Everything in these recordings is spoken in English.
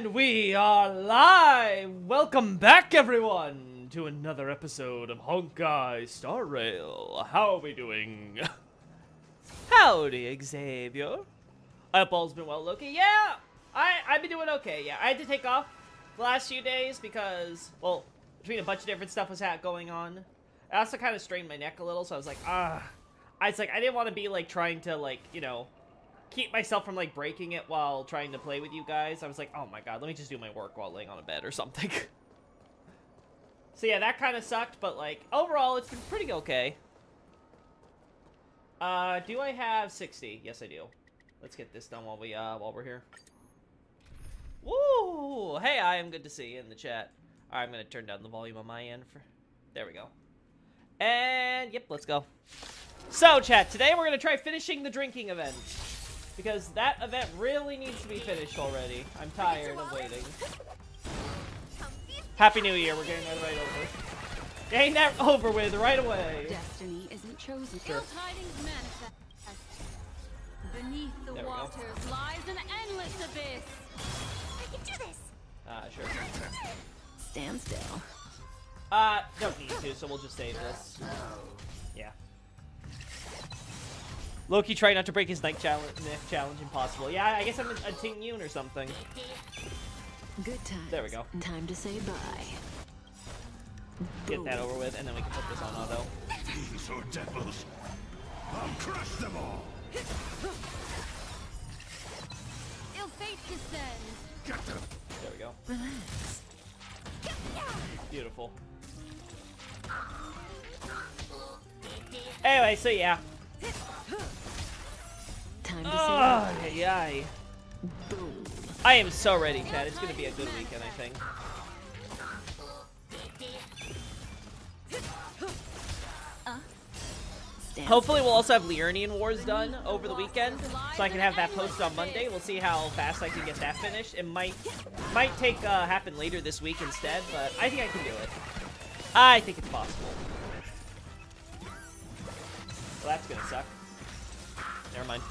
And we are live! Welcome back, everyone, to another episode of Honkai Star Rail. How are we doing? Howdy, Xavier. I hope all's been well, Loki. Yeah, I, I've been doing okay, yeah. I had to take off the last few days because, well, between a bunch of different stuff was going on. I also kind of strained my neck a little, so I was like, ah. I was like, I didn't want to be, like, trying to, like, you know, keep myself from like breaking it while trying to play with you guys. I was like, oh my god, let me just do my work while laying on a bed or something. so yeah, that kind of sucked, but like overall, it's been pretty okay. Uh, do I have 60? Yes, I do. Let's get this done while we uh while we're here. Woo! Hey, I am good to see you in the chat. All right, I'm gonna turn down the volume on my end for. There we go. And yep, let's go. So, chat, today we're gonna try finishing the drinking event. Because that event really needs to be finished already. I'm tired of waiting. Happy New Year, we're getting that right over. Getting that over with right away. Destiny isn't chosen. Sure. Beneath the There waters lies an endless abyss. I can do this. Ah, sure. Stand still. Uh, don't need to, so we'll just save this. Yeah. Loki tried not to break his neck challenge, challenge impossible. Yeah, I guess I'm a, a Tingyun or something. Good time. There we go. Time to say bye. Get that over with, and then we can put this on auto. These are devils. I'll crush them all. Ill fate descends. Get them. There we go. Relax. Beautiful. Anyway, so yeah. Time to Oh, bye. yeah, yeah. Boom. I am so ready, Chad. It's gonna be a good weekend, I think. Hopefully, we'll also have Liurnian Wars done over the weekend, so I can have that posted on Monday. We'll see how fast I can get that finished. It might might take uh, happen later this week instead, but I think I can do it. I think it's possible. Well, that's gonna suck. Never mind.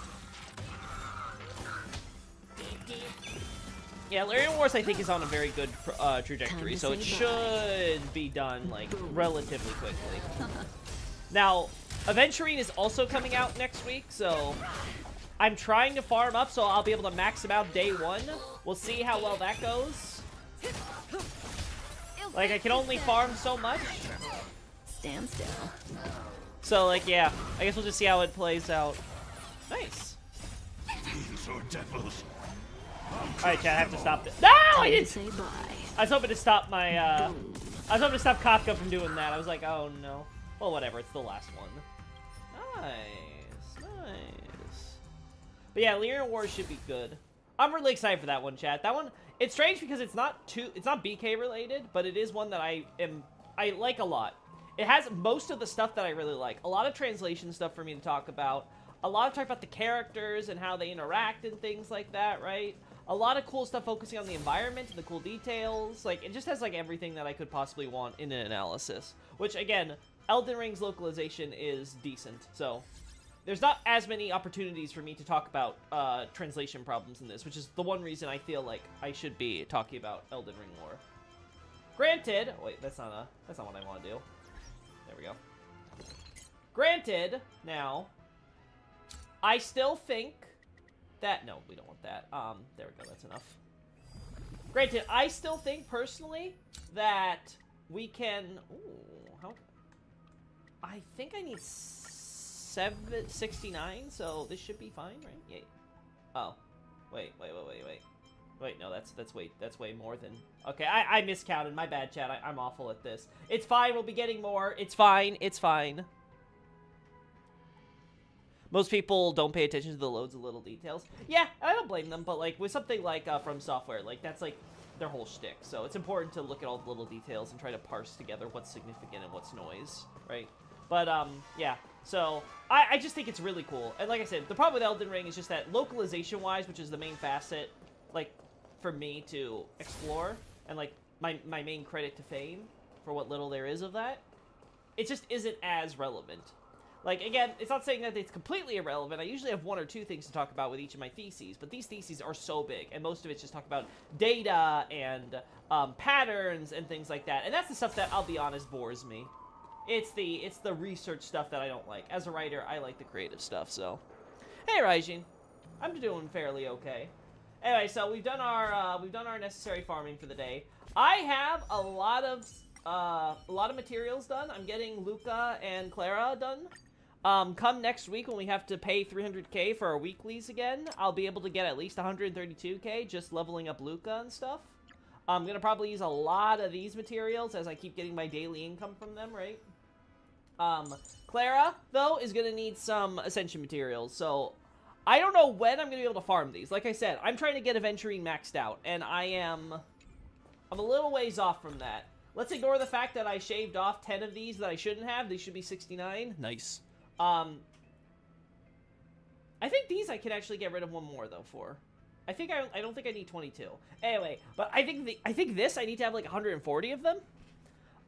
Yeah, Liurnian Wars I think is on a very good uh, trajectory, so it should be done like relatively quickly. Now, Aventurine is also coming out next week, so I'm trying to farm up so I'll be able to max him out day one. We'll see how well that goes. Like, I can only farm so much. Stand still. So, like, yeah. I guess we'll just see how it plays out. Nice. These are devils. Alright, chat, I have to stop this. No! I didn't! say bye. I was hoping to stop my, uh... I was hoping to stop Kafka from doing that. I was like, oh, no. Well, whatever. It's the last one. Nice. Nice. But yeah, Liurnian Wars should be good. I'm really excited for that one, chat. That one, it's strange because it's not too, it's not BK related, but it is one that I am, I like a lot. It has most of the stuff that I really like. A lot of translation stuff for me to talk about. A lot of talk about the characters and how they interact and things like that, right? A lot of cool stuff focusing on the environment and the cool details. Like, it just has, like, everything that I could possibly want in an analysis. Which, again, Elden Ring's localization is decent, so there's not as many opportunities for me to talk about uh, translation problems in this, which is the one reason I feel like I should be talking about Elden Ring more. Granted, wait, that's not a that's not what I want to do. There we go. Granted, now, I still think that no, we don't want that. Um, there we go. That's enough. Granted, I still think personally that we can. Ooh, how? I think I need seven sixty nine, so this should be fine, right? Yeah. Oh, wait, wait, wait, wait, wait. Wait, no, that's that's way that's way more than. Okay, I I miscounted. My bad, Chad. I, I'm awful at this. It's fine. We'll be getting more. It's fine. It's fine. Most people don't pay attention to the loads of little details. Yeah, I don't blame them, but like with something like uh, FromSoftware, like that's like their whole shtick. So it's important to look at all the little details and try to parse together what's significant and what's noise, right? But um, yeah. So I, I just think it's really cool. And like I said, the problem with Elden Ring is just that localization-wise, which is the main facet, like for me to explore, and like my my main credit to Fame for what little there is of that, it just isn't as relevant. Like, again, it's not saying that it's completely irrelevant. I usually have one or two things to talk about with each of my theses, but these theses are so big, and most of it's just talk about data and um, patterns and things like that. And that's the stuff that, I'll be honest, bores me. It's the it's the research stuff that I don't like. As a writer, I like the creative stuff, so. Hey, Raijin. I'm doing fairly okay. Anyway, so we've done our uh, we've done our necessary farming for the day. I have a lot of uh, a lot of materials done. I'm getting Luka and Clara done. Um, come next week when we have to pay 300k for our weeklies again, I'll be able to get at least 132k just leveling up Luka and stuff. I'm gonna probably use a lot of these materials as I keep getting my daily income from them, right? Um, Clara, though, is gonna need some Ascension materials, so I don't know when I'm gonna be able to farm these. Like I said, I'm trying to get Aventurine maxed out, and I am... I'm a little ways off from that. Let's ignore the fact that I shaved off 10 of these that I shouldn't have. These should be 69. Nice. Um, I think these I can actually get rid of one more, though, for. I think I, I don't think I need 22. Anyway, but I think the, I think this, I need to have like 140 of them.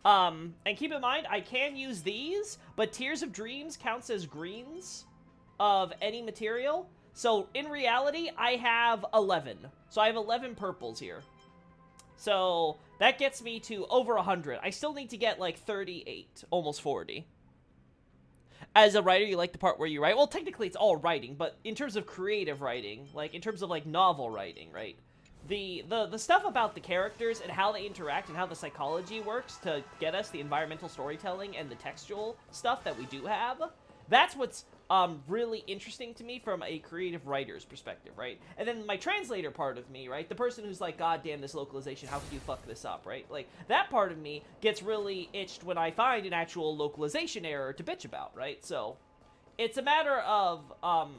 Um, and keep in mind, I can use these, but Tears of Dreams counts as greens of any material. So, in reality, I have 11. So, I have 11 purples here. So, that gets me to over 100. I still need to get, like, 38, almost 40. As a writer, you like the part where you write. Well, technically, it's all writing, but in terms of creative writing, like, in terms of, like, novel writing, right? the the the stuff about the characters and how they interact and how the psychology works to get us the environmental storytelling and the textual stuff that we do have that's what's um, really interesting to me from a creative writer's perspective, right? And then my translator part of me, right? The person who's like, God damn this localization, how can you fuck this up, right? Like, that part of me gets really itched when I find an actual localization error to bitch about, right? So, it's a matter of, um,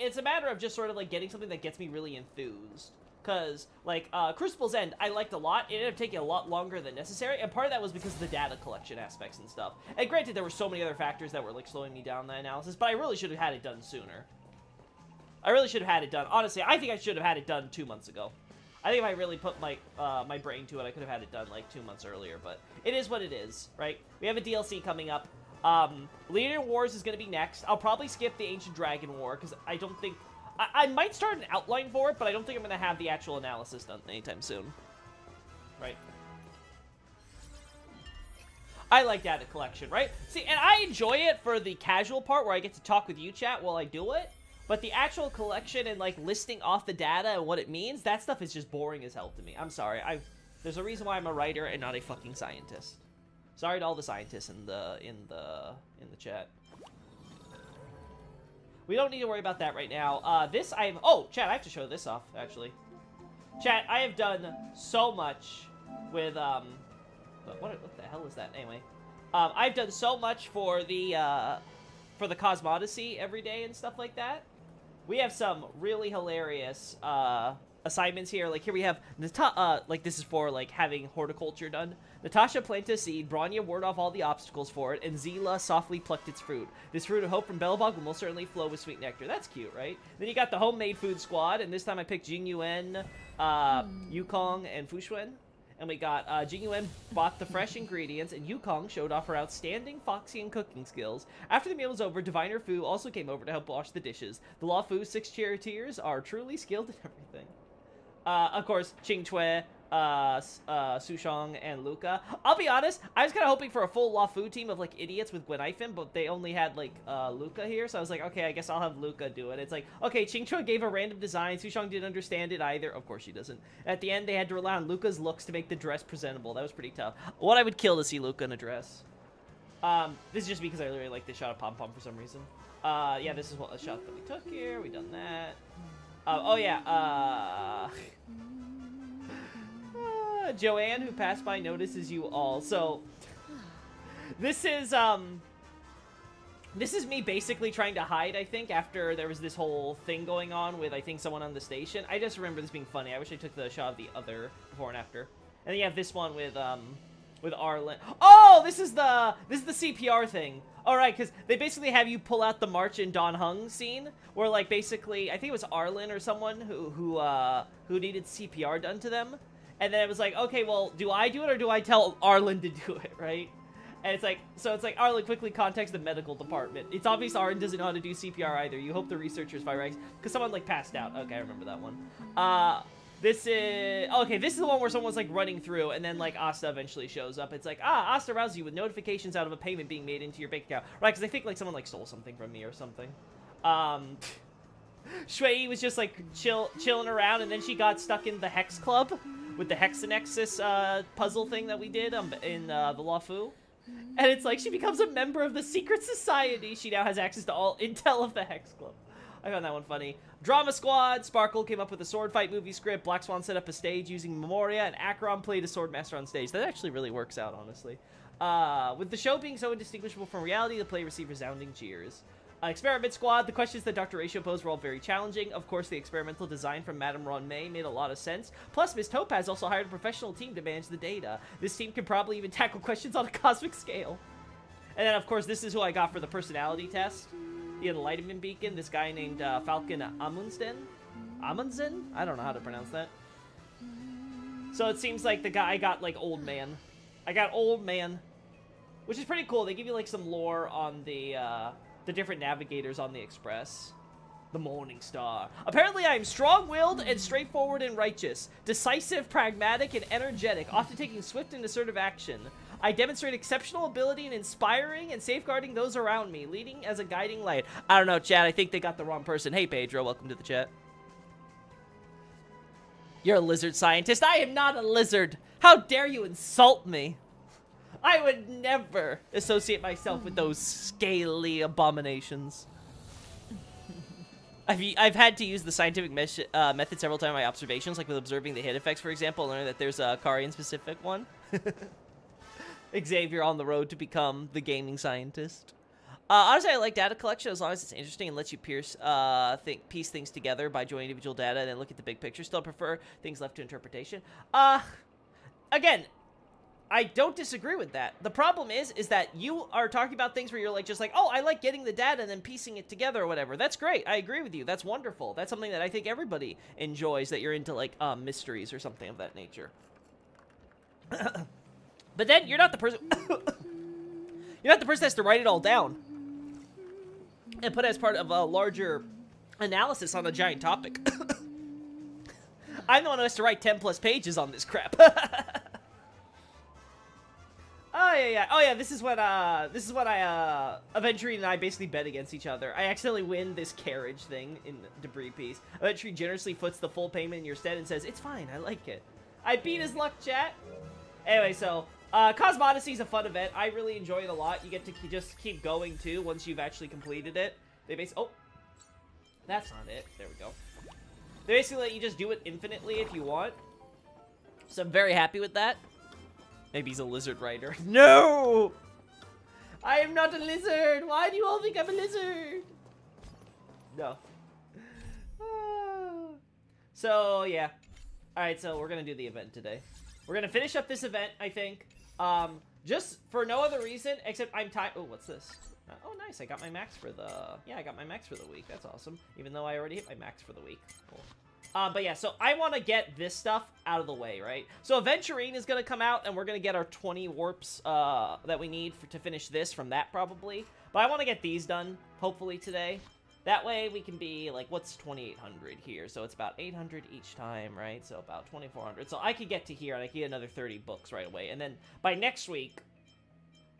it's a matter of just sort of like getting something that gets me really enthused because like uh, Crucible's End, I liked a lot. It ended up taking a lot longer than necessary, and part of that was because of the data collection aspects and stuff. And granted, there were so many other factors that were like slowing me down the analysis, but I really should have had it done sooner. I really should have had it done. Honestly, I think I should have had it done two months ago. I think if I really put my uh, my brain to it, I could have had it done like two months earlier. But it is what it is, right? We have a DLC coming up. Um, Leader Wars is going to be next. I'll probably skip the Ancient Dragon War because I don't think I, I might start an outline for it, but I don't think I'm going to have the actual analysis done anytime soon. Right. I like data collection, right? See, and I enjoy it for the casual part where I get to talk with you chat while I do it. But the actual collection and, like, listing off the data and what it means, that stuff is just boring as hell to me. I'm sorry. I There's a reason why I'm a writer and not a fucking scientist. Sorry to all the scientists in the in the in the chat. We don't need to worry about that right now. Uh, this I have... Oh, chat, I have to show this off, actually. Chat, I have done so much with, um... What, what the hell is that? Anyway. Um, I've done so much for the, uh... For the Cosmodesy every day and stuff like that. We have some really hilarious, uh assignments here. Like here we have Nata uh, like this is for like having horticulture done. Natasha planted a seed, Bronya warded off all the obstacles for it, and Seele softly plucked its fruit. This fruit of hope from Belobog will most certainly flow with sweet nectar. That's cute, right? Then you got the homemade food squad, and this time I picked Jing Yuan, uh, Yukong, and Fu Xuan. And we got uh, Jing Yuan bought the fresh ingredients, and Yukong showed off her outstanding Foxian cooking skills. After the meal was over, Diviner Fu also came over to help wash the dishes. The Luofu six charioteers are truly skilled at everything. Uh, of course, Qingque, uh, uh, Sushang, and Luka. I'll be honest, I was kind of hoping for a full Luofu team of, like, idiots with Guinaifen, but they only had, like, uh, Luka here, so I was like, okay, I guess I'll have Luka do it. It's like, okay, Qingque gave a random design, Sushang didn't understand it either. Of course she doesn't. At the end, they had to rely on Luka's looks to make the dress presentable. That was pretty tough. What I would kill to see Luka in a dress. Um, this is just because I really like the shot of Pom Pom for some reason. Uh, yeah, this is what a shot that we took here. We done that. Uh, oh yeah, uh, uh, Joanne, who passed by, notices you all. So, this is, um, this is me basically trying to hide, I think, after there was this whole thing going on with, I think, someone on the station. I just remember this being funny. I wish I took the shot of the other before and after. And then you have this one with, um, with Arlan. Oh, this is the, this is the CPR thing. All right, because they basically have you pull out the March in Dan Heng scene, where like basically I think it was Arlan or someone who who uh who needed CPR done to them, and then it was like, okay, well, do I do it or do I tell Arlan to do it, right? And it's like, so it's like, Arlan quickly contacts the medical department. It's obvious Arlan doesn't know how to do CPR either. You hope the researchers right, because someone like passed out. Okay, I remember that one. Uh, this is okay. This is the one where someone's like running through, and then like Asta eventually shows up. It's like ah, Asta rouses you with notifications out of a payment being made into your bank account, right? Because I think like someone like stole something from me or something. Um, Shui was just like chill, chilling around, and then she got stuck in the Hex Club with the Hexanexus uh, puzzle thing that we did um, in uh, the Luofu. And it's like she becomes a member of the secret society. She now has access to all intel of the Hex Club. I found that one funny. Drama Squad. Sparkle came up with a sword fight movie script. Black Swan set up a stage using Memoria, and Acheron played a sword master on stage. That actually really works out, honestly. Uh, with the show being so indistinguishable from reality, the play received resounding cheers. Uh, Experiment Squad, the questions that Dr. Ratio posed were all very challenging. Of course, the experimental design from Madame Ruan Mei made a lot of sense. Plus, Ms. Topaz also hired a professional team to manage the data. This team can probably even tackle questions on a cosmic scale. And then, of course, this is who I got for the personality test. The Enlightenment Beacon, this guy named uh, Falcon Amundsen? Amundsen? I don't know how to pronounce that. So it seems like the guy got, like, Old Man. I got Old Man. Which is pretty cool. They give you, like, some lore on the, uh, the different navigators on the Express. The Morning Star. Apparently, I am strong-willed and straightforward and righteous, decisive, pragmatic, and energetic, often taking swift and assertive action. I demonstrate exceptional ability in inspiring and safeguarding those around me, leading as a guiding light. I don't know, chat. I think they got the wrong person. Hey, Pedro, welcome to the chat. You're a lizard scientist. I am not a lizard. How dare you insult me? I would never associate myself with those scaly abominations. I've, I've had to use the scientific me uh, method several times in my observations, like with observing the hit effects, for example, learning that there's a Carian-specific one. Xavier on the road to become the gaming scientist. Uh, honestly, I like data collection as long as it's interesting and lets you pierce, uh, think, piece things together by joining individual data and then look at the big picture. Still prefer things left to interpretation. Uh, again, I don't disagree with that. The problem is, is that you are talking about things where you're like, just like, oh, I like getting the data and then piecing it together or whatever. That's great. I agree with you. That's wonderful. That's something that I think everybody enjoys, that you're into, like, um, mysteries or something of that nature. but then you're not the person... you're not the person that has to write it all down. And put it as part of a larger analysis on a giant topic. I'm the one who has to write 10 plus pages on this crap. Oh yeah, yeah. Oh yeah, this is what uh this is what I uh Aventurine and I basically bet against each other. I accidentally win this carriage thing in debris piece. Aventurine generously foots the full payment in your stead and says, It's fine, I like it. I beat his luck, chat. Anyway, so uh is a fun event. I really enjoy it a lot. You get to just keep going too once you've actually completed it. They basically Oh that's not it. There we go. They basically let you just do it infinitely if you want. So I'm very happy with that. Maybe he's a lizard rider. No! I am not a lizard! Why do you all think I'm a lizard? No. so, yeah. Alright, so we're gonna do the event today. We're gonna finish up this event, I think. Um, just for no other reason, except I'm tired- Oh, what's this? Oh, nice. I got my max for the... Yeah, I got my max for the week. That's awesome. Even though I already hit my max for the week. Cool. Uh, but yeah, so I want to get this stuff out of the way, right? So Aventurine is going to come out, and we're going to get our 20 warps uh, that we need for, to finish this from that, probably. But I want to get these done, hopefully, today. That way, we can be, like, what's 2,800 here? So it's about 800 each time, right? So about 2,400. So I could get to here, and I could get another 30 books right away. And then by next week,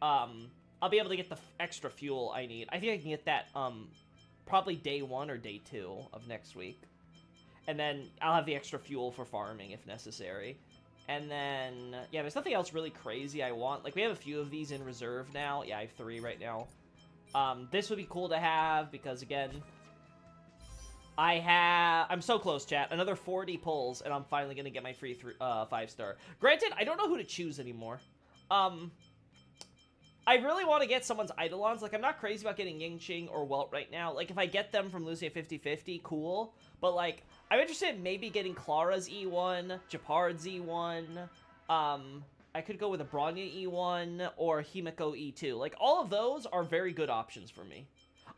um, I'll be able to get the extra fuel I need. I think I can get that, um, probably day one or day two of next week. And then I'll have the extra fuel for farming if necessary. And then, yeah, there's nothing else really crazy I want. Like, we have a few of these in reserve now. Yeah, I have three right now. Um, this would be cool to have because, again, I have... I'm so close, chat. Another 40 pulls, and I'm finally going to get my free th uh, five-star. Granted, I don't know who to choose anymore. Um, I really want to get someone's Eidolons. Like, I'm not crazy about getting Yanqing or Welt right now. Like, if I get them from losing a 50-50, cool. But, like, I'm interested in maybe getting Clara's E1, Gepard's E1, um, I could go with a Bronya E1 or Himeko E2. Like, all of those are very good options for me.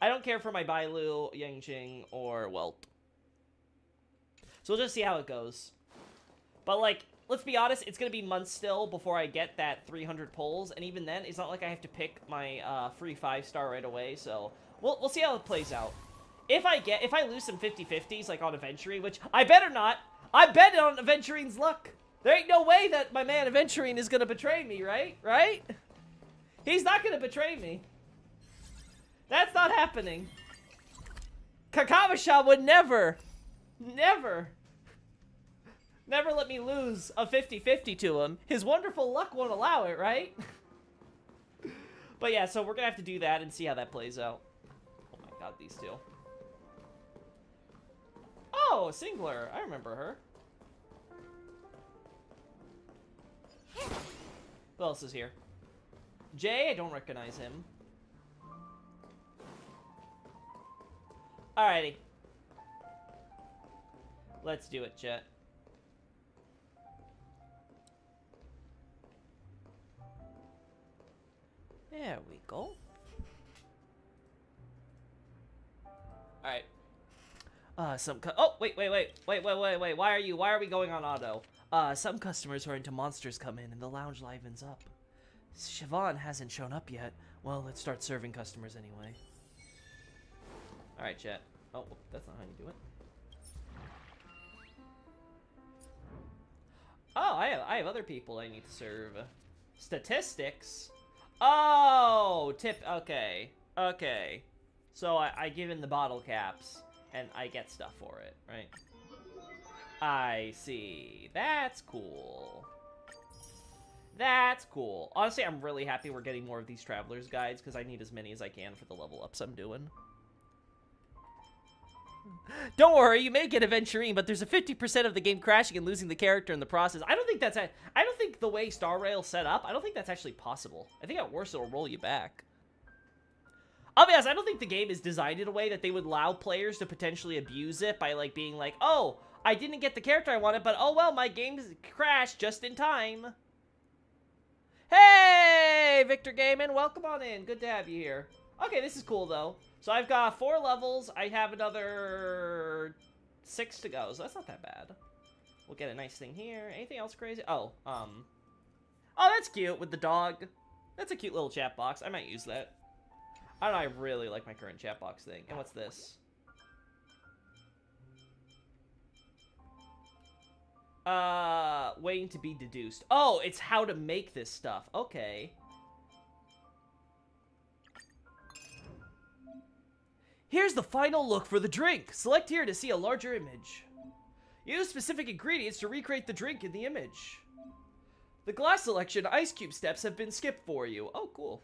I don't care for my Bailu, Yanqing, or Welt. So we'll just see how it goes. But, like, let's be honest, it's gonna be months still before I get that 300 pulls, and even then, it's not like I have to pick my uh, free five star right away. So we'll we'll see how it plays out. If I get if I lose some 50-50s like on Aventurine, which I better not, I bet on Aventurine's luck. There ain't no way that my man Aventurine is gonna betray me, right? Right? He's not gonna betray me. That's not happening. Kakavasha would never, never, never let me lose a 50-50 to him. His wonderful luck won't allow it, right? but yeah, so we're gonna have to do that and see how that plays out. Oh my god, these two. Oh, Singler. I remember her. Who else is here? Jay, I don't recognize him. Alrighty. Let's do it, Chet. There we go. Alright. Uh, some Oh, wait, wait, wait. Wait, wait, wait, wait. Why are you- why are we going on auto? Uh, some customers who are into monsters come in and the lounge livens up. Siobhan hasn't shown up yet. Well, let's start serving customers anyway. Alright, chat. Oh, that's not how you do it. Oh, I have, I have other people I need to serve. Statistics? Oh, tip, okay. Okay. So I, I give in the bottle caps, and I get stuff for it, right? I see. That's cool. That's cool. Honestly, I'm really happy we're getting more of these Traveler's Guides, because I need as many as I can for the level ups I'm doing. Don't worry, you may get Aventurine, but there's a 50% of the game crashing and losing the character in the process. I don't think that's... A, I don't think the way Star Rail set up, I don't think that's actually possible. I think at worst it'll roll you back. I'll be honest, I don't think the game is designed in a way that they would allow players to potentially abuse it by, like, being like, Oh, I didn't get the character I wanted, but oh well, my game crashed just in time. Hey, Victor Gaiman, welcome on in. Good to have you here. Okay, this is cool, though. So I've got four levels. I have another six to go, so that's not that bad. We'll get a nice thing here. Anything else crazy? Oh, um... Oh, that's cute, with the dog. That's a cute little chat box. I might use that. I don't know, I really like my current chat box thing. And what's this? Uh, waiting to be deduced. Oh, it's how to make this stuff. Okay. Here's the final look for the drink. Select here to see a larger image. Use specific ingredients to recreate the drink in the image. The glass selection ice cube steps have been skipped for you. Oh, cool.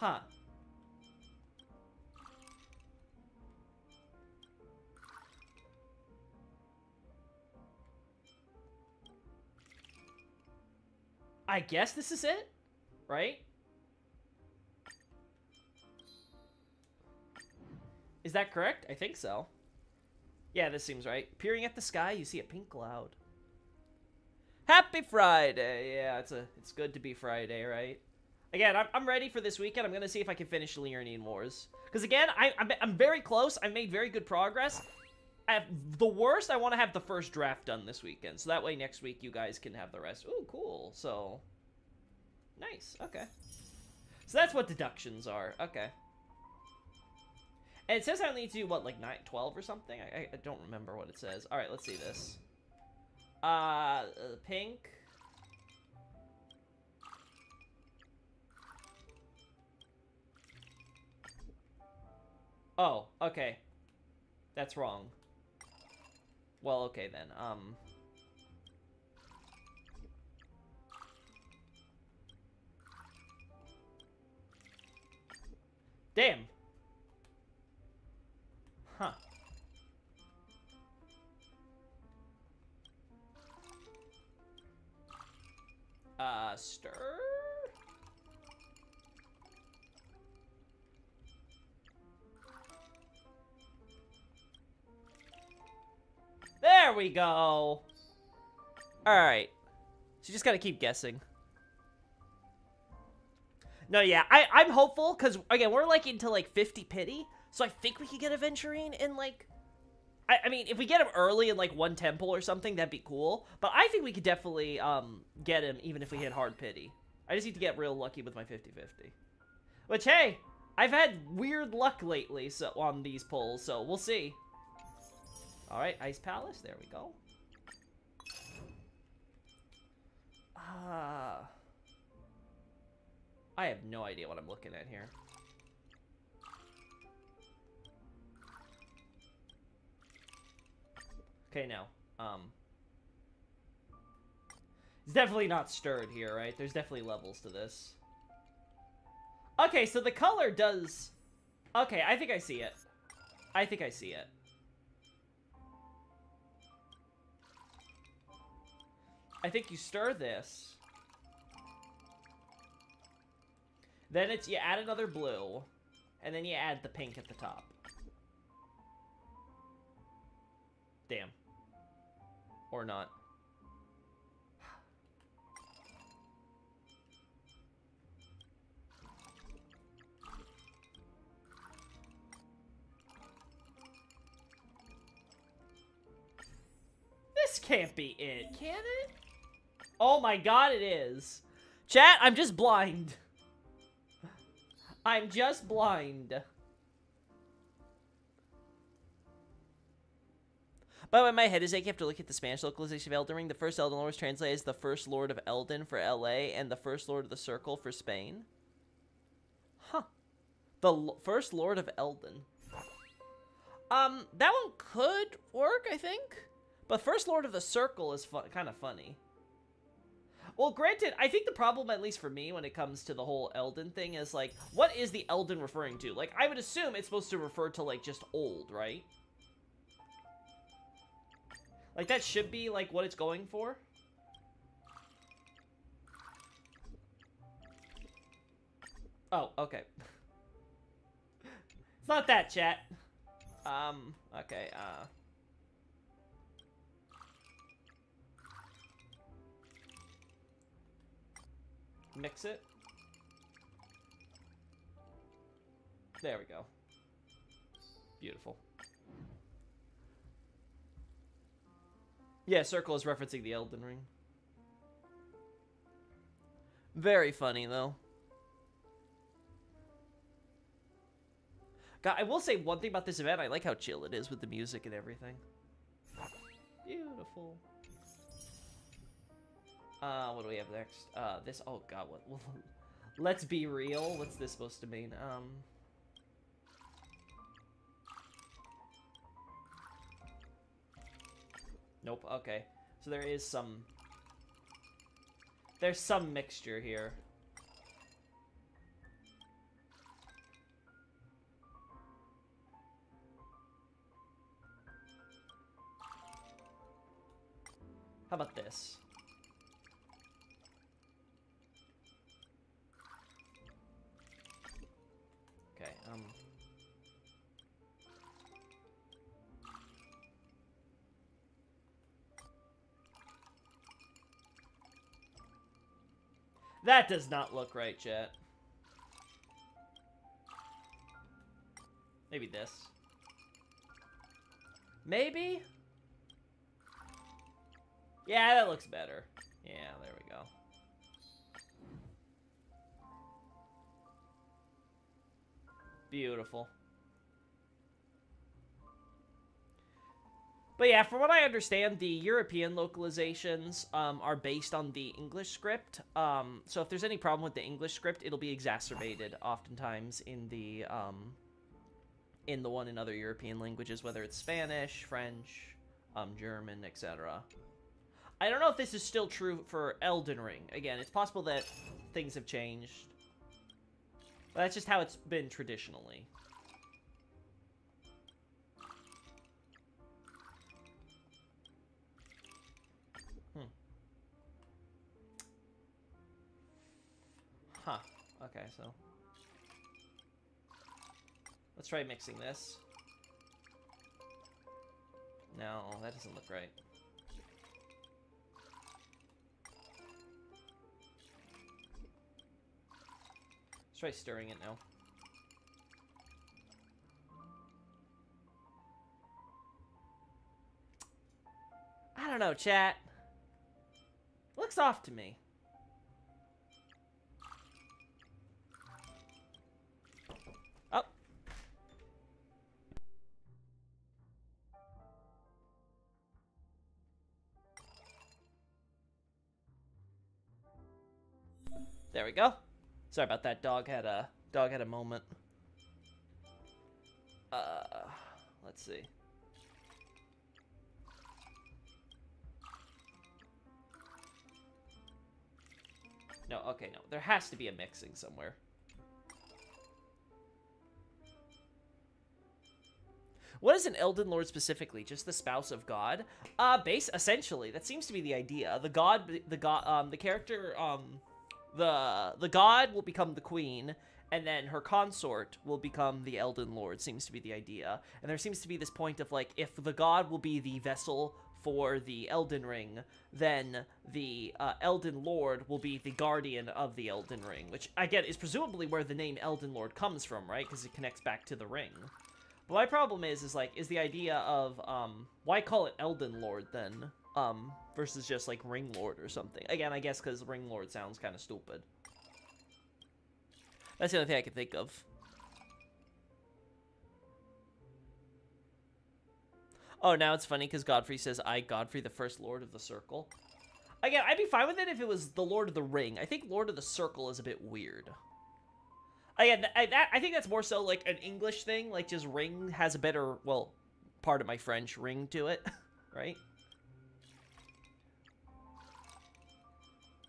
Huh. I guess this is it, right? Is that correct? I think so. Yeah, this seems right. Peering at the sky, you see a pink cloud. Happy Friday! Yeah, it's a it's good to be Friday, right? Again, I'm, I'm ready for this weekend. I'm going to see if I can finish Liurnian Wars. Because again, I, I'm, I'm very close. I made very good progress. Have, the worst, I want to have the first draft done this weekend. So that way next week you guys can have the rest. Ooh, cool. So, nice. Okay. So that's what deductions are. Okay. And it says I need to do, what, like 9, 12 or something? I, I don't remember what it says. Alright, let's see this. Uh, uh, pink. Oh, okay. That's wrong. Well, okay then. Um... Damn. Huh. Uh, stir? There we go. Alright. So you just gotta keep guessing. No, yeah, I, I'm hopeful, because, again, we're, like, into, like, 50 pity, so I think we could get a Aventurine in, like, I, I mean, if we get him early in like one temple or something, that'd be cool. But I think we could definitely um get him even if we hit hard pity. I just need to get real lucky with my 50-50. Which hey, I've had weird luck lately so on these pulls, so we'll see. All right, Ice Palace. There we go. Ah. I have no idea what I'm looking at here. Okay, now. Um. It's definitely not stirred here, right? There's definitely levels to this. Okay, so the color does... Okay, I think I see it. I think I see it. I think you stir this. Then it's you add another blue, and then you add the pink at the top. Damn. Or not. This can't be it, can it? Oh my god, it is. Chat, I'm just blind. I'm just blind. By the way, my head is aching. You have to look at the Spanish localization of Elden Ring. The first Elden Lord was translated as the First Lord of Elden for LA and the First Lord of the Circle for Spain. Huh. The First Lord of Elden. Um, that one could work, I think. But First Lord of the Circle is kind of funny. Well, granted, I think the problem, at least for me, when it comes to the whole Elden thing, is like, what is the Elden referring to? Like, I would assume it's supposed to refer to, like, just old, right? Like, that should be, like, what it's going for. Oh, okay. it's not that, chat. Um, okay, uh... Mix it. There we go. Beautiful. Yeah, Circle is referencing the Elden Ring. Very funny, though. God, I will say one thing about this event. I like how chill it is with the music and everything. Beautiful. Uh, what do we have next? Uh, this, oh god, what, let's be real. What's this supposed to mean? Um... Nope, okay. So there is some... There's some mixture here. How about this? That does not look right, chat. Maybe this. Maybe? Yeah, that looks better. Yeah, there we go. Beautiful. But yeah, from what I understand, the European localizations um, are based on the English script. Um, so if there's any problem with the English script, it'll be exacerbated oftentimes in the um, in the one in other European languages, whether it's Spanish, French, um, German, etc. I don't know if this is still true for Elden Ring. Again, it's possible that things have changed. But that's just how it's been traditionally. Okay, so... Let's try mixing this. No, that doesn't look right. Let's try stirring it now. I don't know, chat. Looks off to me. There we go. Sorry about that. Dog had a dog had a moment. Uh, let's see. No, okay, no. There has to be a mixing somewhere. What is an Elden Lord specifically? Just the spouse of God? Uh, base essentially. That seems to be the idea. The god, the god, um, the character, um, the the god will become the queen, and then her consort will become the Elden Lord. Seems to be the idea. And there seems to be this point of like, if the god will be the vessel for the Elden Ring, then the uh, Elden Lord will be the guardian of the Elden Ring, which I get is presumably where the name Elden Lord comes from, right? Because it connects back to the ring. But my problem is, is like, is the idea of, um, why call it Elden Lord then, um, versus just like Ring Lord or something? Again, I guess because Ring Lord sounds kind of stupid. That's the only thing I can think of. Oh, now it's funny because Godfrey says, I, Godfrey, the first Lord of the Circle. Again, I'd be fine with it if it was the Lord of the Ring. I think Lord of the Circle is a bit weird. Again, I, that, I think that's more so like an English thing. Like, just ring has a better, well, part of my French, ring to it, right?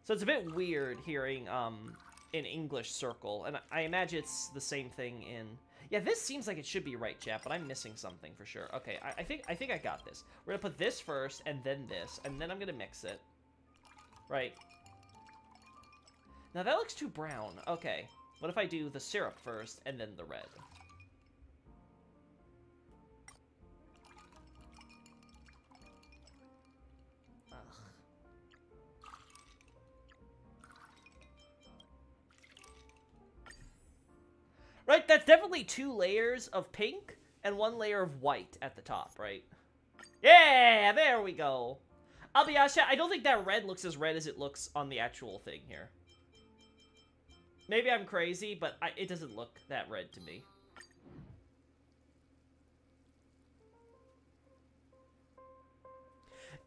So it's a bit weird hearing um, an English circle, and I imagine it's the same thing in yeah, this seems like it should be right, chat, but I'm missing something for sure. Okay, I, I, think I think I got this. We're gonna put this first, and then this, and then I'm gonna mix it. Right. Now that looks too brown. Okay. What if I do the syrup first, and then the red? Right, that's definitely two layers of pink and one layer of white at the top, right? Yeah, there we go. I'll be honest, I don't think that red looks as red as it looks on the actual thing here. Maybe I'm crazy, but I, it doesn't look that red to me.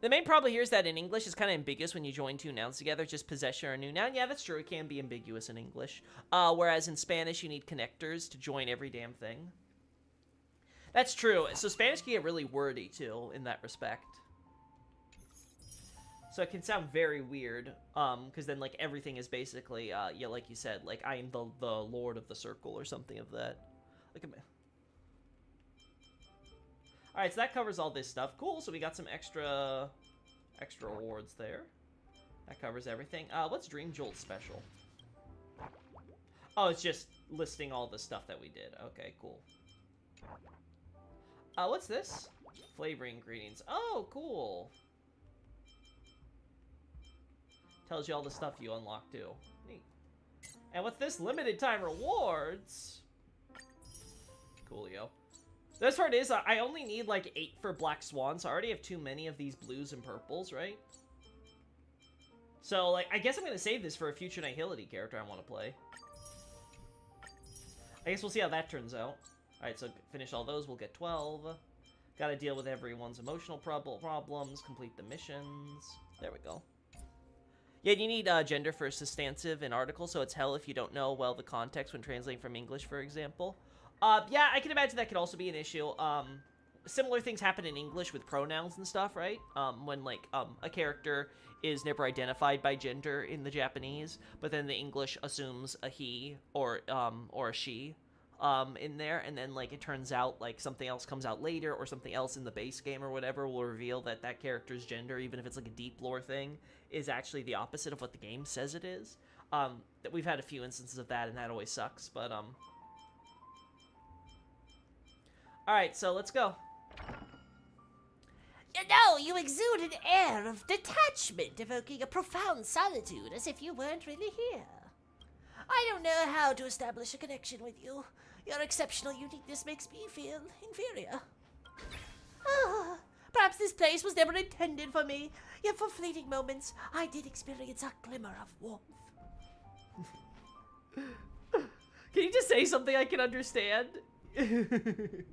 The main problem here is that in English it's kind of ambiguous when you join two nouns together, just possession or a new noun. Yeah, that's true. It can be ambiguous in English. Uh, whereas in Spanish, you need connectors to join every damn thing. That's true. So Spanish can get really wordy, too, in that respect. So it can sound very weird, um, because then, like, everything is basically, uh, yeah, like you said, like, I am the, the lord of the circle or something of that. Me. Alright, so that covers all this stuff. Cool, so we got some extra extra awards there. That covers everything. Uh, what's Dream Jolt special? Oh, it's just listing all the stuff that we did. Okay, cool. Uh, what's this? Flavoring ingredients. Oh, cool. Tells you all the stuff you unlock, too. Neat. And what's this? Limited time rewards. Coolio. The best part is, I only need like eight for Black Swan, so I already have too many of these blues and purples, right? So, like, I guess I'm going to save this for a future Nihility character I want to play. I guess we'll see how that turns out. Alright, so finish all those, we'll get 12. Gotta deal with everyone's emotional prob problems, complete the missions. There we go. Yeah, you need uh, gender for a substantive in article, so it's hell if you don't know well the context when translating from English, for example. Uh, yeah, I can imagine that could also be an issue. Um, similar things happen in English with pronouns and stuff, right? Um, when, like, um, a character is never identified by gender in the Japanese, but then the English assumes a he or, um, or a she, um, in there, and then, like, it turns out, like, something else comes out later, or something else in the base game or whatever will reveal that that character's gender, even if it's, like, a deep lore thing, is actually the opposite of what the game says it is. Um, that we've had a few instances of that, and that always sucks, but, um, Alright, so let's go. You know, you exude an air of detachment, evoking a profound solitude as if you weren't really here. I don't know how to establish a connection with you. Your exceptional uniqueness makes me feel inferior. Ah, Perhaps this place was never intended for me, yet for fleeting moments I did experience a glimmer of warmth. Can you just say something I can understand?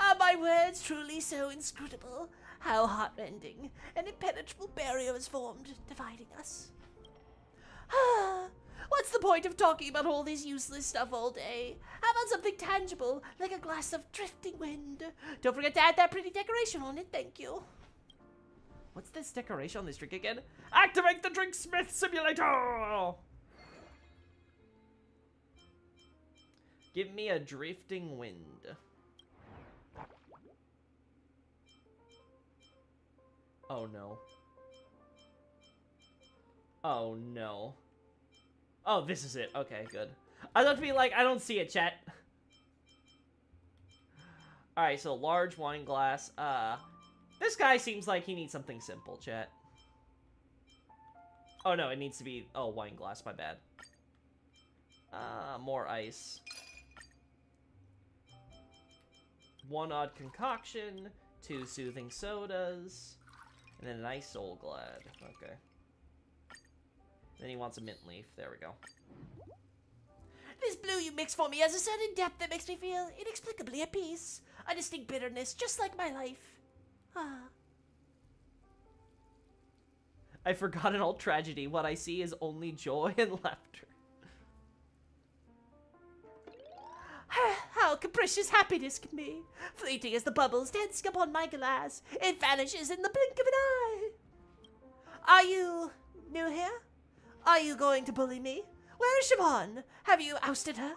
Are my words truly so inscrutable? How heartrending! An impenetrable barrier is formed, dividing us. Ah, What's the point of talking about all this useless stuff all day? How about something tangible, like a glass of drifting wind? Don't forget to add that pretty decoration on it, thank you. What's this decoration on this drink again? Activate the Drink Smith Simulator! Give me a drifting wind. Oh no. Oh no. Oh, this is it. Okay, good. I thought to be like, I don't see it, chat. Alright, so large wine glass. Uh, this guy seems like he needs something simple, chat. Oh no, it needs to be, oh, wine glass, my bad. Uh, more ice. One odd concoction, two soothing sodas, and then an ice soul glad. Okay. Then he wants a mint leaf. There we go. This blue you mix for me has a certain depth that makes me feel inexplicably at peace. A distinct bitterness, just like my life. Ah. I forgot in all tragedy, what I see is only joy and laughter. How capricious happiness can be. Fleeting as the bubbles dancing upon my glass, it vanishes in the blink of an eye. Are you new here? Are you going to bully me? Where is Siobhan? Have you ousted her?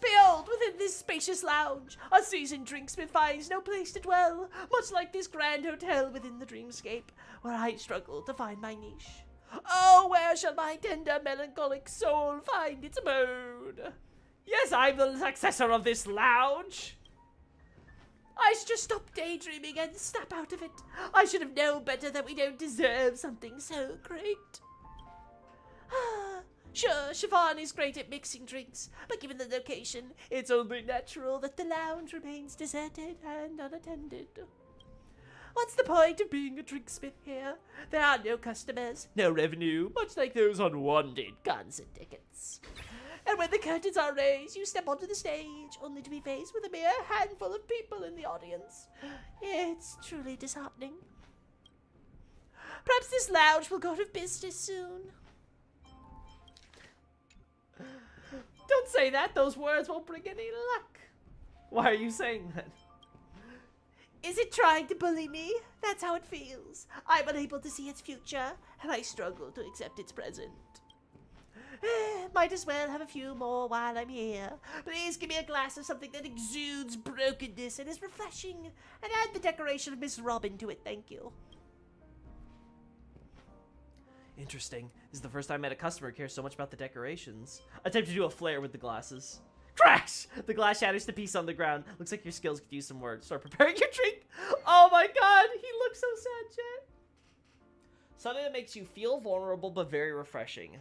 Behold, within this spacious lounge, a seasoned drinksmith finds no place to dwell, much like this grand hotel within the dreamscape, where I struggle to find my niche. Oh, where shall my tender, melancholic soul find its abode? Yes, I'm the successor of this lounge. I should just stop daydreaming and snap out of it. I should have known better that we don't deserve something so great. Sure, Siobhan is great at mixing drinks, but given the location, it's only natural that the lounge remains deserted and unattended. What's the point of being a drinksmith here? There are no customers, no revenue, much like those unwanted guns and tickets. And when the curtains are raised, you step onto the stage, only to be faced with a mere handful of people in the audience. It's truly disheartening. Perhaps this lounge will go out of business soon. Don't say that. Those words won't bring any luck. Why are you saying that? Is it trying to bully me? That's how it feels. I'm unable to see its future, and I struggle to accept its present. Might as well have a few more while I'm here. Please give me a glass of something that exudes brokenness and is refreshing, and add the decoration of Miss Robin to it, thank you. Interesting. This is the first time I met a customer who cares so much about the decorations. Attempt to do a flare with the glasses. Crash! The glass shatters to pieces on the ground. Looks like your skills could use some work. Start preparing your drink. Oh my god, he looks so sad. Something that makes you feel vulnerable but very refreshing.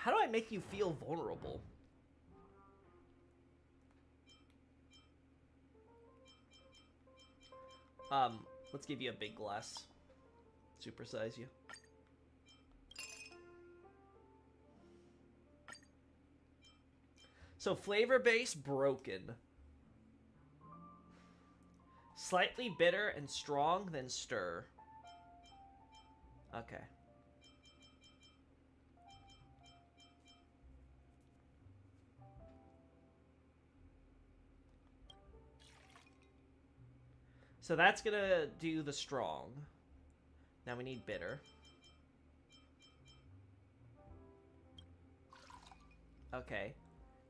How do I make you feel vulnerable? Um, let's give you a big glass. Supersize you. So flavor base broken. Slightly bitter and strong, then stir. Okay. So that's gonna do the strong. Now we need bitter. Okay.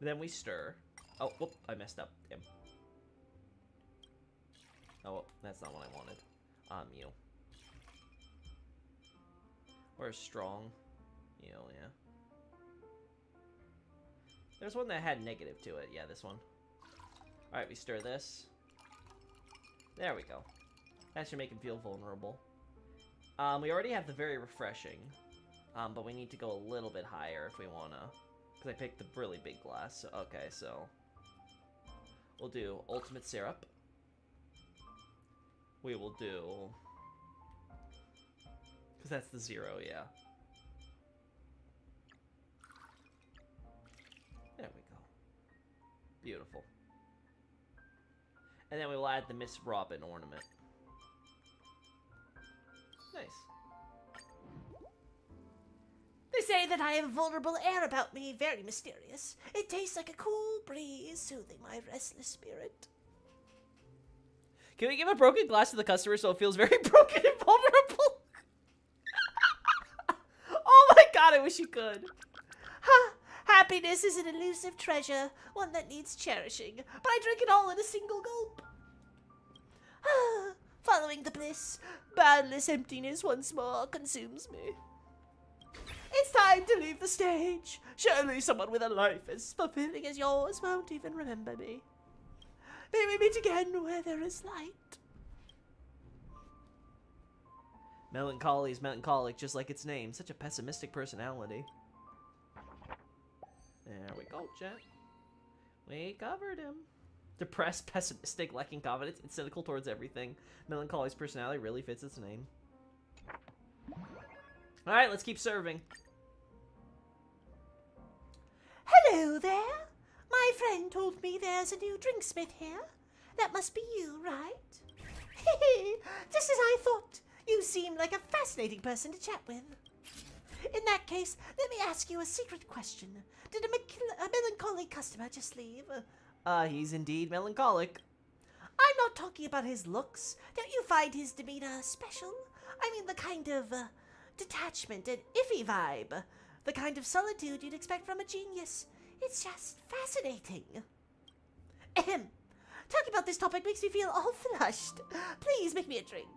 Then we stir. Oh, whoop, I messed up. Damn. Oh, well, that's not what I wanted. Um, you. Or a strong. You yeah. There's one that had negative to it. Yeah, this one. Alright, we stir this. There we go. That should make him feel vulnerable. Um, we already have the very refreshing. Um, but we need to go a little bit higher if we wanna. Because I picked the really big glass. So, okay, so... We'll do ultimate syrup. We will do because that's the zero, yeah. There we go. Beautiful. And then we will add the Miss Robin ornament. Nice. They say that I have a vulnerable air about me, very mysterious. It tastes like a cool breeze, soothing my restless spirit. Can we give a broken glass to the customer so it feels very broken and vulnerable? oh my god, I wish you could. Ha! Happiness is an elusive treasure, one that needs cherishing, but I drink it all in a single gulp. Following the bliss, boundless emptiness once more consumes me. It's time to leave the stage. Surely someone with a life as fulfilling as yours won't even remember me. May we meet again where there is light. Melancholy is melancholic, just like its name. Such a pessimistic personality. There we go, Jet. We covered him. Depressed, pessimistic, lacking confidence, and cynical towards everything. Melancholy's personality really fits its name. Alright, let's keep serving. Hello there. My friend told me there's a new drinksmith here. That must be you, right? Just as I thought. You seem like a fascinating person to chat with. In that case, let me ask you a secret question. Did a, a melancholy customer just leave? Uh, he's indeed melancholic. I'm not talking about his looks. Don't you find his demeanor special? I mean, the kind of uh, detachment and iffy vibe. The kind of solitude you'd expect from a genius. It's just fascinating. Ahem. Talking about this topic makes me feel all flushed. Please make me a drink.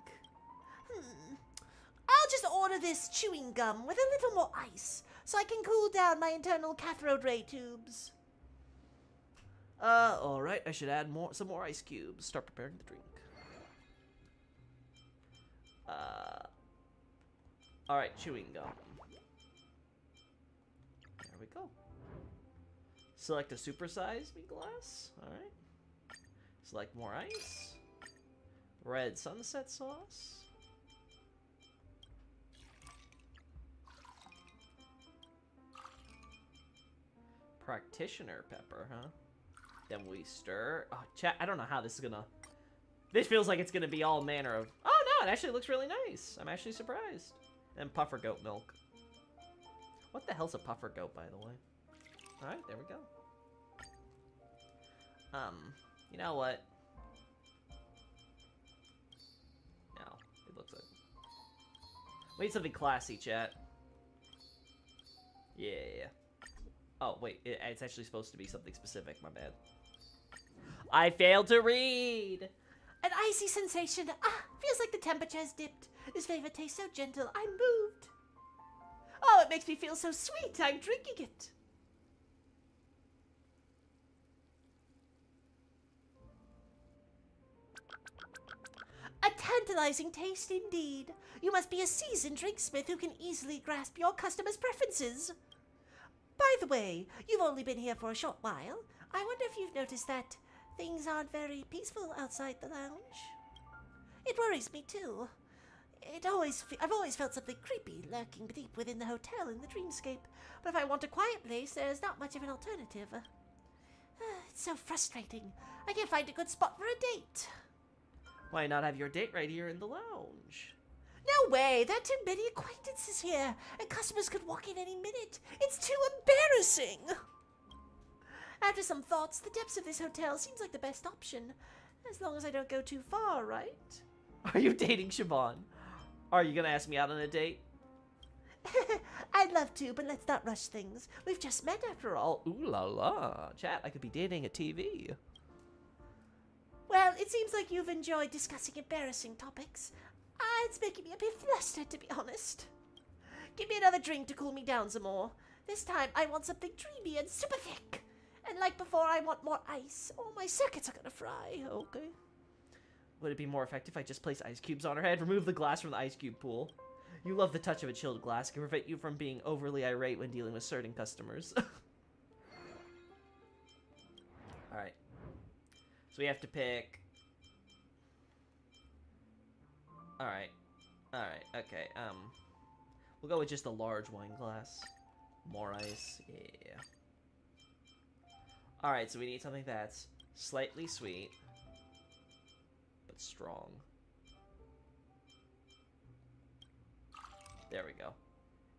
I'll just order this chewing gum with a little more ice so I can cool down my internal cathode ray tubes. Uh, alright, I should add more some more ice cubes. Start preparing the drink. Uh, alright, chewing gum. There we go. Select a supersized me glass. Alright. Select more ice. Red sunset sauce. Practitioner pepper, huh? Then we stir. Oh, chat, I don't know how this is gonna... This feels like it's gonna be all manner of... Oh, no, it actually looks really nice. I'm actually surprised. And puffer goat milk. What the hell's a puffer goat, by the way? Alright, there we go. Um, you know what? No, it looks like... We need something classy, chat. Yeah, yeah, yeah. Oh, wait, it, it's actually supposed to be something specific, my bad. I failed to read! An icy sensation. Ah, feels like the temperature has dipped. This flavor tastes so gentle. I'm moved. Oh, it makes me feel so sweet. I'm drinking it. A tantalizing taste indeed. You must be a seasoned drinksmith who can easily grasp your customers' preferences. By the way, you've only been here for a short while. I wonder if you've noticed that things aren't very peaceful outside the lounge. It worries me too. It always I've always felt something creepy lurking deep within the hotel in the dreamscape. But if I want a quiet place, there's not much of an alternative. it's so frustrating. I can't find a good spot for a date. Why not have your date right here in the lounge? No way! There are too many acquaintances here, and customers could walk in any minute. It's too embarrassing! After some thoughts, the depths of this hotel seems like the best option. As long as I don't go too far, right? Are you dating Siobhan? Are you gonna ask me out on a date? I'd love to, but let's not rush things. We've just met after all. Ooh la la. Chat, I could be dating a TV. Well, it seems like you've enjoyed discussing embarrassing topics. Ah, it's making me a bit flustered, to be honest. Give me another drink to cool me down some more. This time, I want something dreamy and super thick. And like before, I want more ice. Oh, my circuits are gonna fry. Okay. Would it be more effective if I just place ice cubes on her head? Remove the glass from the ice cube pool. You love the touch of a chilled glass. It can prevent you from being overly irate when dealing with certain customers. Alright. So we have to pick. All right, all right, okay. Um, we'll go with just a large wine glass. More ice, yeah. All right, so we need something that's slightly sweet, but strong. There we go.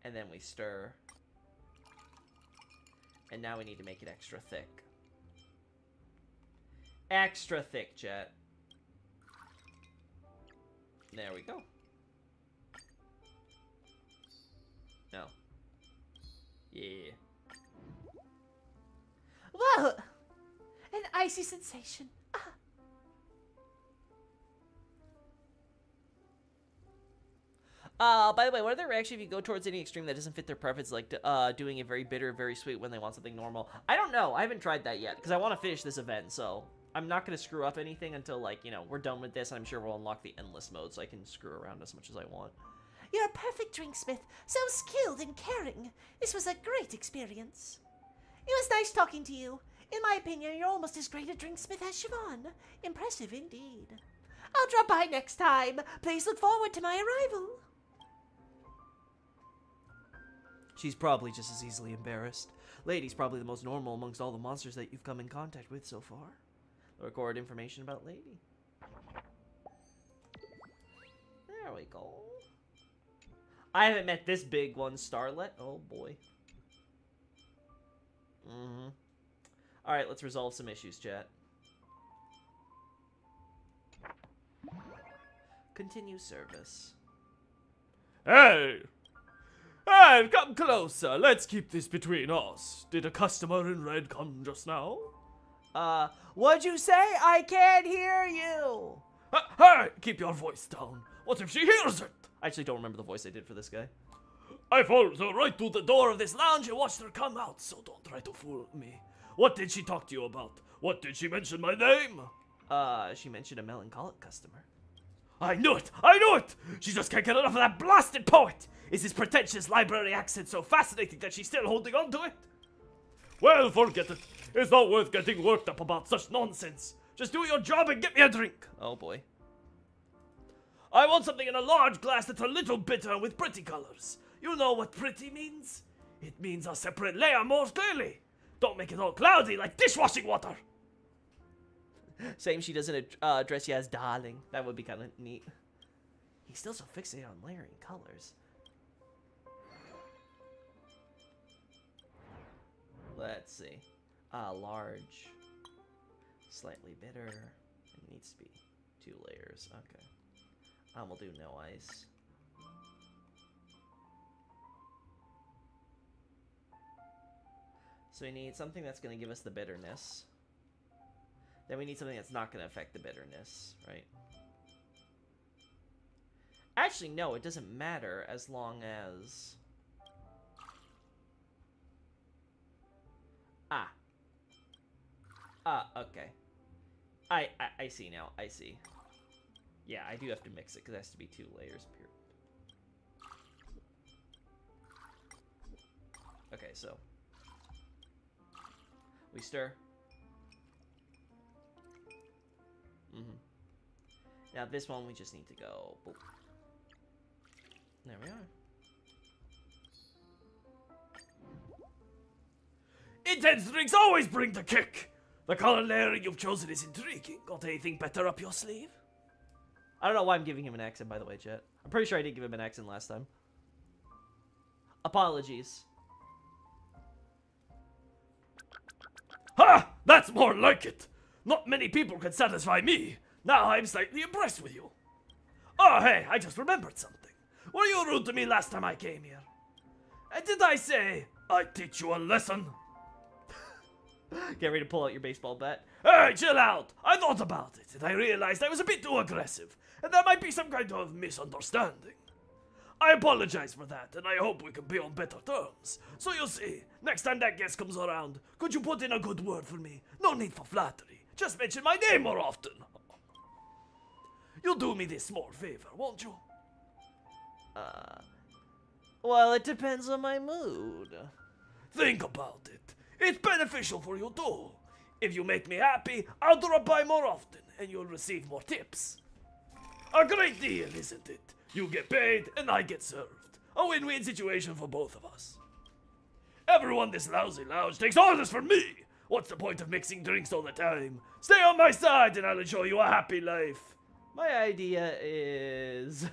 And then we stir. And now we need to make it extra thick. Extra thick, Jet. There we go. No. Yeah. Whoa! An icy sensation. Ah. Uh, by the way, what are their reaction if you go towards any extreme that doesn't fit their preference, like uh, doing it very bitter, very sweet when they want something normal? I don't know. I haven't tried that yet because I want to finish this event, so I'm not going to screw up anything until like you know we're done with this. And I'm sure we'll unlock the endless mode, so I can screw around as much as I want. You're a perfect drinksmith, so skilled and caring. This was a great experience. It was nice talking to you. In my opinion, you're almost as great a drinksmith as Siobhan. Impressive indeed. I'll drop by next time. Please look forward to my arrival. She's probably just as easily embarrassed. Lady's probably the most normal amongst all the monsters that you've come in contact with so far. Record information about Lady. There we go. I haven't met this big one, Starlet. Oh boy. Mm-hmm. Alright, let's resolve some issues, chat. Continue service. Hey! Hey, come closer. Let's keep this between us. Did a customer in red come just now? Uh, what'd you say? I can't hear you! Hey, keep your voice down. What if she hears it? I actually don't remember the voice I did for this guy. I followed her right to the door of this lounge and watched her come out, so don't try to fool me. What did she talk to you about? What did she mention my name? Uh, she mentioned a melancholic customer. I knew it! I knew it! She just can't get enough of that blasted poet! Is his pretentious library accent so fascinating that she's still holding on to it? Well, forget it. It's not worth getting worked up about such nonsense. Just do your job and get me a drink. Oh boy. I want something in a large glass that's a little bitter with pretty colors. You know what pretty means? It means a separate layer more clearly. Don't make it all cloudy like dishwashing water. Same, she doesn't uh, address you as darling. That would be kind of neat. He's still so fixated on layering colors. Let's see. Uh, large. Slightly bitter. It needs to be two layers. Okay. Um, we'll do no ice. So we need something that's going to give us the bitterness. Then we need something that's not going to affect the bitterness, right? Actually, no, it doesn't matter as long as... Ah, okay. I, I, I see now, I see. Yeah, I do have to mix it, because it has to be two layers, period. Okay, so... We stir. Mm-hmm. Now this one we just need to go. Boop. There we are. Intense drinks always bring the kick. The color layering you've chosen is intriguing. Got anything better up your sleeve? I don't know why I'm giving him an accent, by the way, Chet. I'm pretty sure I didn't give him an accent last time. Apologies. Ha! That's more like it. Not many people can satisfy me. Now I'm slightly impressed with you. Oh, hey, I just remembered something. Were you rude to me last time I came here? And did I say I'd teach you a lesson? Get ready to pull out your baseball bat. Hey, chill out! I thought about it, and I realized I was a bit too aggressive, and there might be some kind of misunderstanding. I apologize for that, and I hope we can be on better terms. So you see, next time that guest comes around, could you put in a good word for me? No need for flattery. Just mention my name more often. You'll do me this small favor, won't you? Uh, well, it depends on my mood. Think about it. It's beneficial for you too. If you make me happy, I'll drop by more often and you'll receive more tips. A great deal, isn't it? You get paid and I get served. A win win situation for both of us. Everyone in this lousy lounge takes orders from me. What's the point of mixing drinks all the time? Stay on my side and I'll ensure you a happy life. My idea is.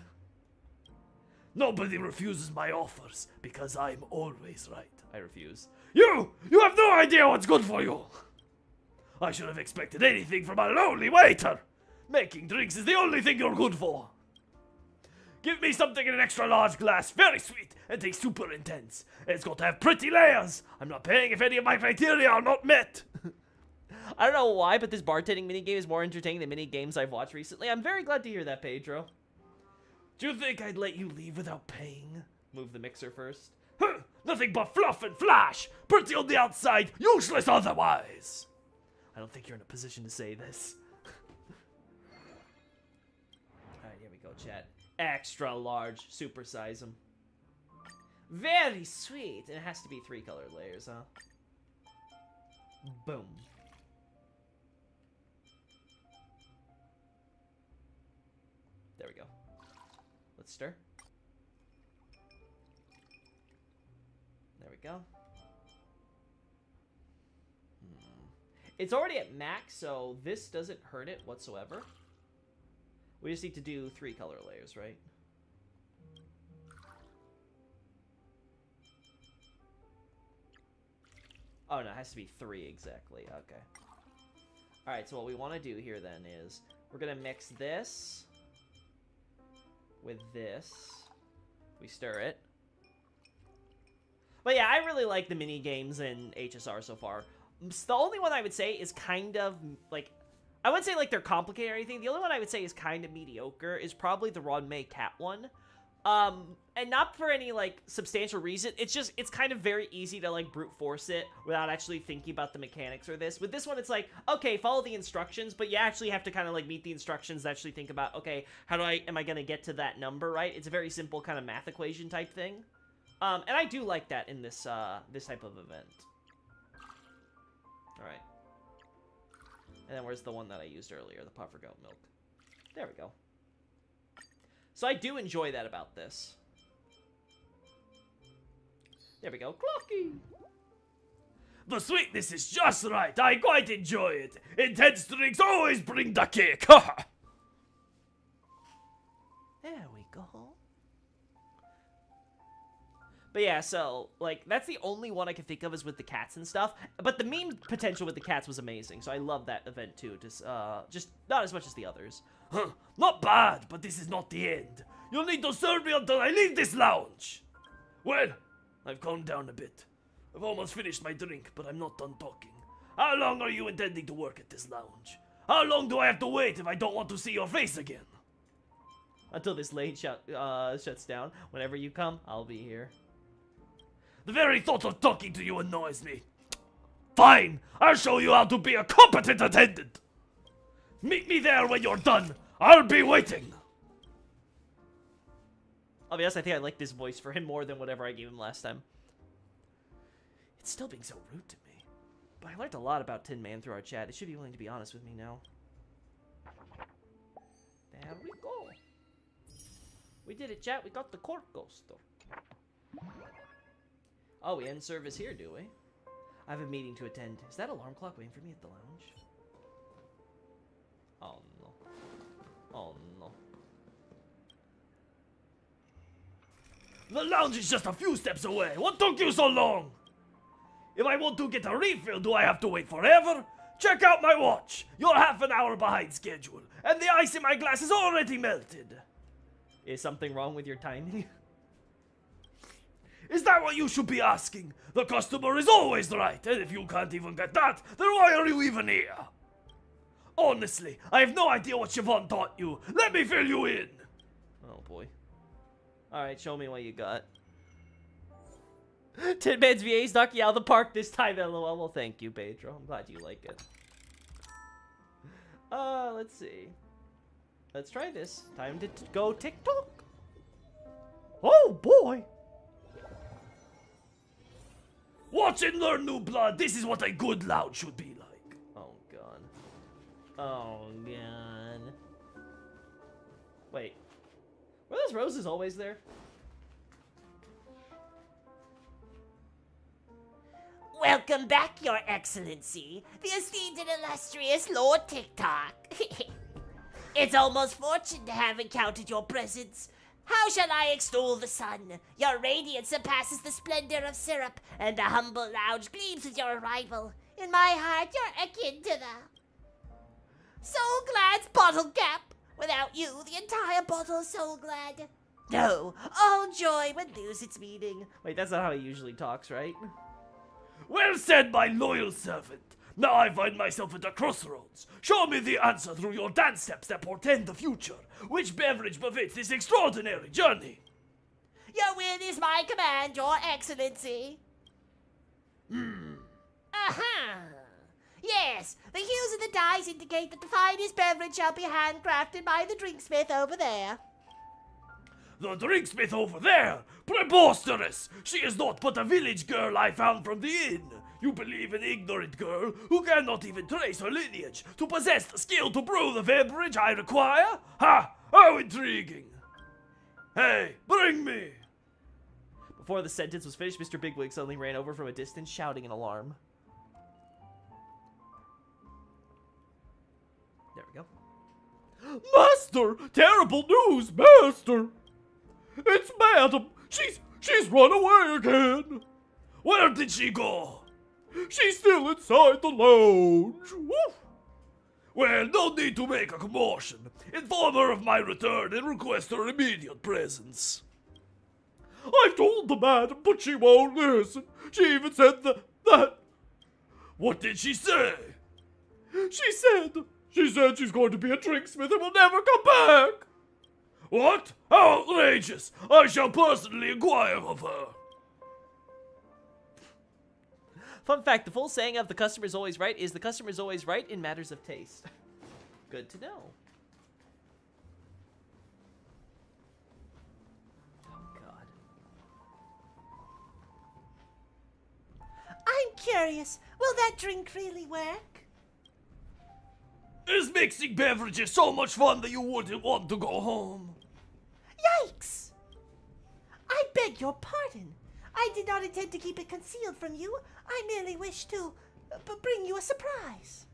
Nobody refuses my offers because I'm always right. I refuse. You! You have no idea what's good for you! I should have expected anything from a lonely waiter! Making drinks is the only thing you're good for! Give me something in an extra large glass, very sweet, and taste super intense. It's got to have pretty layers! I'm not paying if any of my criteria are not met! I don't know why, but this bartending minigame is more entertaining than many games I've watched recently. I'm very glad to hear that, Pedro. Do you think I'd let you leave without paying? Move the mixer first. Nothing but fluff and flash! Pretty on the outside, useless otherwise! I don't think you're in a position to say this. Alright, here we go, chat. Extra large, supersize them. Very sweet. And it has to be three colored layers, huh? Boom. There we go. Let's stir. Go. Hmm. It's already at max, so this doesn't hurt it whatsoever. We just need to do three color layers, right? Oh, no, it has to be three exactly. Okay. Alright, so what we want to do here then is we're going to mix this with this. We stir it. But yeah, I really like the mini games in HSR so far. The only one I would say is kind of like I wouldn't say like they're complicated or anything. The only one I would say is kind of mediocre is probably the Ruan Mei Cat one. Um, and not for any like substantial reason. It's just it's kind of very easy to like brute force it without actually thinking about the mechanics or this. With this one, it's like okay, follow the instructions, but you actually have to kind of like meet the instructions. Actually think about okay, how do I am I gonna get to that number? Right? It's a very simple kind of math equation type thing. Um, and I do like that in this uh this type of event. All right. And then where's the one that I used earlier, the puffer goat milk? There we go. So I do enjoy that about this. There we go. Clocky! The sweetness is just right. I quite enjoy it. Intense drinks always bring the kick. There we go. But yeah, so, like, that's the only one I can think of is with the cats and stuff. But the meme potential with the cats was amazing, so I love that event too. Just, uh, just not as much as the others. Huh, not bad, but this is not the end. You'll need to serve me until I leave this lounge. Well, I've calmed down a bit. I've almost finished my drink, but I'm not done talking. How long are you intending to work at this lounge? How long do I have to wait if I don't want to see your face again? Until this lane shut, uh, shuts down. Whenever you come, I'll be here. The very thought of talking to you annoys me. Fine, I'll show you how to be a competent attendant. Meet me there when you're done. I'll be waiting. I'll be honest, I think I like this voice for him more than whatever I gave him last time. It's still being so rude to me. But I learned a lot about Tin Man through our chat. It should be willing to be honest with me now. There we go. We did it, chat. We got the court coaster. Oh, we end service here, do we? I have a meeting to attend. Is that alarm clock waiting for me at the lounge? Oh, no. Oh, no. The lounge is just a few steps away. What took you so long? If I want to get a refill, do I have to wait forever? Check out my watch. You're half an hour behind schedule, and the ice in my glass is already melted. Is something wrong with your timing? Is that what you should be asking? The customer is always right, and if you can't even get that, then why are you even here? Honestly, I have no idea what Siobhan taught you. Let me fill you in. Oh boy. Alright, show me what you got. Tin Man's VA's knocking out of the park this time, lol. Well, thank you, Pedro. I'm glad you like it. Uh, let's see. Let's try this. Time to go TikTok. Oh boy. Watch and learn, new blood. This is what a good lounge should be like. Oh God. Oh god. Wait. Were those roses always there? Welcome back, Your Excellency, the esteemed and illustrious Lord TikTok. it's almost fortune to have encountered your presence. How shall I extol the sun? Your radiance surpasses the splendor of syrup, and the humble lounge gleams with your arrival. In my heart, you're akin to the Soul Glad's bottle cap. Without you, the entire bottle Soul Glad. No, all joy would lose its meaning. Wait, that's not how he usually talks, right? Well said, my loyal servant. Now I find myself at a crossroads. Show me the answer through your dance steps that portend the future. Which beverage befits this extraordinary journey? Your will is my command, Your Excellency. Hmm. Aha! Yes, the hues of the dice indicate that the finest beverage shall be handcrafted by the drinksmith over there. The drinksmith over there? Preposterous! She is not but a village girl I found from the inn. You believe an ignorant girl who cannot even trace her lineage to possess the skill to brew the beverage I require? Ha! How intriguing! Hey, bring me! Before the sentence was finished, Mr. Bigwig suddenly ran over from a distance, shouting in alarm. There we go. Master! Terrible news, Master! It's Madam! She's she's run away again! Where did she go? She's still inside the lounge. Well, no need to make a commotion. Inform her of my return and request her immediate presence. I've told the madam, but she won't listen. She even said that that. What did she say? She said she said she's going to be a drinksmith and will never come back. What? How outrageous! I shall personally inquire of her. Fun fact, the full saying of the customer is always right is the customer is always right in matters of taste. Good to know. Oh god. I'm curious, will that drink really work? Is mixing beverages so much fun that you wouldn't want to go home? Yikes! I beg your pardon. I did not intend to keep it concealed from you. I merely wish to uh, bring you a surprise.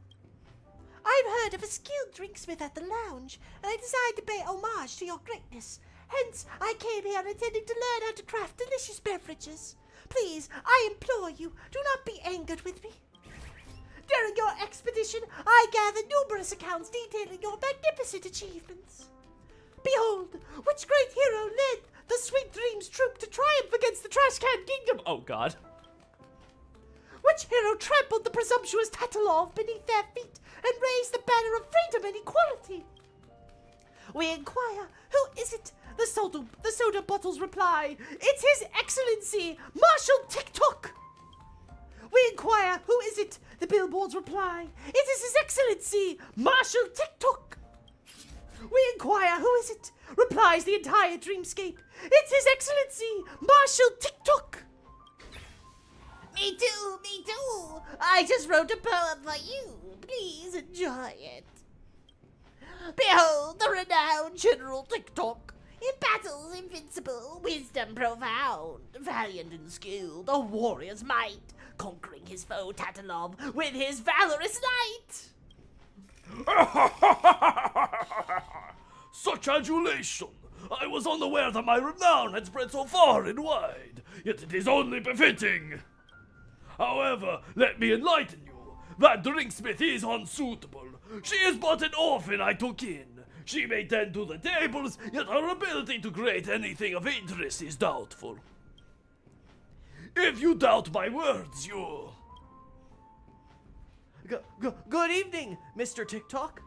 I've heard of a skilled drinksmith at the lounge, and I decided to pay homage to your greatness. Hence, I came here intending to learn how to craft delicious beverages. Please, I implore you, do not be angered with me. During your expedition, I gathered numerous accounts detailing your magnificent achievements. Behold, which great hero led the Sweet Dreams troop to triumph against the Trash Can Kingdom? Oh god. Which hero trampled the presumptuous Tatalov beneath their feet and raised the banner of freedom and equality? We inquire, who is it? The soda, the soda bottles reply, it's His Excellency, Marshal TikTok. We inquire, who is it? The billboards reply, it is His Excellency, Marshal TikTok. We inquire, who is it? Replies the entire dreamscape, it's His Excellency, Marshal TikTok. Me too, me too. I just wrote a poem for you. Please enjoy it. Behold the renowned General TikTok. In battles invincible, wisdom profound, valiant and skilled, a warrior's might, conquering his foe Tatalov with his valorous knight. Such adulation! I was unaware that my renown had spread so far and wide, yet it is only befitting. However, let me enlighten you. That drinksmith is unsuitable. She is but an orphan I took in. She may tend to the tables, yet her ability to create anything of interest is doubtful. If you doubt my words, you. G- good evening, Mr. TikTok.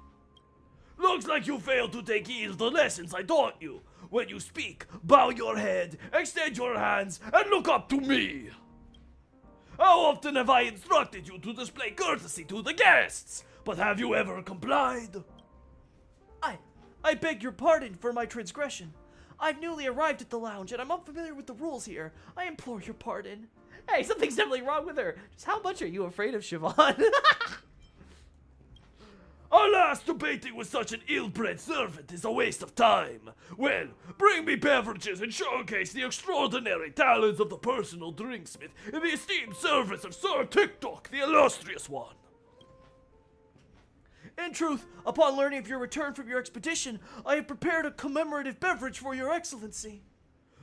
Looks like you failed to take heed of the lessons I taught you. When you speak, bow your head, extend your hands, and look up to me. How often have I instructed you to display courtesy to the guests? But have you ever complied? I I beg your pardon for my transgression. I've newly arrived at the lounge and I'm unfamiliar with the rules here. I implore your pardon. Hey, something's definitely wrong with her. Just how much are you afraid of Siobhan? Alas, debating with such an ill-bred servant is a waste of time. Well, bring me beverages and showcase the extraordinary talents of the personal drinksmith in the esteemed service of Sir TikTok, the illustrious one. In truth, upon learning of your return from your expedition, I have prepared a commemorative beverage for your excellency.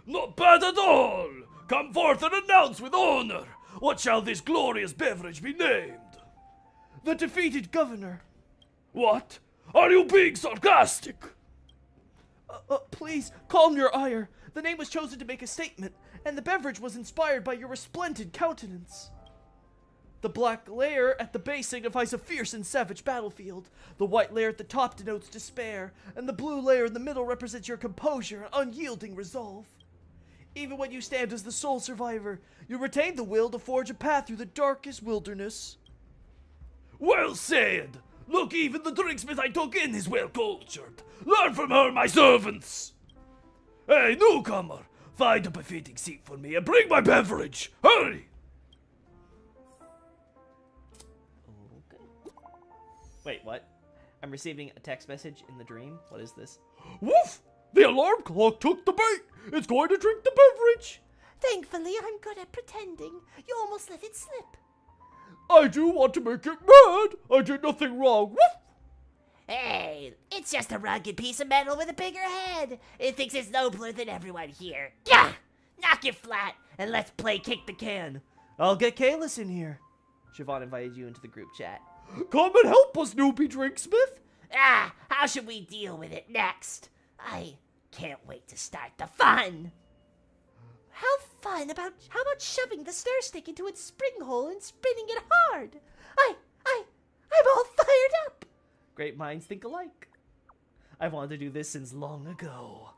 Not bad at all! Come forth and announce with honor! What shall this glorious beverage be named? The defeated governor. What? Are you being sarcastic? Uh, uh, please, calm your ire. The name was chosen to make a statement, and the beverage was inspired by your resplendent countenance. The black layer at the base signifies a fierce and savage battlefield. The white layer at the top denotes despair, and the blue layer in the middle represents your composure and unyielding resolve. Even when you stand as the sole survivor, you retain the will to forge a path through the darkest wilderness. Well said! Look, even the drinksmith I took in is well cultured. Learn from her, my servants! Hey, newcomer! Find a befitting seat for me and bring my beverage! Hurry! Okay. Wait, what? I'm receiving a text message in the dream. What is this? Woof! The alarm clock took the bait! It's going to drink the beverage! Thankfully, I'm good at pretending. You almost let it slip. I do want to make it mad! I did nothing wrong! Woof! Hey, it's just a rugged piece of metal with a bigger head. It thinks it's nobler than everyone here. Gah! Knock it flat, and let's play kick the can. I'll get Kalis in here. Siobhan invited you into the group chat. Come and help us, newbie drinksmith! Ah, how should we deal with it next? I can't wait to start the fun. How fun about how about shoving the stir stick into its spring hole and spinning it hard? I I I'm all fired up. Great minds think alike. I've wanted to do this since long ago.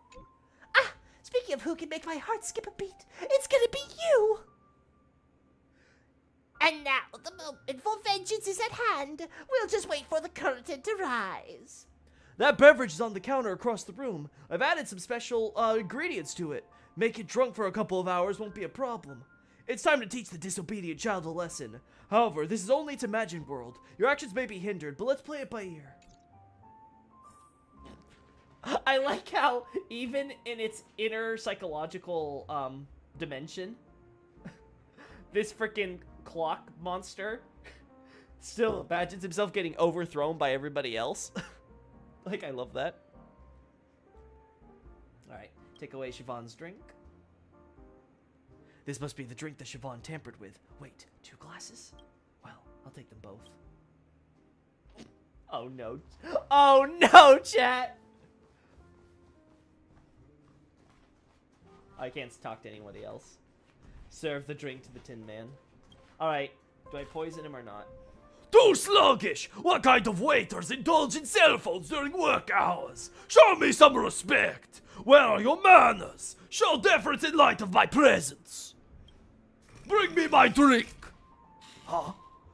Ah, speaking of who can make my heart skip a beat, it's gonna be you. And now the moment for vengeance is at hand. We'll just wait for the curtain to rise. That beverage is on the counter across the room. I've added some special uh, ingredients to it. Make it drunk for a couple of hours won't be a problem. It's time to teach the disobedient child a lesson. However, this is only its imagined world. Your actions may be hindered, but let's play it by ear. I like how even in its inner psychological um dimension, this freaking clock monster still imagines himself getting overthrown by everybody else. Like I love that. All right, take away Siobhan's drink. This must be the drink that Siobhan tampered with. Wait, two glasses? Well, I'll take them both. Oh no. Oh no, chat. I can't talk to anybody else. Serve the drink to the Tin Man. Alright, do I poison him or not? Too sluggish! What kind of waiters indulge in cell phones during work hours? Show me some respect! Where are your manners? Show deference in light of my presence! Bring me my drink! Huh?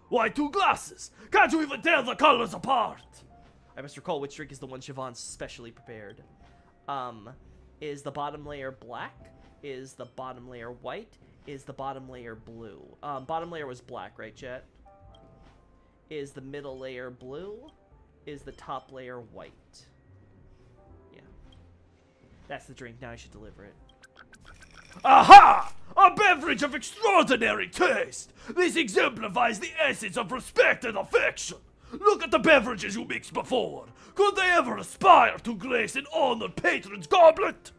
Why two glasses? Can't you even tell the colors apart? I must recall which drink is the one Siobhan specially prepared. Um, is the bottom layer black? Is the bottom layer white? Is the bottom layer blue? Um, bottom layer was black, right, chat? Is the middle layer blue? Is the top layer white? Yeah. That's the drink. Now I should deliver it. Aha! A beverage of extraordinary taste! This exemplifies the essence of respect and affection! Look at the beverages you mixed before! Could they ever aspire to grace an honored patron's goblet?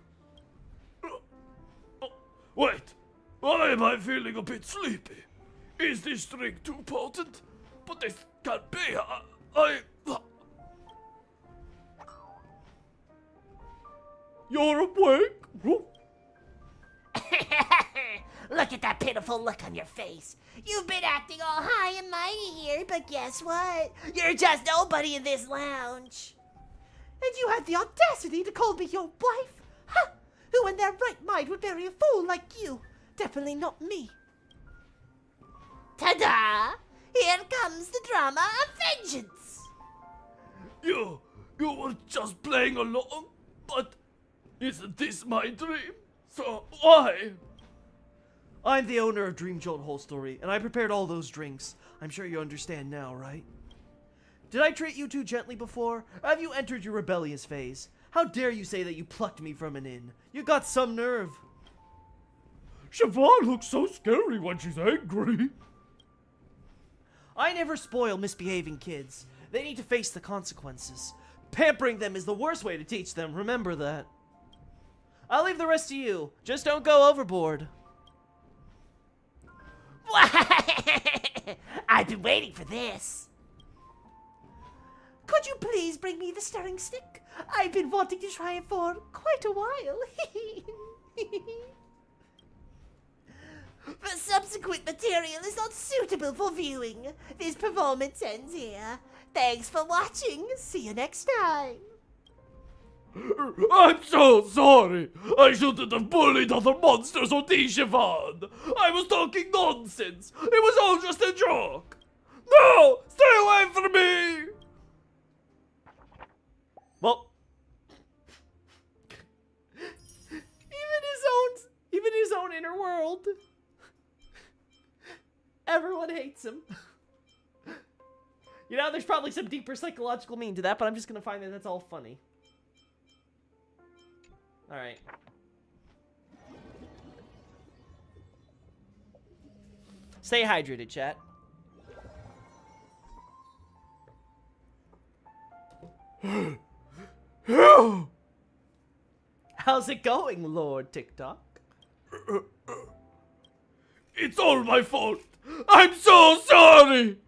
Wait, why am I feeling a bit sleepy? Is this drink too potent? But this can't be. I. I You're awake? look at that pitiful look on your face. You've been acting all high and mighty here, but guess what? You're just nobody in this lounge. And you had the audacity to call me your wife? Huh? Who in their right mind would marry a fool like you? Definitely not me. Ta-da! Here comes the drama of vengeance. You. You were just playing along? But. Isn't this my dream? So why? I'm the owner of Dream Jolt Whole Story, and I prepared all those drinks. I'm sure you understand now, right? Did I treat you too gently before? Have you entered your rebellious phase? How dare you say that you plucked me from an inn? You got some nerve. Siobhan looks so scary when she's angry. I never spoil misbehaving kids. They need to face the consequences. Pampering them is the worst way to teach them, remember that. I'll leave the rest to you. Just don't go overboard. I've been waiting for this. Could you please bring me the stirring stick? I've been wanting to try it for quite a while. the subsequent material is not suitable for viewing. This performance ends here. Thanks for watching. See you next time. I'm so sorry. I shouldn't have bullied other monsters on Siobhan. I was talking nonsense. It was all just a joke. No! Stay away from me! Well, even his own, even his own inner world, everyone hates him. You know, there's probably some deeper psychological meaning to that, but I'm just gonna find that that's all funny. All right. Stay hydrated, chat. How's it going, Lord TikTok? It's all my fault. I'm so sorry.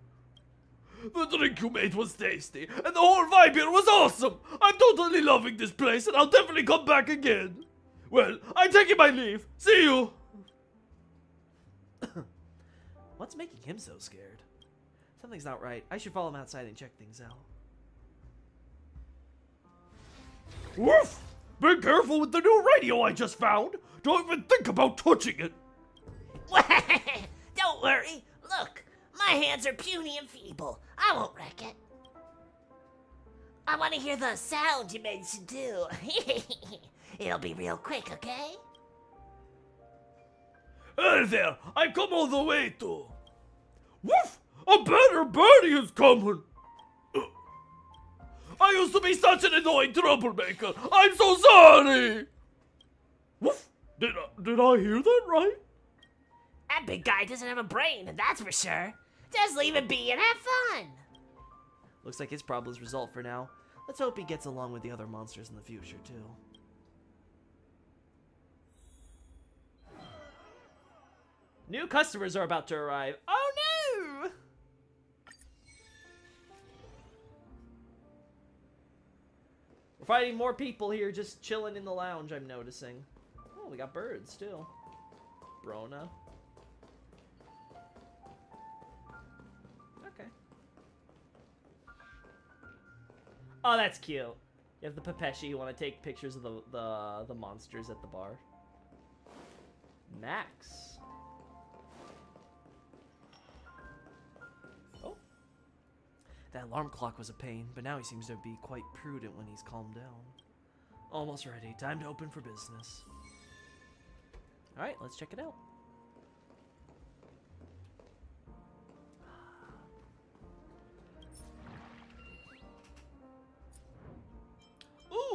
The drink you made was tasty, and the whole vibe here was awesome. I'm totally loving this place, and I'll definitely come back again. Well, I'm taking my leave. See you. What's making him so scared? Something's not right. I should follow him outside and check things out. Woof! Be careful with the new radio I just found. Don't even think about touching it. Don't worry. Look, my hands are puny and feeble. I won't wreck it. I want to hear the sound you mentioned too. It'll be real quick, okay? Hey there, I've come all the way to. Woof! A better birdie is coming. Uh, I used to be such an annoying troublemaker. I'm so sorry. Woof! Did I, did I hear that right? That big guy doesn't have a brain, that's for sure. Just leave it be and have fun. Looks like his problem's resolved for now. Let's hope he gets along with the other monsters in the future, too. New customers are about to arrive. Oh no! We're finding more people here just chilling in the lounge, I'm noticing. Oh, we got birds, too. Brona. Oh, that's cute. You have the Pepeshi. You want to take pictures of the, the the monsters at the bar. Max. Oh. That alarm clock was a pain, but now he seems to be quite prudent when he's calmed down. Almost ready. Time to open for business. Alright, let's check it out.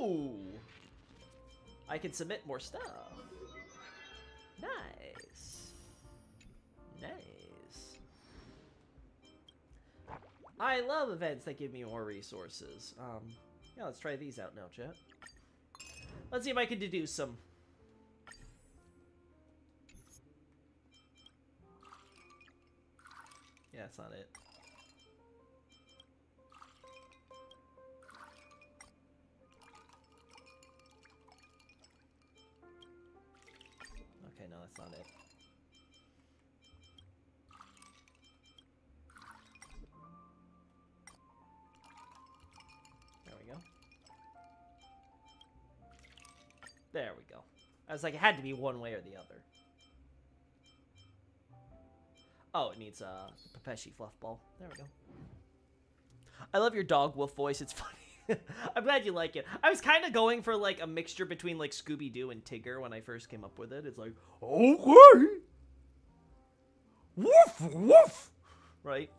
Ooh! I can submit more stuff. Nice. Nice. I love events that give me more resources. Um, yeah, let's try these out now, chat. Let's see if I can deduce some. Yeah, that's not it. That's not it. There we go. There we go. I was like, it had to be one way or the other. Oh, it needs a Pepeshi fluff ball. There we go. I love your dog wolf voice. It's funny. I'm glad you like it. I was kind of going for like a mixture between like Scooby Doo and Tigger when I first came up with it. It's like, Okay. Woof woof. right?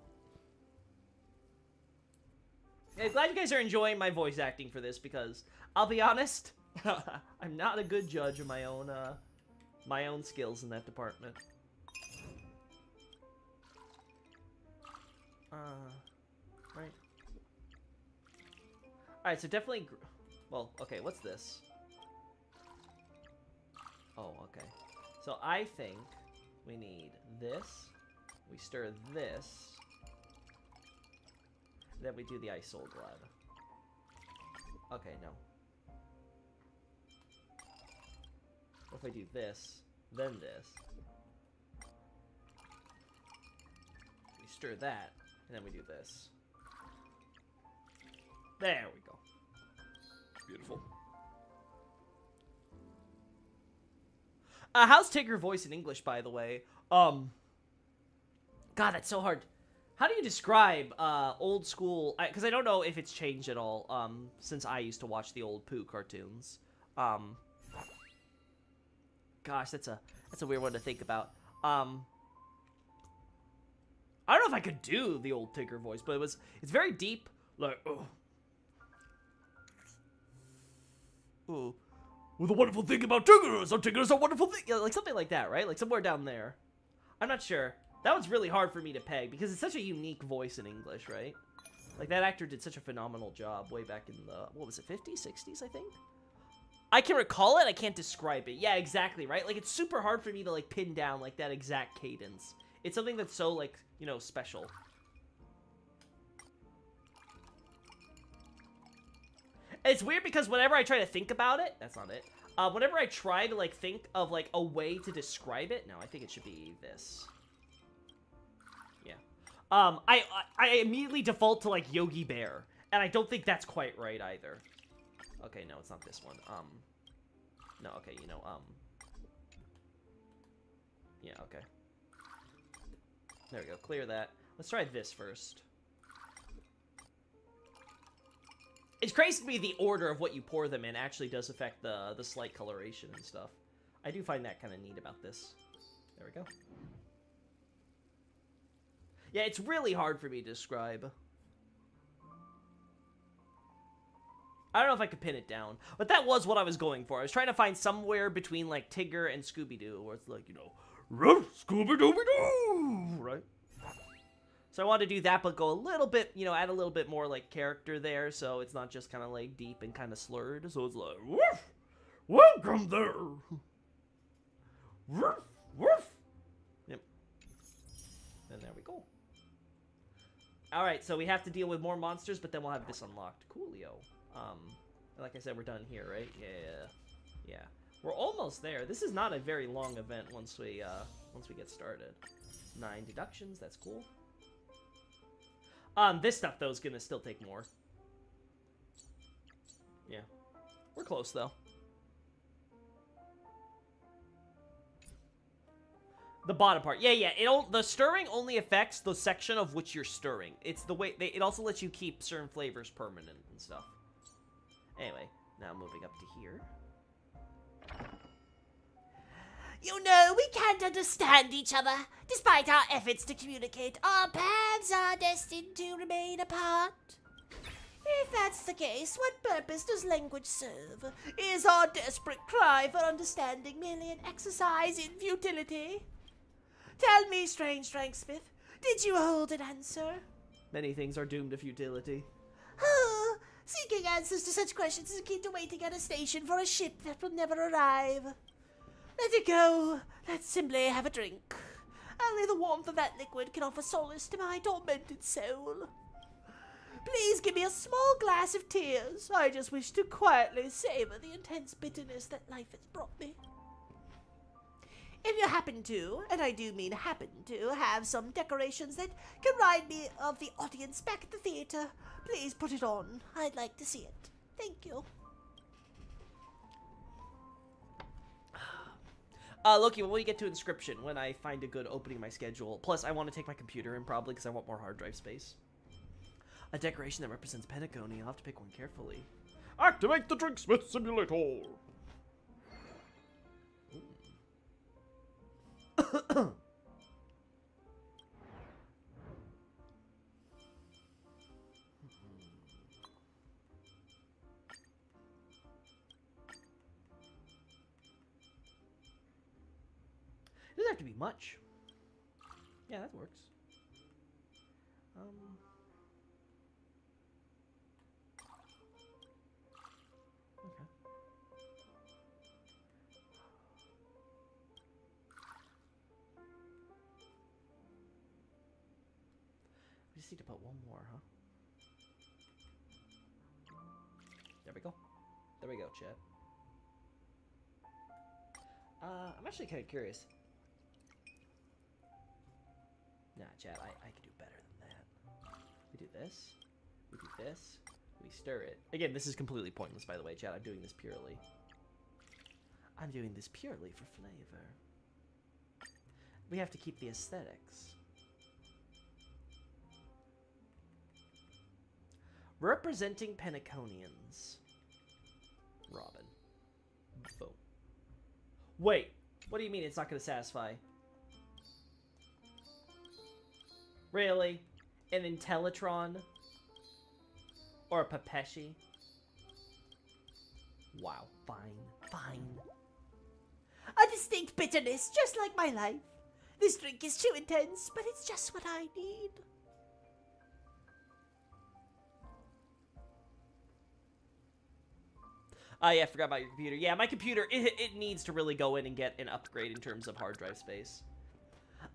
I'm glad you guys are enjoying my voice acting for this because I'll be honest, I'm not a good judge of my own uh my own skills in that department. Uh, right. All right, so definitely. Well, okay. What's this? Oh, okay. So I think we need this. We stir this. Then we do the ice soul glad. Okay, no. What if I do this, then this? We stir that, and then we do this. There we go. Beautiful. Uh, how's Tigger voice in English, by the way? Um. God, that's so hard. How do you describe uh, old school? Because I, don't know if it's changed at all um, since I used to watch the old Pooh cartoons. Um, gosh, that's a that's a weird one to think about. Um, I don't know if I could do the old Tigger voice, but it was it's very deep. Like, oh, oh, well, the wonderful thing about Tigger our Tigger is a wonderful thing. Like something like that, right? Like somewhere down there. I'm not sure. That one's really hard for me to peg because it's such a unique voice in English, right? Like that actor did such a phenomenal job way back in the what was it, 50s, 60s, I think. I can recall it, I can't describe it. Yeah, exactly, right? Like it's super hard for me to like pin down like that exact cadence. It's something that's so like, you know, special. It's weird because whenever I try to think about it, that's not it. Uh, whenever I try to like think of like a way to describe it, no, I think it should be this. Yeah. Um, I, I I immediately default to like Yogi Bear, and I don't think that's quite right either. Okay, no, it's not this one. Um, no, okay, you know, um, yeah, okay. There we go. Clear that. Let's try this first. It's crazy to me the order of what you pour them in actually does affect the the slight coloration and stuff. I do find that kind of neat about this. There we go. Yeah, it's really hard for me to describe. I don't know if I could pin it down, but that was what I was going for. I was trying to find somewhere between like Tigger and Scooby Doo, where it's like you know, Scooby Dooby Doo! right? So I wanted to do that, but go a little bit, you know, add a little bit more like character there, so it's not just kind of like deep and kind of slurred. So it's like, Woof! Welcome there! woof, woof. Yep. And there we go. All right, so we have to deal with more monsters, but then we'll have this unlocked. Coolio. Um, like I said, we're done here, right? Yeah, yeah. We're almost there. This is not a very long event once we uh once we get started. Nine deductions. That's cool. Um, this stuff though is gonna still take more. Yeah, we're close though. The bottom part. Yeah, yeah. It all, the stirring only affects the section of which you're stirring. It's the way they, it also lets you keep certain flavors permanent and stuff. Anyway, now moving up to here. You know, we can't understand each other. Despite our efforts to communicate, our paths are destined to remain apart. If that's the case, what purpose does language serve? Is our desperate cry for understanding merely an exercise in futility? Tell me, Strange Drinksmith, did you hold an answer? Many things are doomed to futility. Oh, seeking answers to such questions is akin to waiting at a station for a ship that will never arrive. Let it go. Let's simply have a drink. Only the warmth of that liquid can offer solace to my tormented soul. Please give me a small glass of tears. I just wish to quietly savor the intense bitterness that life has brought me. If you happen to, and I do mean happen to, have some decorations that can remind me of the audience back at the theater, please put it on. I'd like to see it. Thank you. Uh, Loki, when we get to inscription, when I find a good opening my schedule. Plus, I want to take my computer in probably because I want more hard drive space. A decoration that represents Penacony. I'll have to pick one carefully. Activate the Drinksmith Simulator! much. Yeah, that works. Um. We just need to put one more, huh? There we go. There we go, Chip. Uh, I'm actually kind of curious. Nah, chat, I, I could do better than that. We do this. We do this. We stir it. Again, this is completely pointless, by the way, chat. I'm doing this purely. I'm doing this purely for flavor. We have to keep the aesthetics. Representing Penaconians. Robin. Boom. Wait, what do you mean it's not going to satisfy? Really? An Intellitron? Or a Pepeshi? Wow, fine, fine. A distinct bitterness, just like my life. This drink is too intense, but it's just what I need. Oh yeah, I forgot about your computer. Yeah, my computer, it, it needs to really go in and get an upgrade in terms of hard drive space.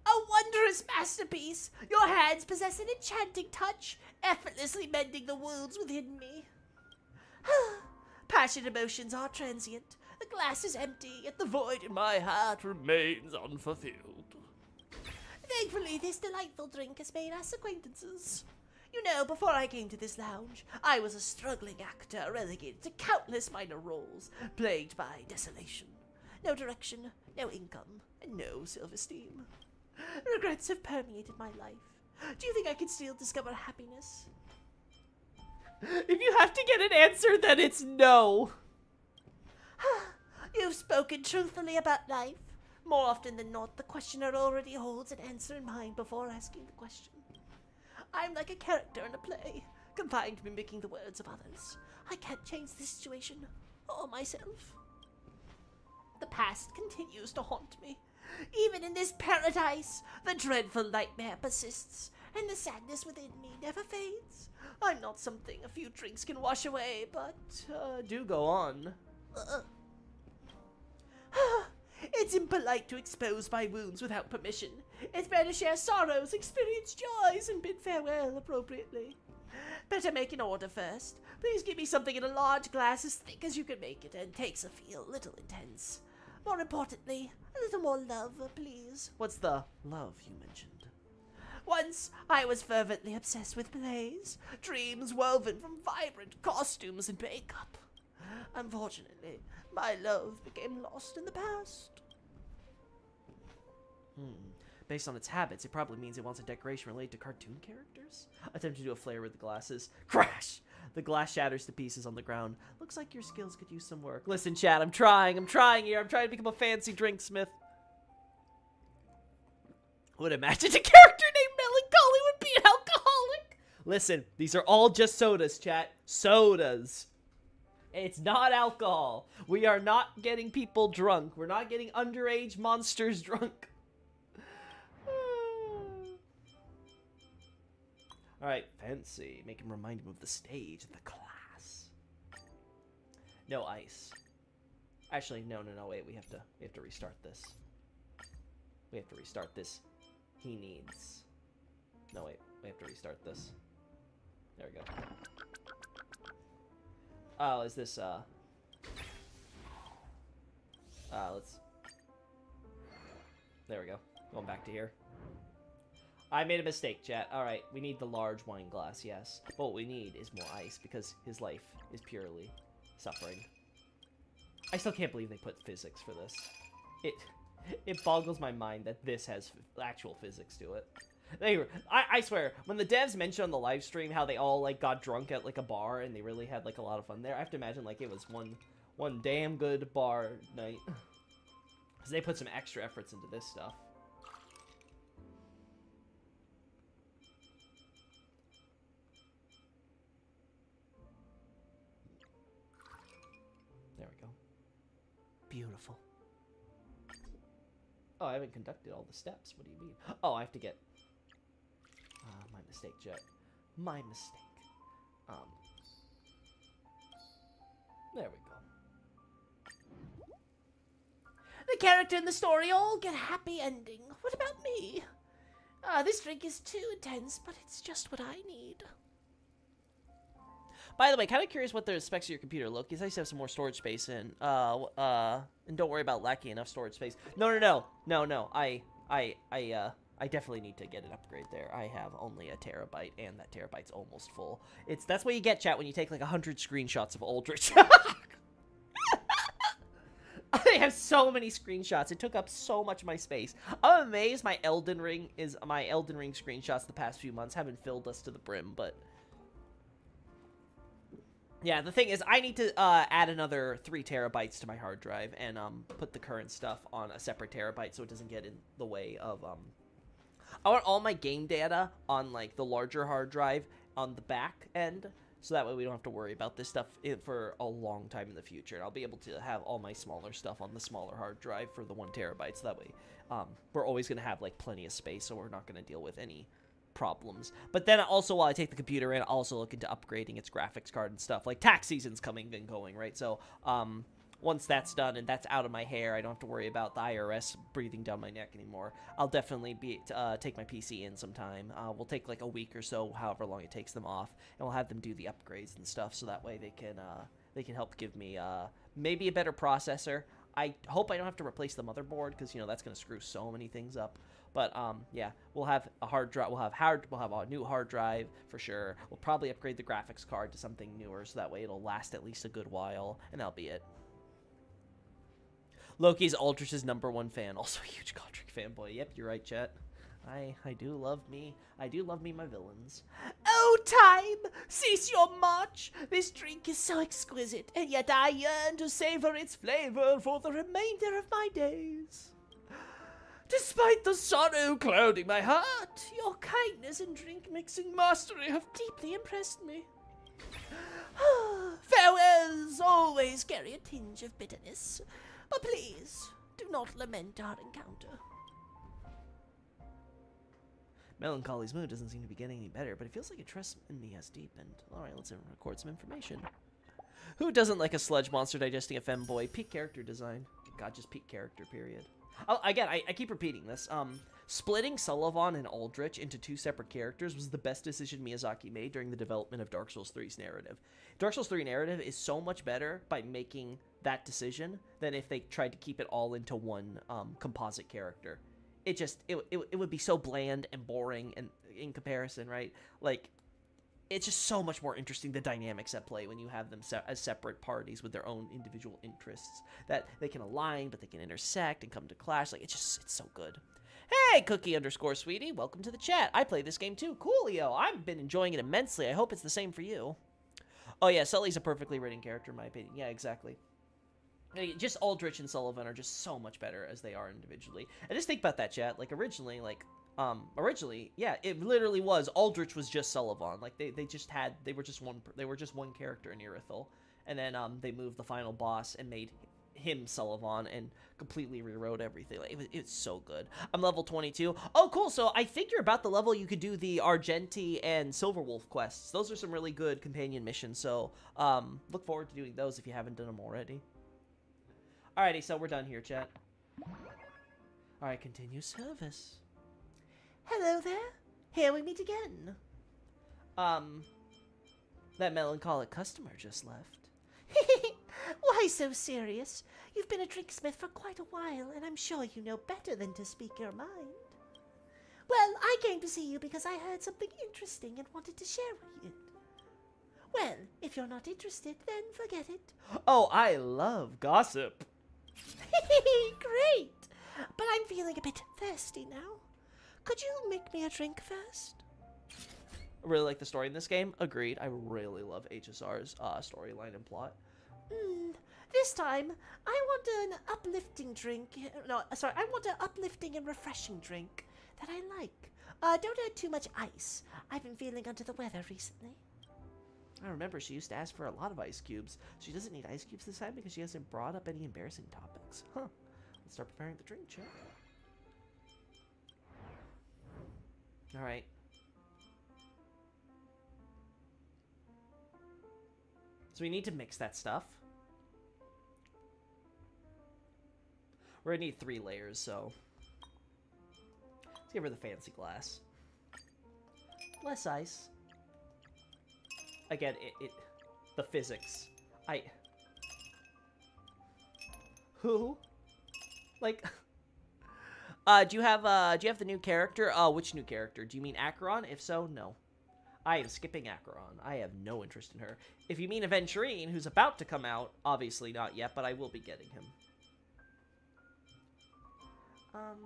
A wondrous masterpiece! Your hands possess an enchanting touch, effortlessly mending the wounds within me. Passion emotions are transient. The glass is empty, yet the void in my heart Remains unfulfilled. Thankfully, this delightful drink has made us acquaintances. You know, before I came to this lounge, I was a struggling actor relegated to countless minor roles, plagued by desolation. No direction, no income, and no self esteem. Regrets have permeated my life. Do you think I can still discover happiness? If you have to get an answer, then it's no. You've spoken truthfully about life. More often than not, the questioner already holds an answer in mind before asking the question. I'm like a character in a play, confined to mimicking the words of others. I can't change the situation or myself. The past continues to haunt me. Even in this paradise, the dreadful nightmare persists, and the sadness within me never fades. I'm not something a few drinks can wash away, but Uh, do go on. uh, it's impolite to expose my wounds without permission. It's better to share sorrows, experience joys, and bid farewell appropriately. Better make an order first. Please give me something in a large glass as thick as you can make it and takes a feel little intense. More importantly, a little more love, please. What's the love you mentioned? Once I was fervently obsessed with plays, dreams woven from vibrant costumes and makeup. Unfortunately, my love became lost in the past. Hmm. Based on its habits, it probably means it wants a decoration related to cartoon characters? Attempt to do a flare with the glasses. Crash! The glass shatters to pieces on the ground. Looks like your skills could use some work. Listen, Chad, I'm trying. I'm trying here. I'm trying to become a fancy drink drinksmith. Would imagine a character named Melancholy would be an alcoholic. Listen, these are all just sodas, chat. Sodas. It's not alcohol. We are not getting people drunk. We're not getting underage monsters drunk. All right, fancy. Make him remind him of the stage, the class. No ice. Actually, no, no, no. Wait, we have to. We have to restart this. We have to restart this. He needs. No, wait. We have to restart this. There we go. Oh, is this uh? Uh, let's. There we go. Going back to here. I made a mistake, chat. Alright, we need the large wine glass, yes. But what we need is more ice, because his life is purely suffering. I still can't believe they put physics for this. It it boggles my mind that this has actual physics to it. They were, I, I swear, when the devs mentioned on the live stream how they all like got drunk at like a bar and they really had like a lot of fun there, I have to imagine like it was one one damn good bar night. Because they put some extra efforts into this stuff. Beautiful. Oh, I haven't conducted all the steps. What do you mean? Oh, I have to get. Uh, my mistake, Jet. My mistake. Um. There we go. The character and the story all get a happy ending. What about me? Ah, this drink is too intense, but it's just what I need. By the way, kind of curious what the specs of your computer look. It's nice to have some more storage space in. Uh, uh, and don't worry about lacking enough storage space. No, no, no, no, no. I, I, I, uh, I definitely need to get an upgrade there. I have only a terabyte, and that terabyte's almost full. It's that's what you get, chat, when you take like a hundred screenshots of Aldrich. I have so many screenshots. It took up so much of my space. I'm amazed my Elden Ring is my Elden Ring screenshots the past few months haven't filled us to the brim, but yeah, the thing is, I need to uh, add another three terabytes to my hard drive and um, put the current stuff on a separate terabyte so it doesn't get in the way of. Um... I want all my game data on like the larger hard drive on the back end, so that way we don't have to worry about this stuff for a long time in the future. And I'll be able to have all my smaller stuff on the smaller hard drive for the one terabyte. So that way, um, we're always gonna have like plenty of space, so we're not gonna deal with any problems. But then also while I take the computer in, I'll also look into upgrading its graphics card and stuff. Like tax season's coming and going, right? So um once that's done and that's out of my hair, I don't have to worry about the IRS breathing down my neck anymore. I'll definitely be uh, take my PC in sometime. Uh, we'll take like a week or so, however long it takes them off, and we'll have them do the upgrades and stuff, so that way they can uh, they can help give me uh, maybe a better processor. I hope I don't have to replace the motherboard because you know that's gonna screw so many things up. But um, yeah, we'll have a hard drive. We'll have hard. We'll have a new hard drive for sure. We'll probably upgrade the graphics card to something newer, so that way it'll last at least a good while, and that'll be it. Loki's Aldrich's number one fan, also a huge Godrick fanboy. Yep, you're right, Chet. I I do love me. I do love me my villains. Oh, time! Cease your march! This drink is so exquisite, and yet I yearn to savor its flavor for the remainder of my days. Despite the sorrow clouding my heart, your kindness and drink mixing mastery have deeply impressed me. Farewells always carry a tinge of bitterness, but please do not lament our encounter. Melancholy's mood doesn't seem to be getting any better, but it feels like a trust in me has deepened. Alright, let's uh, record some information. Who doesn't like a sludge monster digesting a femboy? Peak character design. God, just peak character, period. Oh, again, I, I keep repeating this. Um, splitting Sullivan and Aldrich into two separate characters was the best decision Miyazaki made during the development of Dark Souls 3's narrative. Dark Souls 3 narrative is so much better by making that decision than if they tried to keep it all into one um, composite character it just it, it, it would be so bland and boring and in comparison right like it's just so much more interesting the dynamics at play when you have them se- as separate parties with their own individual interests that they can align but they can intersect and come to clash. Like it's just it's so good. Hey cookie underscore sweetie welcome to the chat. I play this game too. Coolio i've been enjoying it immensely. I hope it's the same for you. Oh yeah sully's a perfectly written character in my opinion. Yeah exactly. Just Aldrich and Sullivan are just so much better as they are individually. And just think about that, chat. Like originally, like um originally, yeah, it literally was Aldrich was just Sullivan. Like they, they just had they were just one they were just one character in Irithyll. And then um they moved the final boss and made him Sullivan and completely rewrote everything. Like it was it's so good. I'm level 22. Oh cool. So I think you're about the level you could do the Argenti and Silverwolf quests. Those are some really good companion missions. So um look forward to doing those if you haven't done them already. Alrighty, so we're done here, chat. Alright, continue service. Hello there. Here we meet again. Um, that melancholic customer just left. Why so serious? You've been a drinksmith for quite a while, and I'm sure you know better than to speak your mind. Well, I came to see you because I heard something interesting and wanted to share with you. Well, if you're not interested, then forget it. Oh, I love gossip. Great! But I'm feeling a bit thirsty now. Could you make me a drink first? I really like the story in this game. Agreed. I really love HSR's uh, storyline and plot. Hmm. This time, I want an uplifting drink. No, sorry, I want an uplifting and refreshing drink that I like. Uh, don't add too much ice. I've been feeling under the weather recently. I remember she used to ask for a lot of ice cubes. She doesn't need ice cubes this time because she hasn't brought up any embarrassing topics. Huh. Let's start preparing the drink, chat. All right. So we need to mix that stuff. We're gonna need three layers, so let's give her the fancy glass. Less ice. Again, it, it the physics. I who like uh do you have uh do you have the new character? Uh which new character? Do you mean Acheron? If so, no. I am skipping Acheron. I have no interest in her. If you mean Aventurine, who's about to come out, obviously not yet, but I will be getting him. Um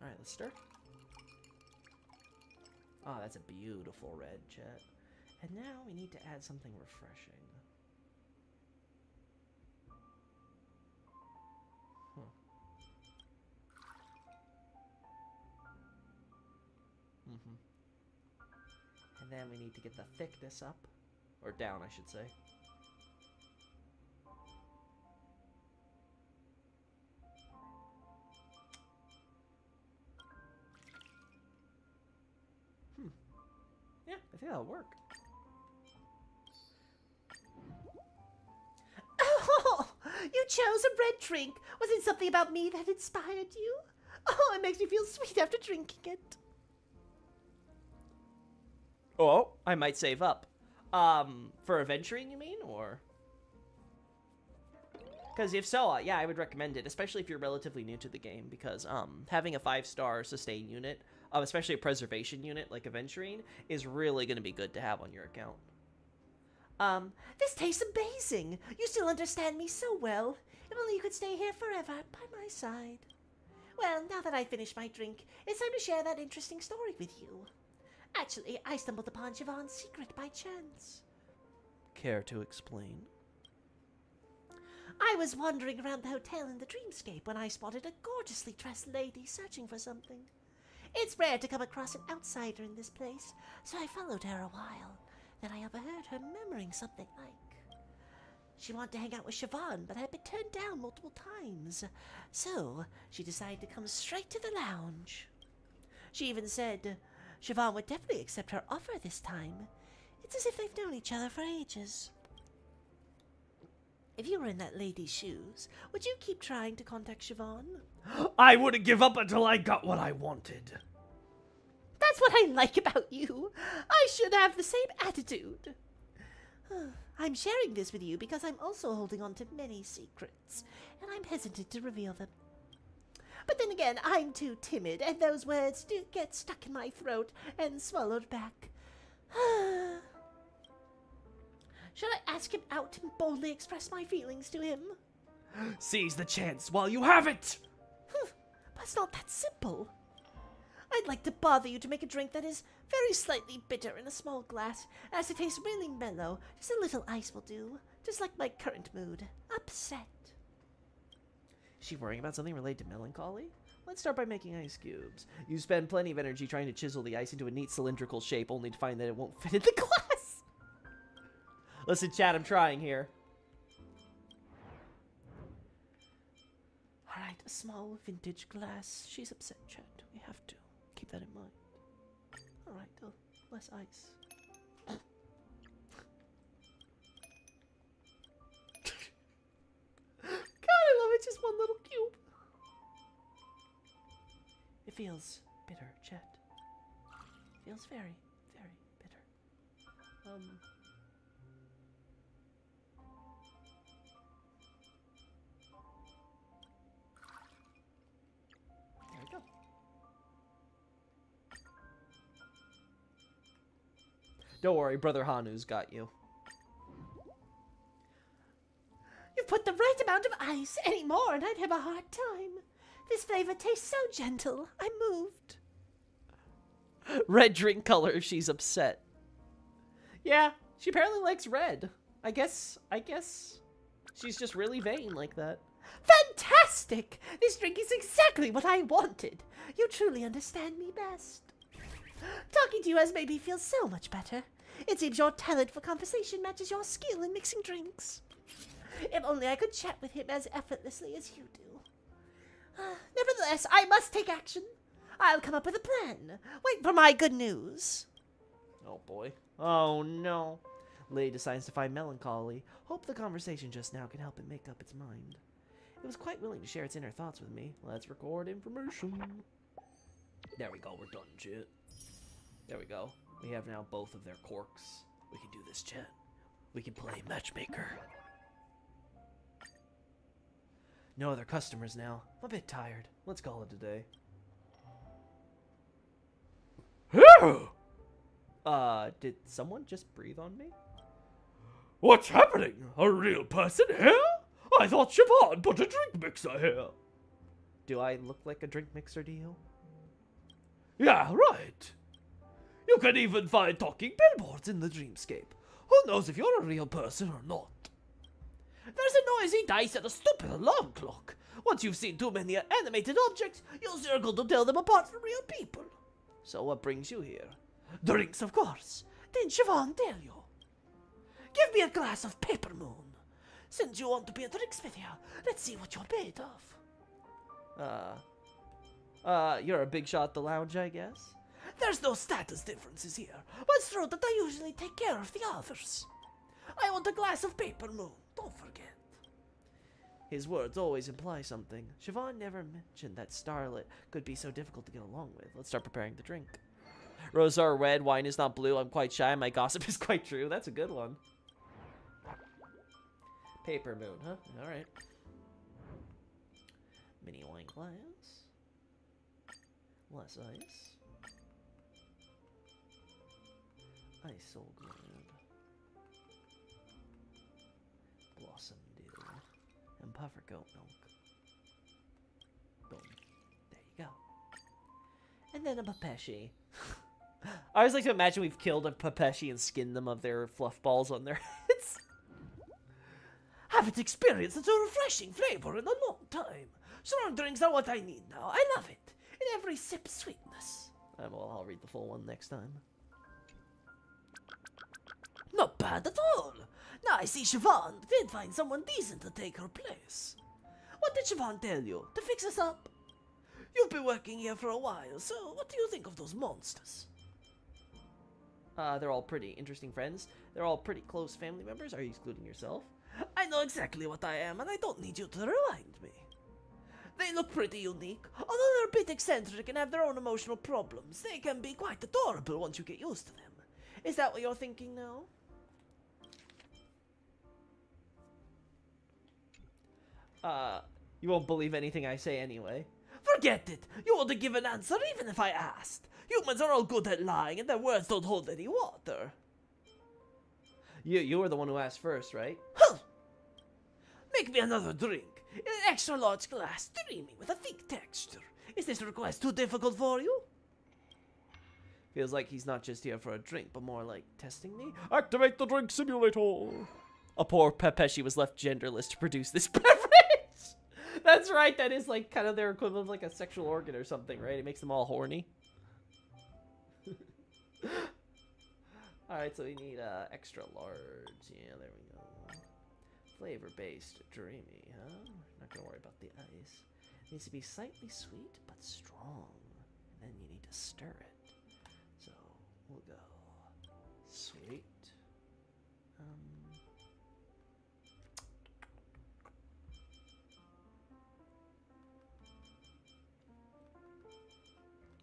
Alright, let's Oh, that's a beautiful red, Chet. And now we need to add something refreshing. Huh. Mm-hmm. And then we need to get the thickness up. Or down, I should say. I think that'll work. Oh, you chose a red drink. Was it something about me that inspired you? Oh, it makes me feel sweet after drinking it. Oh, I might save up. Um, for adventuring, you mean, or? Because if so, uh, yeah, I would recommend it, especially if you're relatively new to the game. Because um, having a five-star sustain unit, um, especially a preservation unit like Aventurine, is really going to be good to have on your account. Um, this tastes amazing. You still understand me so well. If only you could stay here forever by my side. Well, now that I've finished my drink, it's time to share that interesting story with you. Actually, I stumbled upon Siobhan's secret by chance. Care to explain? I was wandering around the hotel in the dreamscape when I spotted a gorgeously dressed lady searching for something. It's rare to come across an outsider in this place, so I followed her a while. Then I overheard her murmuring something like, she wanted to hang out with Siobhan, but had been turned down multiple times. So she decided to come straight to the lounge. She even said Siobhan would definitely accept her offer this time. It's as if they've known each other for ages. If you were in that lady's shoes, would you keep trying to contact Siobhan? I wouldn't give up until I got what I wanted. That's what I like about you. I should have the same attitude. I'm sharing this with you because I'm also holding on to many secrets, and I'm hesitant to reveal them. But then again, I'm too timid, and those words do get stuck in my throat and swallowed back. Should I ask him out and boldly express my feelings to him? Seize the chance while you have it! But it's not that simple. I'd like to bother you to make a drink that is very slightly bitter in a small glass, as it tastes really mellow. Just a little ice will do, just like my current mood. Upset. Is she worrying about something related to melancholy? Let's start by making ice cubes. You spend plenty of energy trying to chisel the ice into a neat cylindrical shape, only to find that it won't fit in the glass. Listen, Chad, I'm trying here. All right, a small vintage glass. She's upset, Chet. We have to keep that in mind. All right, uh, less ice. God, I love it. Just one little cube. It feels bitter, Chet. feels very, very bitter. Um. Don't worry, Brother Hanu's got you. You've put the right amount of ice. Any more, and I'd have a hard time. This flavor tastes so gentle. I'm moved. Red drink color if she's upset. Yeah, she apparently likes red. I guess, I guess she's just really vain like that. Fantastic! This drink is exactly what I wanted. You truly understand me best. Talking to you has made me feel so much better. It seems your talent for conversation matches your skill in mixing drinks. If only I could chat with him as effortlessly as you do. Ah, Nevertheless, I must take action. I'll come up with a plan. Wait for my good news. Oh boy. Oh no. Lay decides to find melancholy. Hope the conversation just now can help it make up its mind. It was quite willing to share its inner thoughts with me. Let's record information. There we go, we're done, chat. There we go. We have now both of their corks. We can do this, chat. We can play matchmaker. No other customers now. I'm a bit tired. Let's call it a day. Uh, did someone just breathe on me? What's happening? A real person here? I thought Siobhan put a drink mixer here. Do I look like a drink mixer to you? Yeah, right. You can even find talking billboards in the dreamscape. Who knows if you're a real person or not? There's a noisy dice and a stupid alarm clock. Once you've seen too many animated objects, you'll circle to tell them apart from real people. So what brings you here? Drinks, of course. Didn't Siobhan tell you? Give me a glass of paper moon. Since you want to be a drinksmithia, let's see what you're made of. Uh, uh, you're a big shot at the lounge, I guess? There's no status differences here, but it's true that I usually take care of the others. I want a glass of paper moon, don't forget. His words always imply something. Siobhan never mentioned that Starlet could be so difficult to get along with. Let's start preparing the drink. Roses are red, wine is not blue. I'm quite shy. My gossip is quite true. That's a good one. Paper moon, huh? All right. Mini wine glass. Less ice. Ice soul globe. Blossom dew. And puffer goat milk. Boom. There you go. And then a Pepeshi. I always like to imagine we've killed a Pepeshi and skinned them of their fluff balls on their heads. Haven't experienced such a refreshing flavor in a long time. Strong drinks are what I need now. I love it. In every sip, sweetness. Well, I'll read the full one next time. Not bad at all. Now I see Siobhan did find someone decent to take her place. What did Siobhan tell you? To fix us up? You've been working here for a while, so what do you think of those monsters? Uh, they're all pretty interesting friends. They're all pretty close family members. Are you excluding yourself? I know exactly what I am, and I don't need you to remind me. They look pretty unique. Although they're a bit eccentric and have their own emotional problems, they can be quite adorable once you get used to them. Is that what you're thinking now? Uh, you won't believe anything I say anyway. Forget it! You wouldn't give an answer even if I asked. Humans are all good at lying, and their words don't hold any water. You you were the one who asked first, right? Huh! Make me another drink. In an extra large glass, dreamy, with a thick texture. Is this request too difficult for you? Feels like he's not just here for a drink, but more like testing me. Activate the drink simulator. A poor Pepeshi was left genderless to produce this. That's right. That is like kind of their equivalent of like a sexual organ or something, right? It makes them all horny. all right, so we need uh, extra large. Yeah, there we go. Flavor based, dreamy, huh? Not gonna worry about the ice. It needs to be slightly sweet but strong. And then you need to stir it. So we'll go sweet.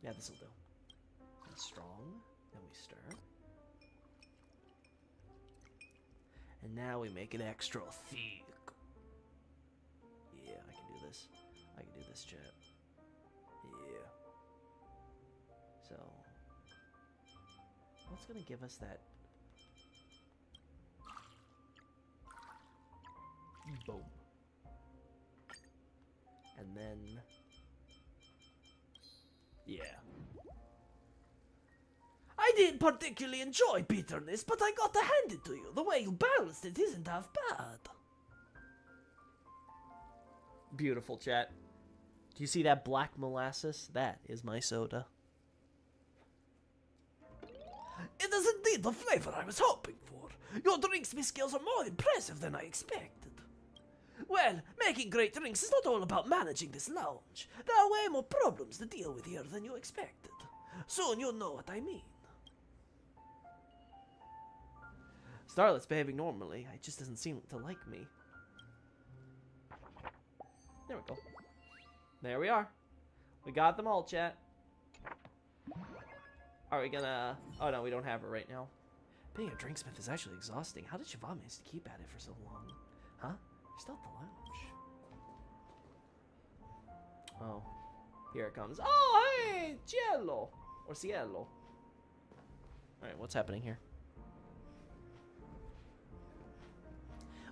Yeah, this will do. And strong. Then we stir. And now we make it extra thick. Yeah, I can do this. I can do this, chat. Yeah. So, what's gonna give us that? Boom. And then, yeah. I didn't particularly enjoy bitterness, but I got to hand it to you. The way you balanced it isn't half bad. Beautiful chat. Do you see that black molasses? That is my soda. it is indeed the flavor I was hoping for. Your drinksmith skills are more impressive than I expected. Well, making great drinks is not all about managing this lounge. There are way more problems to deal with here than you expected. Soon you'll know what I mean. Starlet's behaving normally. It just doesn't seem to like me. There we go. There we are. We got them all, chat. Are we gonna... Oh, no, we don't have her right now. Being a drinksmith is actually exhausting. How did Siobhan manage to keep at it for so long? Huh? You're the lounge. Oh. Here it comes. Oh, hey! Cielo! Or Cielo. Alright, what's happening here?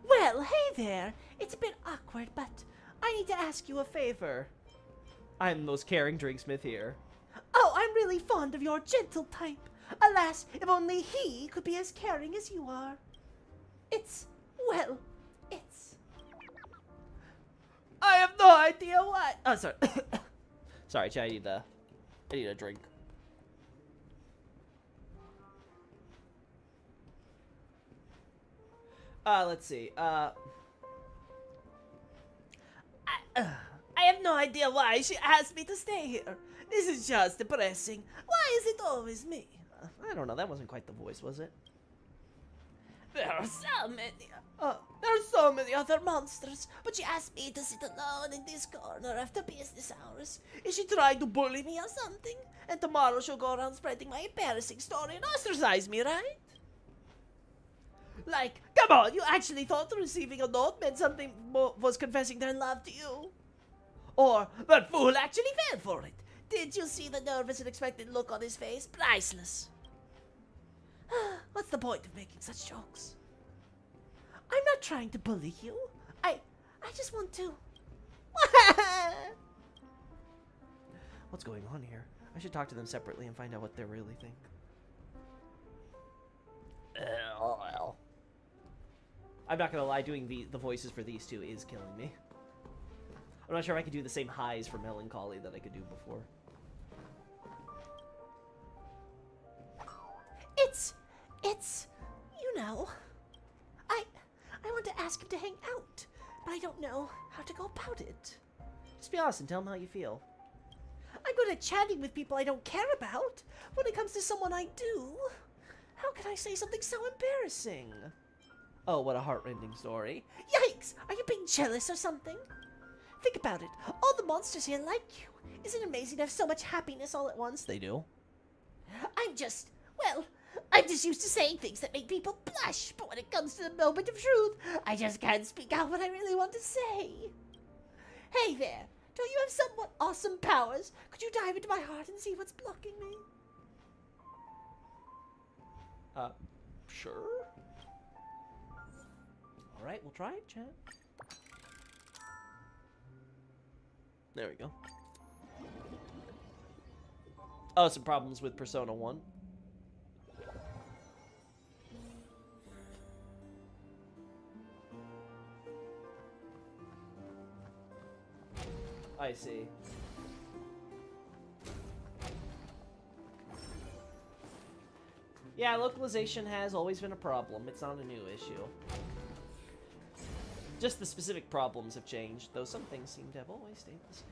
Well, hey there. It's a bit awkward, but I need to ask you a favor. I'm the most caring drinksmith here. Oh, I'm really fond of your gentle type. Alas, if only he could be as caring as you are. It's, well. I have no idea what. Oh, sorry. sorry, chat. I need a, I need a drink. Uh, let's see. Uh, I, uh, I have no idea why she asked me to stay here. This is just depressing. Why is it always me? I don't know. That wasn't quite the voice, was it? There are so many. Uh, there are so many other monsters, but she asked me to sit alone in this corner after business hours. Is she trying to bully me or something? And tomorrow she'll go around spreading my embarrassing story and ostracize me, right? Like, come on, you actually thought receiving a note meant something was confessing their love to you? Or that fool actually fell for it? Did you see the nervous and expectant look on his face? Priceless. What's the point of making such jokes? I'm not trying to bully you. I I just want to. What's going on here? I should talk to them separately and find out what they really think. Uh, oh, I'm not gonna lie, doing the, the voices for these two is killing me. I'm not sure if I could do the same highs for Melancholy that I could do before. It's you know. I I want to ask him to hang out, but I don't know how to go about it. Just be honest and tell him how you feel. I'm good at chatting with people I don't care about. When it comes to someone I do, how can I say something so embarrassing? Oh, what a heartrending story. Yikes! Are you being jealous or something? Think about it. All the monsters here like you. Isn't it amazing to have so much happiness all at once? They do. I'm just, well, I'm just used to saying things that make people blush, but when it comes to the moment of truth, I just can't speak out what I really want to say. Hey there, don't you have somewhat awesome powers? Could you dive into my heart and see what's blocking me? Uh, sure. Alright, we'll try it, chat. There we go. Oh, some problems with Persona 1. I see. Yeah, localization has always been a problem. It's not a new issue. Just the specific problems have changed, though some things seem to have always stayed the same.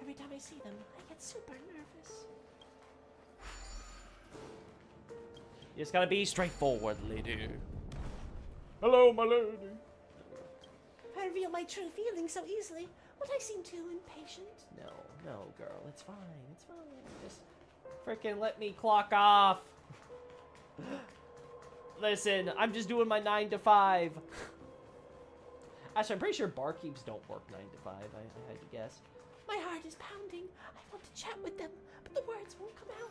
Every time I see them, I get super nervous. You just gotta be straightforward, lady. Hello, my lady. I reveal my true feelings so easily. Would I seem too impatient? No, no, girl, it's fine, it's fine. Just freaking let me clock off. Listen, I'm just doing my 9 to 5. Actually, I'm pretty sure barkeeps don't work 9 to 5, I, I had to guess. My heart is pounding. I want to chat with them, but the words won't come out.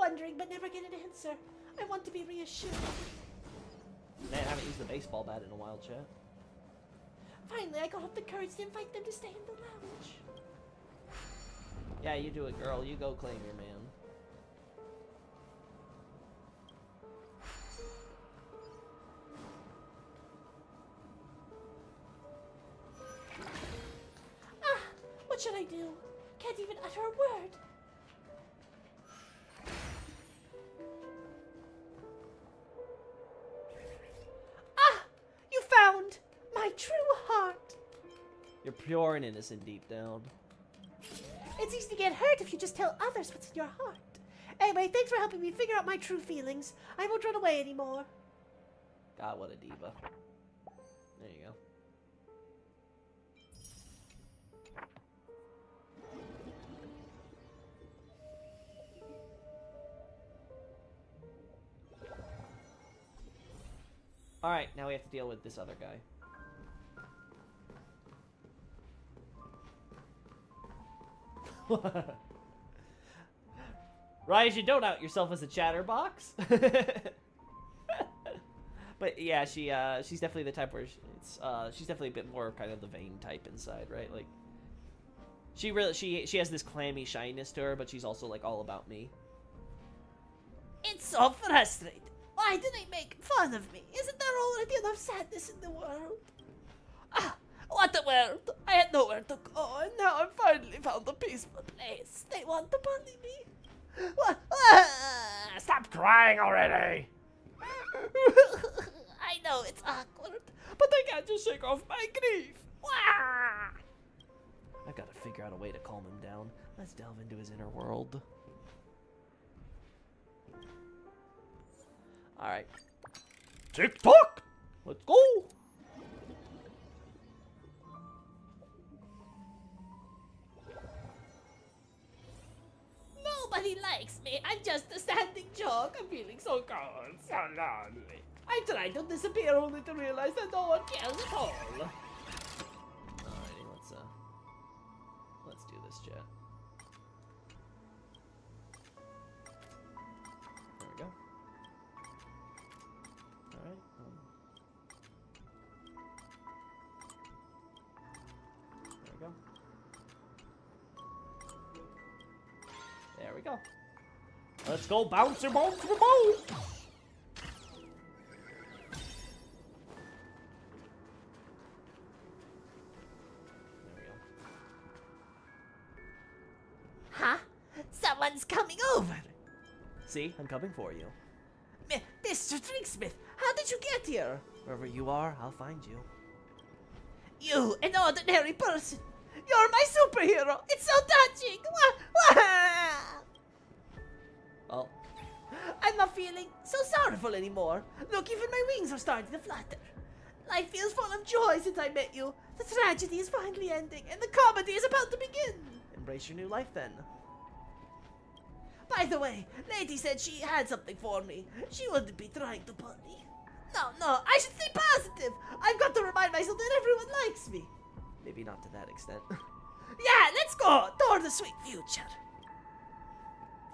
wondering but never get an answer. I want to be reassured. Man, I haven't used the baseball bat in a while, chat. Finally, I got up the courage to invite them to stay in the lounge. Yeah, you do it, girl. You go claim your man. Ah! What should I do? Can't even utter a word! You're pure and innocent deep down. It's easy to get hurt if you just tell others what's in your heart. Anyway, thanks for helping me figure out my true feelings. I won't run away anymore. God, what a diva. There you go. Alright, now we have to deal with this other guy. Rise, you don't out yourself as a chatterbox. but yeah, she uh, she's definitely the type where she, it's uh, she's definitely a bit more kind of the vain type inside, right? Like she really she she has this clammy shyness to her, but she's also like all about me. It's so frustrating. Why do they make fun of me? Isn't there already enough sadness in the world? Ah, what a world! I had nowhere to go, and now I've finally found a peaceful place. They want to bully me. Stop crying already! I know it's awkward, but I can't just shake off my grief. I've got to figure out a way to calm him down. Let's delve into his inner world. All right, Tick tock! let's go. Nobody likes me. I'm just a standing joke. I'm feeling so cold, so lonely. I tried to disappear only to realize that no one cares at all. Go, bouncer, bouncer, bounce! There we go. Huh? Someone's coming over. See, I'm coming for you. M- Mr. Drinksmith, how did you get here? Wherever you are, I'll find you. You, an ordinary person. You're my superhero. It's so touching. I'm not feeling so sorrowful anymore. Look, even my wings are starting to flutter. Life feels full of joy since I met you. The tragedy is finally ending, and the comedy is about to begin. embrace your new life then. By the way, Lady said she had something for me. She wouldn't be trying to bully. No, no, I should stay positive. I've got to remind myself that everyone likes me. Maybe not to that extent. Yeah, let's go toward the sweet future.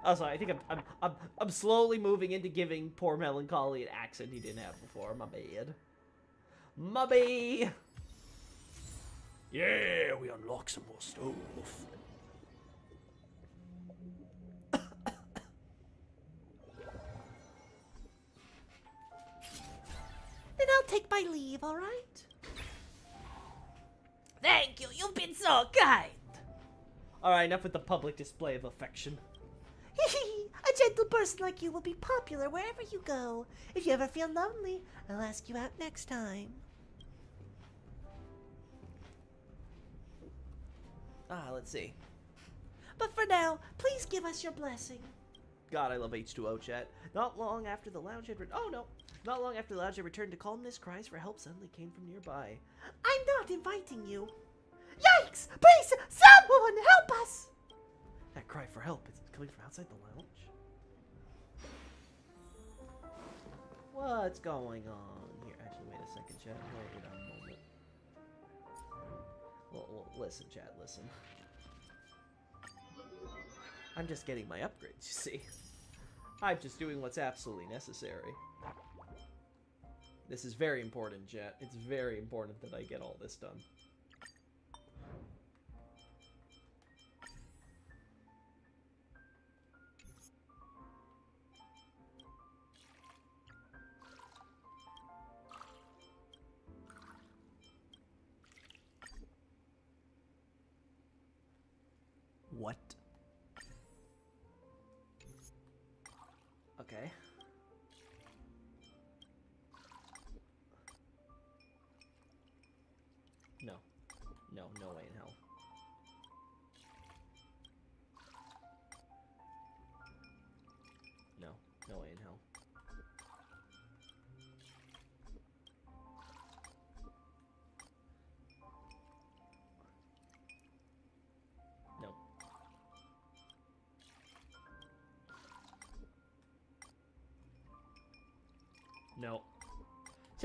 Oh, also, I think I'm, I'm I'm I'm slowly moving into giving poor melancholy an accent he didn't have before. My bad. My bad. Yeah, we unlock some more stuff. Then I'll take my leave, all right? Thank you. You've been so kind. All right, enough with the public display of affection. A gentle person like you will be popular wherever you go. If you ever feel lonely, I'll ask you out next time. Ah, let's see. But for now, please give us your blessing. God, I love H2O chat. Not long after the lounge had oh no, not long after the lounge had returned to calmness, cries for help suddenly came from nearby. I'm not inviting you. Yikes! Please, someone help us! That cry for help is coming from outside the lounge. What's going on here? Actually, wait a second, chat. Wait a moment. Well, well, listen, chat. Listen. I'm just getting my upgrades. You see, I'm just doing what's absolutely necessary. This is very important, chat. It's very important that I get all this done.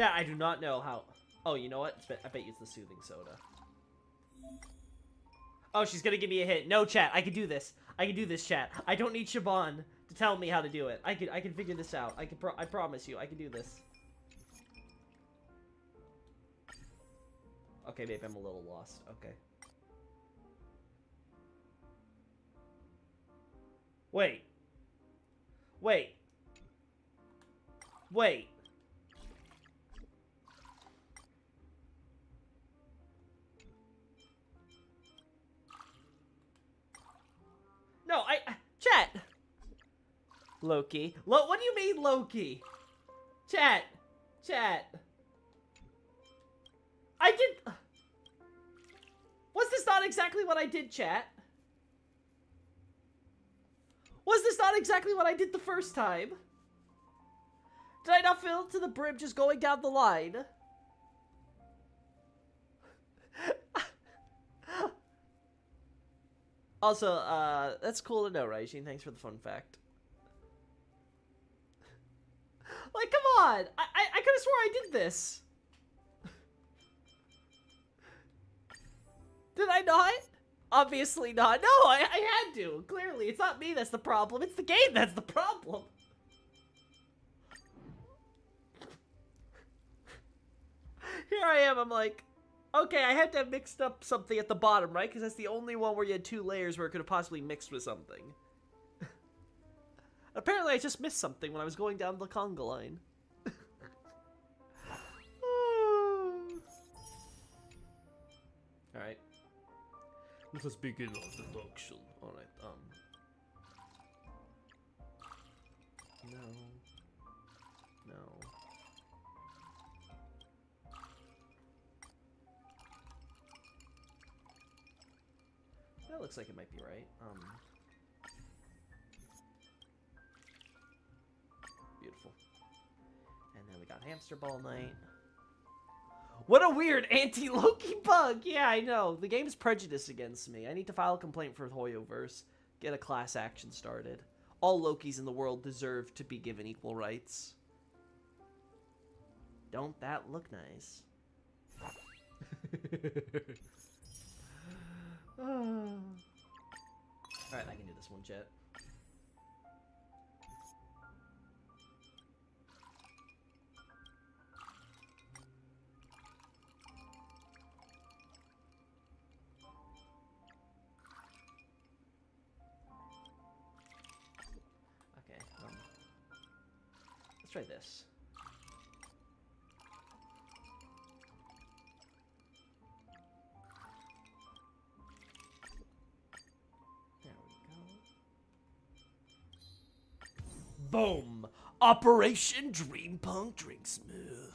Chat, I do not know how. Oh, you know what? I bet you it's the soothing soda. Oh, she's gonna give me a hit. No, chat. I can do this. I can do this, chat. I don't need Siobhan to tell me how to do it. I can. I can figure this out. I can. Pro- I promise you. I can do this. Okay, babe. I'm a little lost. Okay. Wait. Wait. Wait. No, I chat. Loki. Lo what do you mean Loki? Chat. Chat. I did Was this not exactly what I did, chat? Was this not exactly what I did the first time? Did I not fill to the brim just going down the line? Also, uh, that's cool to know, Raijin. Thanks for the fun fact. like, come on! I, I, I could have swore I did this. Did I not? Obviously not. No, I, I had to. Clearly, it's not me that's the problem. It's the game that's the problem. Here I am. I'm like, okay, I had to have mixed up something at the bottom, right? Because that's the only one where you had two layers where it could have possibly mixed with something. Apparently, I just missed something when I was going down the conga line. All right. Let us begin our deduction. All right. Um. No. That looks like it might be right. Um. Beautiful. And then we got hamster ball night. What a weird anti-Loki bug! Yeah, I know. The game's prejudiced against me. I need to file a complaint for Hoyoverse. Get a class action started. All Lokis in the world deserve to be given equal rights. Don't that look nice? Alright, I can do this one, Jet. Okay, um, let's try this. Boom! Operation Dream Punk Drink Smooth.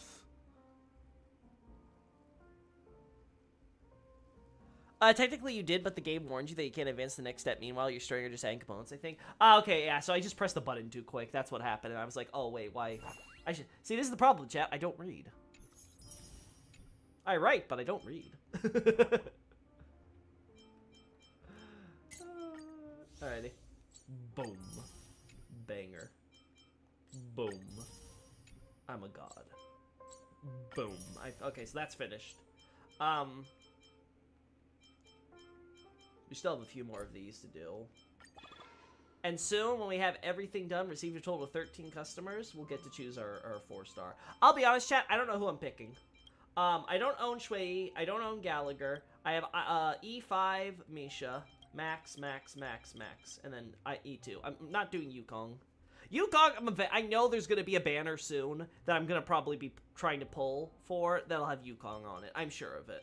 Uh, technically you did, but the game warned you that you can't advance the next step. Meanwhile, you're storing or just adding components, I think. Ah, okay, yeah, so I just pressed the button too quick. That's what happened, and I was like, oh, wait, why? I should... See, this is the problem, chat. I don't read. I write, but I don't read. Alrighty. Boom. Banger. Boom. I'm a god. Boom. I, okay, so that's finished. Um... We still have a few more of these to do. And soon, when we have everything done, received a total of 13 customers, we'll get to choose our, our four-star. I'll be honest, chat, I don't know who I'm picking. Um, I don't own Xueyi, I don't own Gallagher. I have uh, E5, Misha, Max, Max, Max, Max, and then I E2. I'm not doing Yukong. Yukong, I'm know there's going to be a banner soon that I'm going to probably be trying to pull for that'll have Yukong on it. I'm sure of it.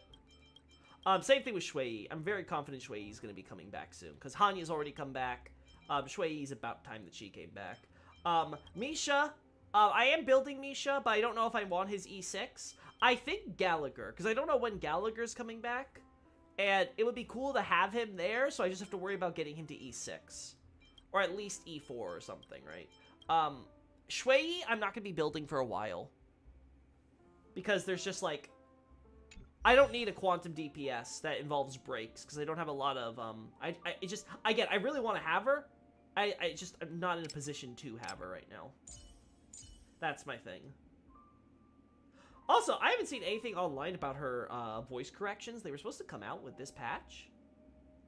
Um, same thing with Xueyi. I'm very confident Xueyi is going to be coming back soon because Hanya's already come back. Um, is about time that she came back. Um, Misha, uh, I am building Misha, but I don't know if I want his E6. I think Gallagher because I don't know when Gallagher's coming back, and it would be cool to have him there. So I just have to worry about getting him to E6, or at least E4 or something, right? Um, Xueyi, I'm not going to be building for a while because there's just like I don't need a quantum DPS that involves breaks because I don't have a lot of um. I I it just I get I really want to have her. I I just I'm not in a position to have her right now. That's my thing. Also, I haven't seen anything online about her uh, voice corrections. They were supposed to come out with this patch,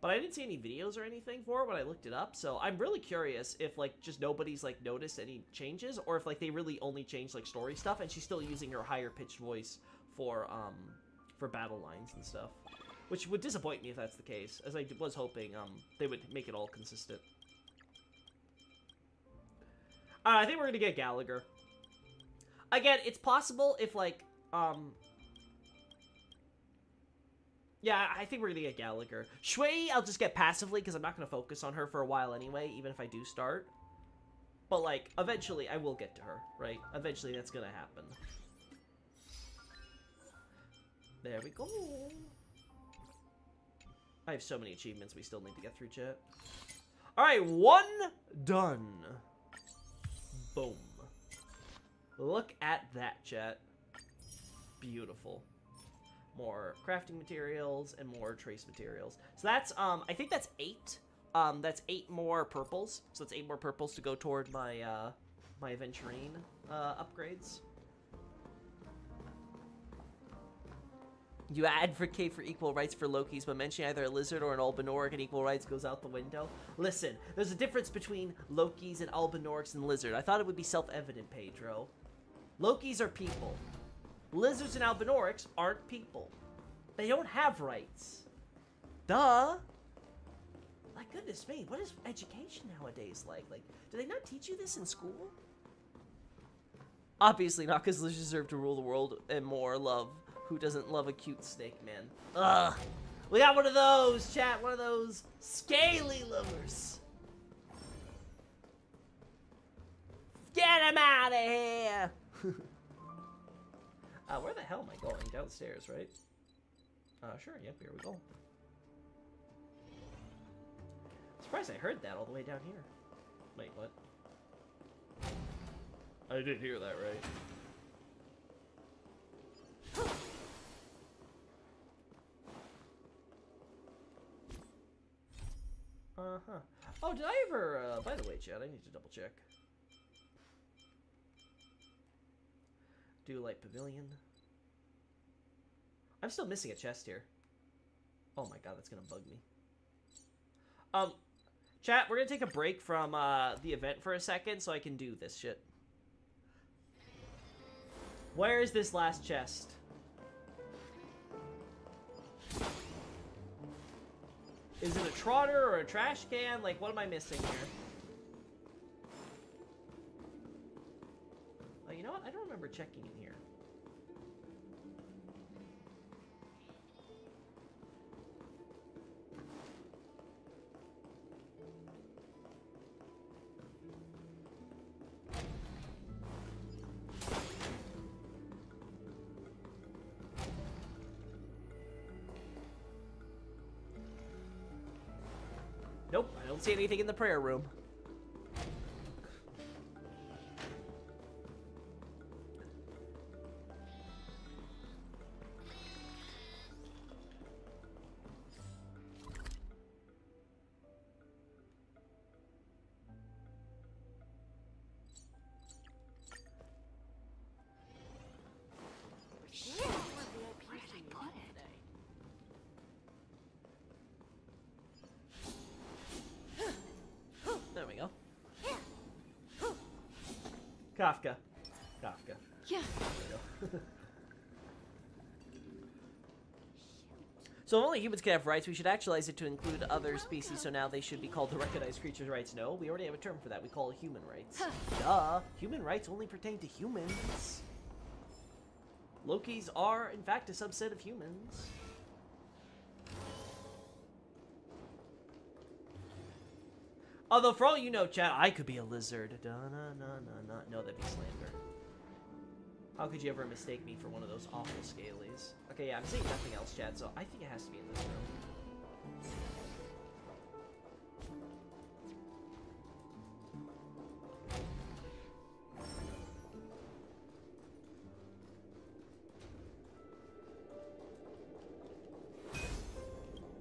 but I didn't see any videos or anything for it when I looked it up. So I'm really curious if like just nobody's like noticed any changes, or if like they really only changed like story stuff, and she's still using her higher pitched voice for um for battle lines and stuff. Which would disappoint me if that's the case, as I was hoping um, they would make it all consistent. Uh, I think we're gonna get Gallagher. Again, it's possible if like um. Yeah, I think we're gonna get Gallagher. Xueyi, I'll just get passively because I'm not gonna focus on her for a while anyway, even if I do start. But like, eventually, I will get to her, right? Eventually, that's gonna happen. There we go. I have so many achievements we still need to get through, chat. Alright, one done. Boom. Look at that, chat. Beautiful. More crafting materials and more trace materials. So that's, um, I think that's eight. Um, that's eight more purples. So that's eight more purples to go toward my, uh, my Aventurine, uh, upgrades. You advocate for equal rights for Lokis, but mentioning either a lizard or an Albinorg and equal rights goes out the window? Listen, there's a difference between Lokis and Albinorgs and lizard. I thought it would be self-evident, Pedro. Lokis are people. Lizards and Albinorgs aren't people. They don't have rights. Duh. My goodness me, what is education nowadays like? Like, do they not teach you this in school? Obviously not, because lizards deserve to rule the world and more love. Who doesn't love a cute snake man? Ugh. We got one of those, chat. One of those scaly lovers. Get him out of here. uh, where the hell am I going? Downstairs, right? Uh, sure. Yep, here we go. Surprised I heard that all the way down here. Wait, what? I did hear that, right? Uh-huh. Oh, did I ever, uh, by the way, Chad, I need to double check. Dewlight Pavilion. I'm still missing a chest here. Oh my god, that's gonna bug me. Um, chat, we're gonna take a break from, uh, the event for a second so I can do this shit. Where is this last chest? Is it a trotter or a trash can? Like, what am I missing here? Remember checking in here. Nope, I don't see anything in the prayer room. So if only humans can have rights, we should actualize it to include other species, so now they should be called the recognized creatures' rights. No, we already have a term for that. We call it human rights. Duh. Human rights only pertain to humans. Lokis are, in fact, a subset of humans. Although, for all you know, chat, I could be a lizard. Da, na, na, na, na. No, that'd be slander. How could you ever mistake me for one of those awful scalies? Okay, yeah, I'm seeing nothing else, Chad, so I think it has to be in this room.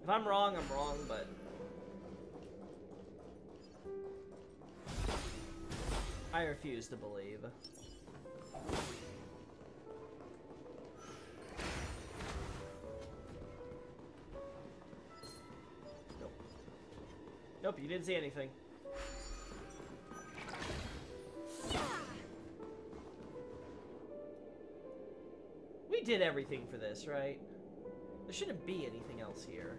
If I'm wrong, I'm wrong, but... I refuse to believe. You didn't see anything. We did everything for this, right? There shouldn't be anything else here.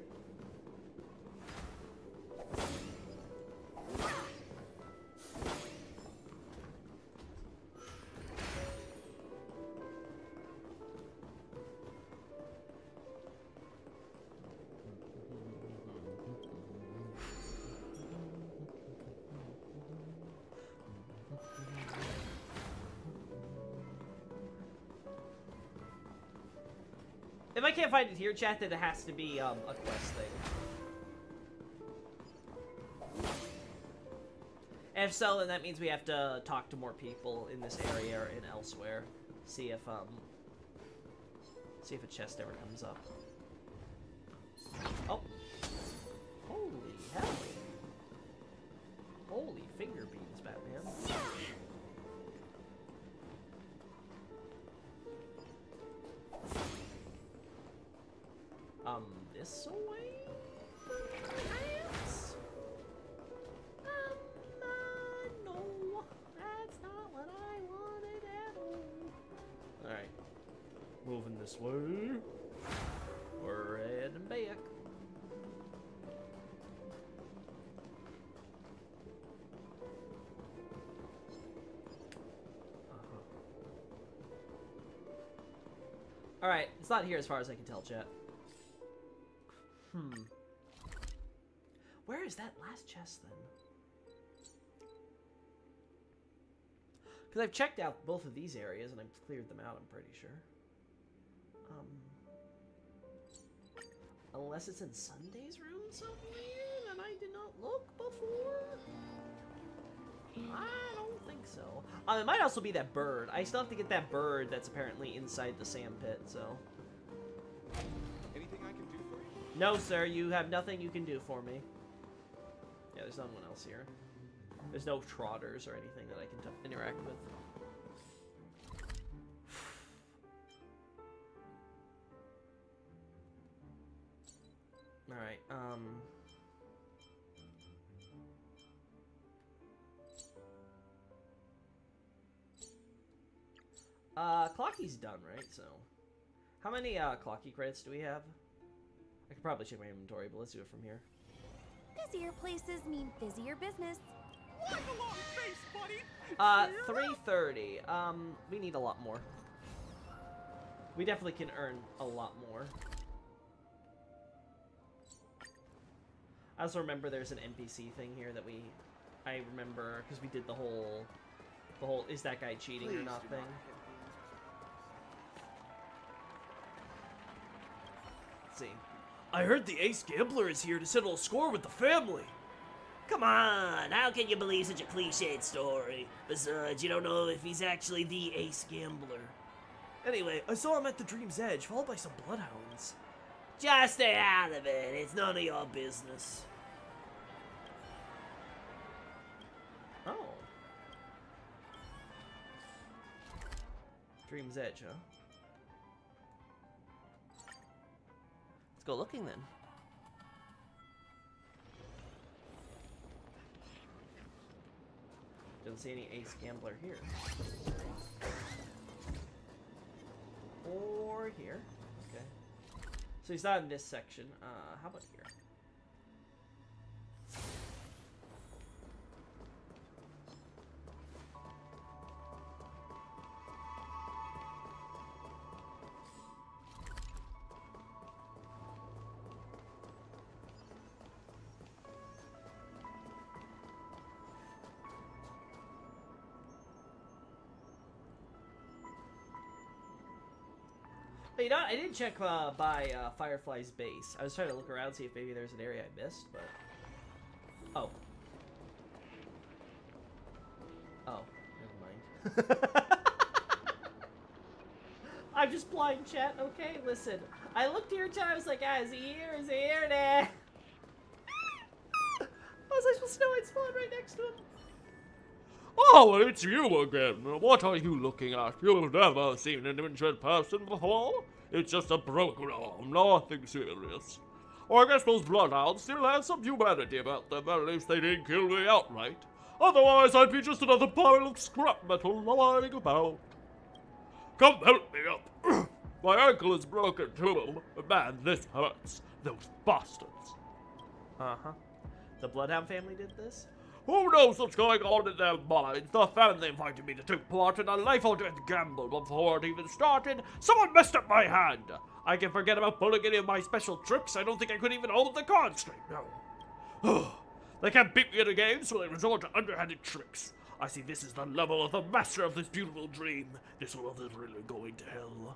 I can't find it here, chat, then it has to be um, a quest thing. If so, then that means we have to talk to more people in this area and elsewhere. See if um, see if a chest ever comes up. This way. We're heading back. Uh-huh. Alright, it's not here as far as I can tell, chat. Hmm. Where is that last chest then? Because I've checked out both of these areas and I've cleared them out, I'm pretty sure. Um. Unless it's in Sunday's room somewhere and I did not look before? I don't think so. Um, it might also be that bird. I still have to get that bird that's apparently inside the sand pit, so. Anything I can do for you? No, sir, you have nothing you can do for me. Yeah, there's no one else here. There's no trotters or anything that I can interact with. Alright, um... Uh, Clockie's done, right? So, how many, uh, Clocky credits do we have? I could probably check my inventory, but let's do it from here. Busier places mean busier business. Uh, 330. Um, we need a lot more. We definitely can earn a lot more. I also remember there's an NPC thing here that we... I remember, because we did the whole... The whole, is that guy cheating or not thing. Let's see. I heard the ace gambler is here to settle a score with the family. Come on, how can you believe such a cliched story? Besides, you don't know if he's actually the ace gambler. Anyway, I saw him at the Dream's Edge, followed by some bloodhounds. Just stay out of it, it's none of your business. Oh. Dream's Edge, huh? Let's go looking then. Don't see any ace gambler here. Or here. So he's not in this section. Uh, how about here? But you know? I didn't check uh, by uh, Firefly's base. I was trying to look around, see if maybe there's an area I missed, but... Oh. Oh, never mind. I'm just blind, chat. Okay, listen. I looked here, chat. I was like, ah, is he here? Is he here? Nah. How was I supposed to know I'd spawn right next to him? Oh, it's you again. What are you looking at? You've never seen an injured person before? It's just a broken arm, nothing serious. Or I guess those bloodhounds still have some humanity about them, at least they didn't kill me outright. Otherwise, I'd be just another pile of scrap metal lying about. Come help me up. My ankle is broken too. Man, this hurts. Those bastards. Uh-huh. The Bloodhound family did this? Who knows what's going on in their minds? The family invited me to take part in a life or death gamble before it even started. Someone messed up my hand. I can forget about pulling any of my special tricks. I don't think I could even hold the card straight now. they can't beat me in a game, so they resort to underhanded tricks. I see this is the level of the master of this beautiful dream. This world is really going to hell.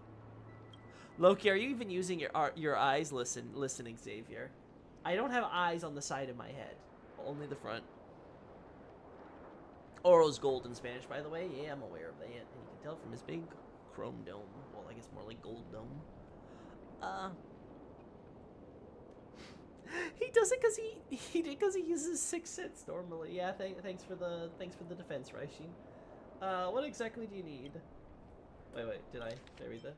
Loki, are you even using your your eyes listen listening, Xavier? I don't have eyes on the side of my head. Only the front. Oro's gold in Spanish, by the way. Yeah, I'm aware of that. And you can tell from his big chrome dome. Well, I guess more like gold dome. Uh. He does it because he he did because he uses six sense normally. Yeah, th- thanks for the thanks for the defense, Raishin. Uh, what exactly do you need? Wait, wait, did I did I read that?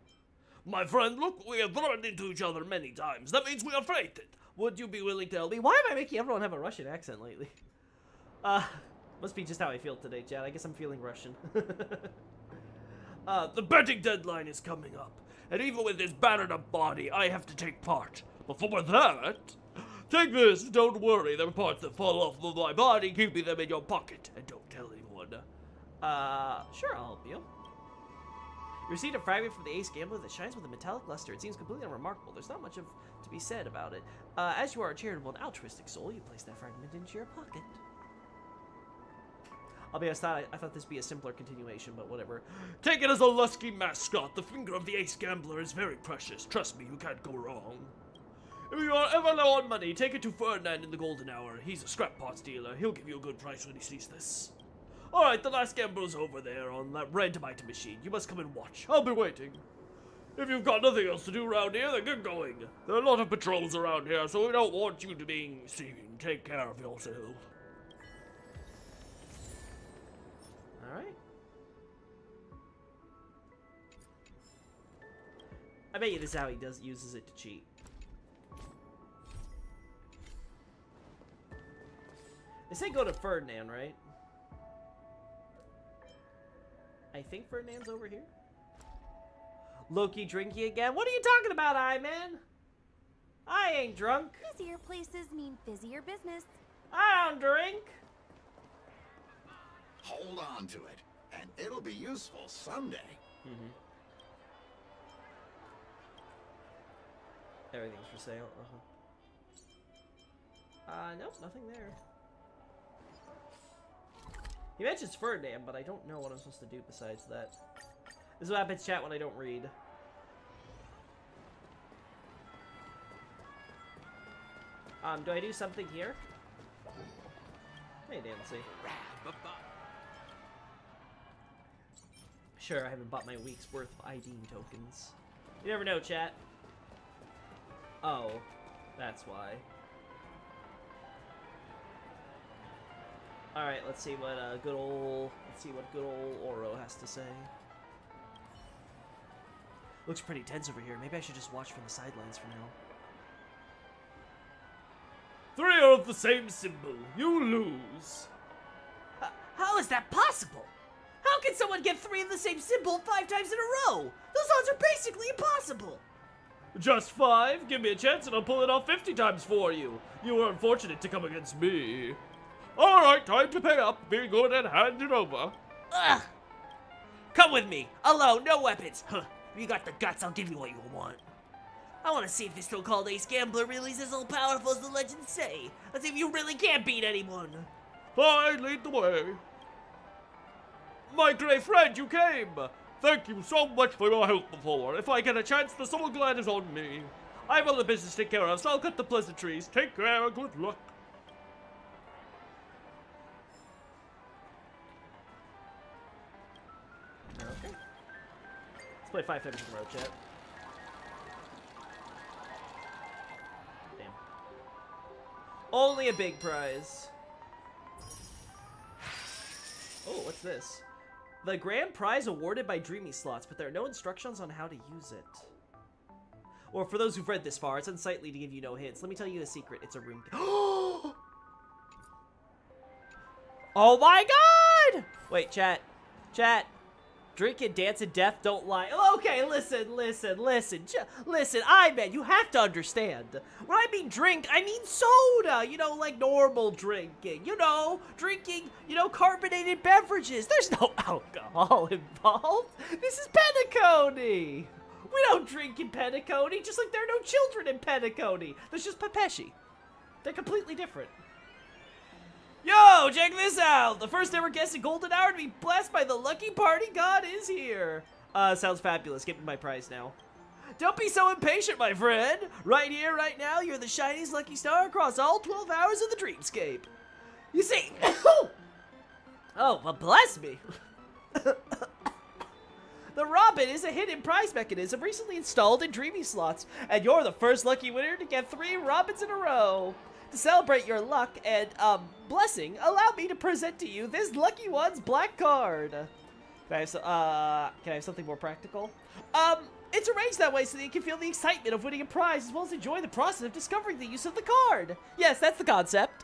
My friend, look, we have run into each other many times. That means we are fated. Would you be willing to help me? Why am I making everyone have a Russian accent lately? Uh, must be just how I feel today, Chad. I guess I'm feeling Russian. Uh, the betting deadline is coming up, and even with this battered up body, I have to take part. Before that, take this. Don't worry, there are parts that fall off of my body. Keep me them in your pocket, and don't tell anyone. uh, sure, I'll help you. You received a fragment from the Ace Gambler that shines with a metallic luster. It seems completely unremarkable. There's not much of to be said about it. Uh, as you are a charitable and altruistic soul, you place that fragment into your pocket. I'll be honest, I, I thought this would be a simpler continuation, but whatever. Take it as a Lusky mascot. The finger of the ace gambler is very precious. Trust me, you can't go wrong. If you are ever low on money, take it to Ferdinand in the Golden Hour. He's a scrap parts dealer. He'll give you a good price when he sees this. Alright, the last gambler's over there on that random item machine. You must come and watch. I'll be waiting. If you've got nothing else to do around here, then get going. There are a lot of patrols around here, so we don't want you to be seen. Take care of yourself. Alright. I bet you this is how he does uses it to cheat. They say go to Ferdinand, right? I think Ferdinand's over here. Loki drinky again? What are you talking about, I man? I ain't drunk. Busier places mean busier business. I don't drink. Hold on to it, and it'll be useful someday. Everything's for sale. Uh-huh. Uh, nope, nothing there. He mentions Ferdinand, but I don't know what I'm supposed to do besides that. This is what happens, chat, when I don't read. Um, do I do something here? Hey, Nancy. Sure, I haven't bought my week's worth of ID tokens. You never know, chat. Oh, that's why. All right, let's see what uh, good old let's see what good old Oro has to say. Looks pretty tense over here. Maybe I should just watch from the sidelines for now. Three are of the same symbol. You lose. How is that possible? How can someone get three of the same symbol five times in a row? Those odds are basically impossible. Just five? Give me a chance and I'll pull it off 50 times for you. You were unfortunate to come against me. Alright, time to pay up. Be good and hand it over. Ugh. Come with me. Alone, no weapons. Huh. If you got the guts, I'll give you what you want. I want to see if this so-called ace gambler really is as all powerful as the legends say. Let's see if you really can't beat anyone. Fine, lead the way. My gray friend, you came. Thank you so much for your help before. If I get a chance, the Soulglad is on me. I have other business to take care of, so I'll cut the pleasantries. Take care, good luck. Okay. Let's play five times in a row, chat. Damn. Only a big prize. Oh, what's this? The grand prize awarded by Dreamy Slots, but there are no instructions on how to use it. Or for those who've read this far, it's unsightly to give you no hints. Let me tell you a secret. It's a room. oh my god! Wait, chat. Chat. Drink and dance and death don't lie. Oh, okay, listen, listen, listen. Listen, I man, you have to understand. When I mean drink, I mean soda. You know, like normal drinking. You know, drinking, you know, carbonated beverages. There's no alcohol involved. This is Penacony. We don't drink in Penacony, just like there are no children in Penacony. There's just Pepeshi. They're completely different. Yo, check this out! The first ever guest at Golden Hour to be blessed by the lucky party god is here. Uh, sounds fabulous. Give me my prize now. Don't be so impatient, my friend. Right here, right now, you're the shiniest lucky star across all 12 hours of the dreamscape. You see... oh, well, bless me. The Robin is a hidden prize mechanism recently installed in Dreamy Slots, and you're the first lucky winner to get three Robins in a row. To celebrate your luck and um, blessing, allow me to present to you this Lucky One's black card. Can I have, so, uh, can I have something more practical? Um, it's arranged that way so that you can feel the excitement of winning a prize as well as enjoy the process of discovering the use of the card. Yes, that's the concept.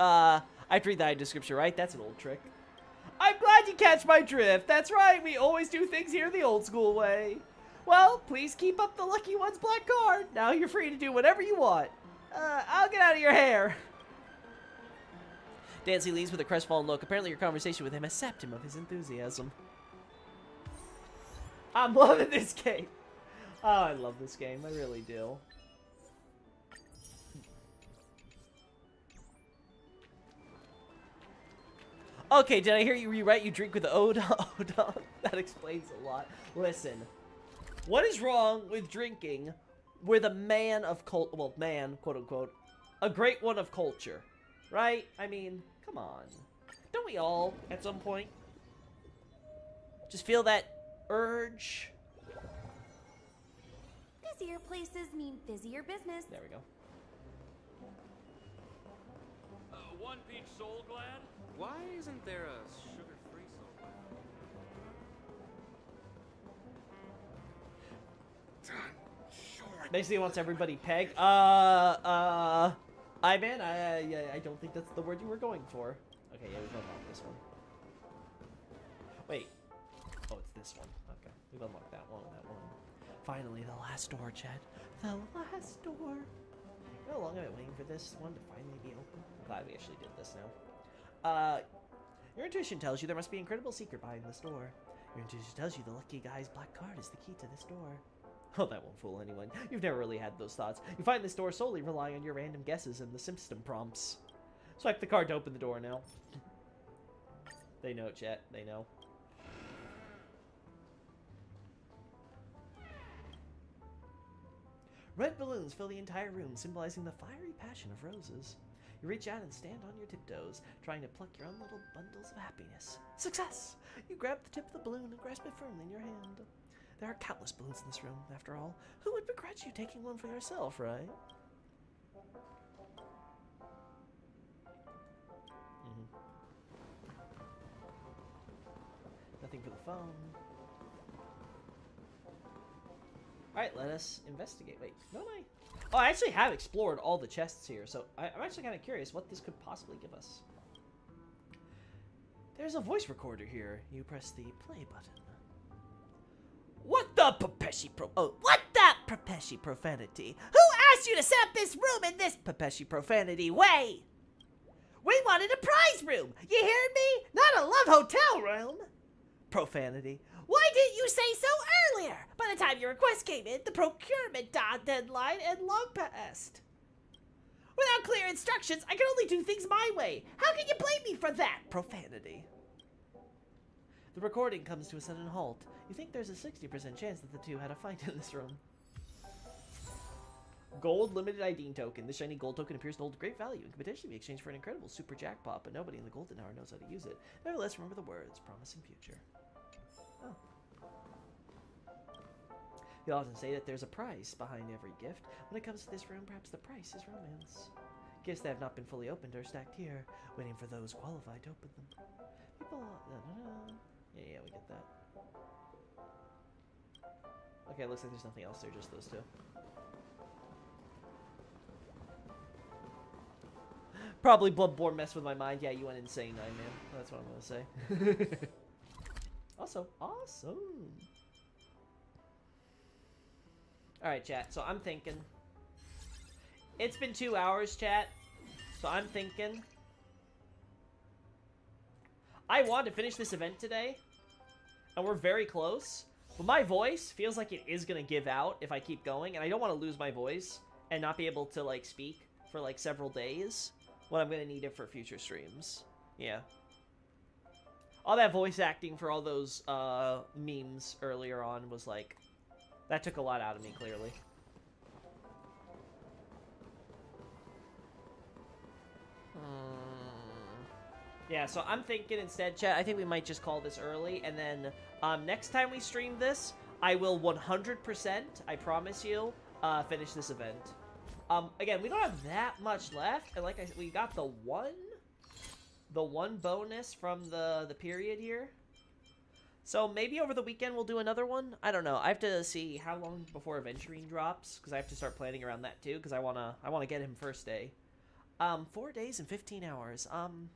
Uh, I read that in description, right? That's an old trick. I'm glad you catch my drift. That's right, we always do things here the old school way. Well, please keep up the Lucky One's black card. Now you're free to do whatever you want. Uh, I'll get out of your hair. Dancy leaves with a crestfallen look. Apparently your conversation with him has sapped him of his enthusiasm. I'm loving this game. Oh, I love this game. I really do. Okay, did I hear you rewrite you drink with Ode? Ode that explains a lot. Listen, what is wrong with drinking with a man of cult, well, man, quote unquote, a great one of culture, right? I mean, come on. Don't we all, at some point, just feel that urge? Busier places mean busier business. There we go. Uh, one peach Soulglad? Why isn't there a sugar-free Soulglad? Basically wants everybody peg. Uh, uh, Ivan, I, I, I don't think that's the word you were going for. Okay, yeah, we've unlocked this one. Wait. Oh, it's this one. Okay, we've unlocked that one, that one. Finally, the last door, Chad. The last door. How long have I've been waiting for this one to finally be open? I'm glad we actually did this now. Uh, your intuition tells you there must be an incredible secret behind this door. Your intuition tells you the lucky guy's black card is the key to this door. Oh, that won't fool anyone. You've never really had those thoughts. You find this door solely relying on your random guesses and the system prompts. Swipe the card to open the door now. they know, chat. They know. Red balloons fill the entire room, symbolizing the fiery passion of roses. You reach out and stand on your tiptoes, trying to pluck your own little bundles of happiness. Success! You grab the tip of the balloon and grasp it firmly in your hand. There are countless balloons in this room, after all. Who would begrudge you taking one for yourself, right? Mhm. Nothing for the phone. Alright, let us investigate. Wait, am I? Oh, I actually have explored all the chests here, so I, I'm actually kind of curious what this could possibly give us. There's a voice recorder here. You press the play button. The Pepeshi pro- Oh, what the Pepeshi profanity? Who asked you to set up this room in this Pepeshi profanity way? We wanted a prize room. You hear me? Not a love hotel room. Profanity. Why didn't you say so earlier? By the time your request came in, the procurement deadline had long passed. Without clear instructions, I can only do things my way. How can you blame me for that? Profanity. The recording comes to a sudden halt. You think there's a 60% chance that the two had a fight in this room. Gold limited ID token. This shiny gold token appears to hold great value and can potentially be exchanged for an incredible super jackpot, but nobody in the golden hour knows how to use it. Nevertheless, remember the words, promising future. Oh. You often say that there's a price behind every gift. When it comes to this room, perhaps the price is romance. Gifts that have not been fully opened are stacked here, waiting for those qualified to open them. People. No, no, no. Yeah, yeah, we get that. Okay, it looks like there's nothing else there, just those two. Probably Bloodborne messed with my mind. Yeah, you went insane, Man. That's what I'm gonna say. also, awesome. Alright, chat. So I'm thinking. It's been two hours, chat. So I'm thinking. I want to finish this event today. And we're very close. But my voice feels like it is going to give out if I keep going. And I don't want to lose my voice and not be able to, like, speak for, like, several days when I'm going to need it for future streams. Yeah. All that voice acting for all those uh, memes earlier on was, like, that took a lot out of me, clearly. Hmm. Yeah, so I'm thinking instead, chat, I think we might just call this early, and then um, next time we stream this, I will 100%, I promise you, uh, finish this event. Um, again, we don't have that much left, and like I said, we got the one, the one bonus from the, the period here. So maybe over the weekend we'll do another one. I don't know. I have to see how long before Aventurine drops because I have to start planning around that too because I wanna I wanna get him first day. Um, four days and fifteen hours. Um,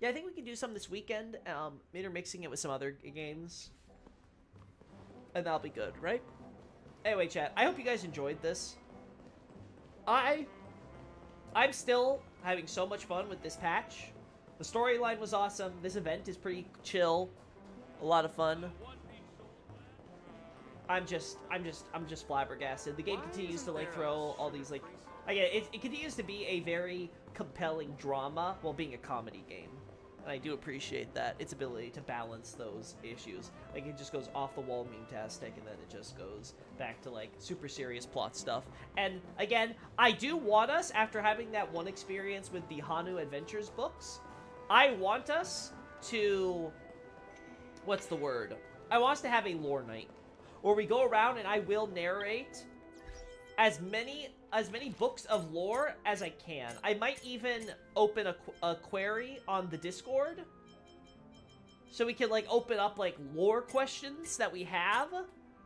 yeah, I think we can do some this weekend. Um, intermixing it with some other games, and that'll be good, right? Anyway, chat. I hope you guys enjoyed this. I, I'm still having so much fun with this patch. The storyline was awesome. This event is pretty chill. A lot of fun. I'm just, I'm just, I'm just flabbergasted. The game continues to like throw all these like, again, it, it continues to be a very compelling drama while being a comedy game. And I do appreciate that its ability to balance those issues. Like it just goes off the wall meme tastic, and then it just goes back to like super serious plot stuff. And again, I do want us after having that one experience with the Hanu Adventures books. I want us to what's the word? I want us to have a lore night where we go around and I will narrate as many as many books of lore as I can. I might even open a, qu- a query on the Discord. So we can like open up like lore questions that we have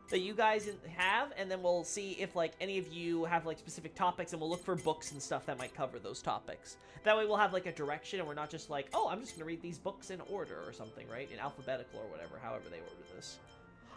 that you guys have and then we'll see if like any of you have like specific topics and we'll look for books and stuff that might cover those topics. That way we'll have like a direction and we're not just like oh i'm just gonna read these books in order or something right? In alphabetical or whatever however they order this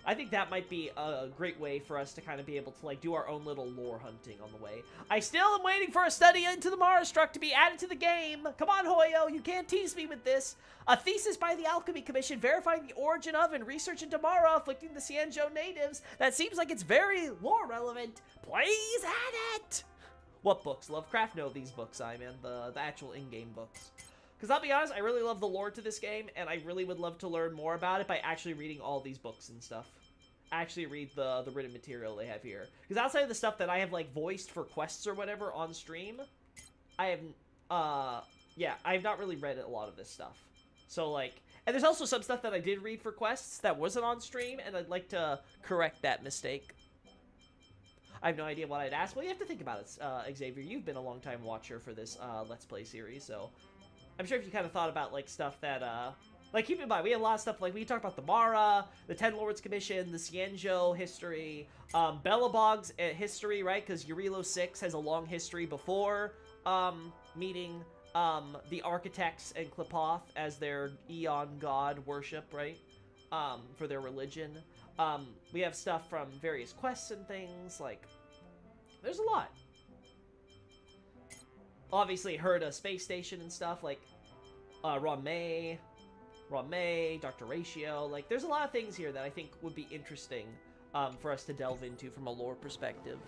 I think that might be a great way for us to kind of be able to like do our own little lore hunting on the way. I still am waiting for a study into the Mara Struck to be added to the game. Come on, Hoyo, you can't tease me with this. A thesis by the Alchemy Commission verifying the origin of and research into Mara afflicting the Xianzhou natives. That seems like it's very lore relevant. Please add it. What books? Lovecraft? No, these books, I mean, The the actual in-game books. Because I'll be honest, I really love the lore to this game, and I really would love to learn more about it by actually reading all these books and stuff. Actually read the, the written material they have here. Because outside of the stuff that I have, like, voiced for quests or whatever on stream, I have, uh, yeah, I have not really read a lot of this stuff. So, like, and there's also some stuff that I did read for quests that wasn't on stream, and I'd like to correct that mistake. I have no idea what I'd ask. Well, you have to think about it, uh, Xavier. You've been a long time watcher for this uh, Let's Play series, so I'm sure if you kind of thought about like stuff that uh like keep in mind we had a lot of stuff like we talked about the Mara, the Ten Lords Commission, the Xianzhou history, um Belobog's uh, history, right? Because Jarilo 6 has a long history before um meeting um the architects and Qlipoth as their Aeon god worship, right? Um for their religion. Um we have stuff from various quests and things like there's a lot obviously Herta space station and stuff like uh Rame, Rame, Dr. Ratio. Like there's a lot of things here that I think would be interesting um, for us to delve into from a lore perspective.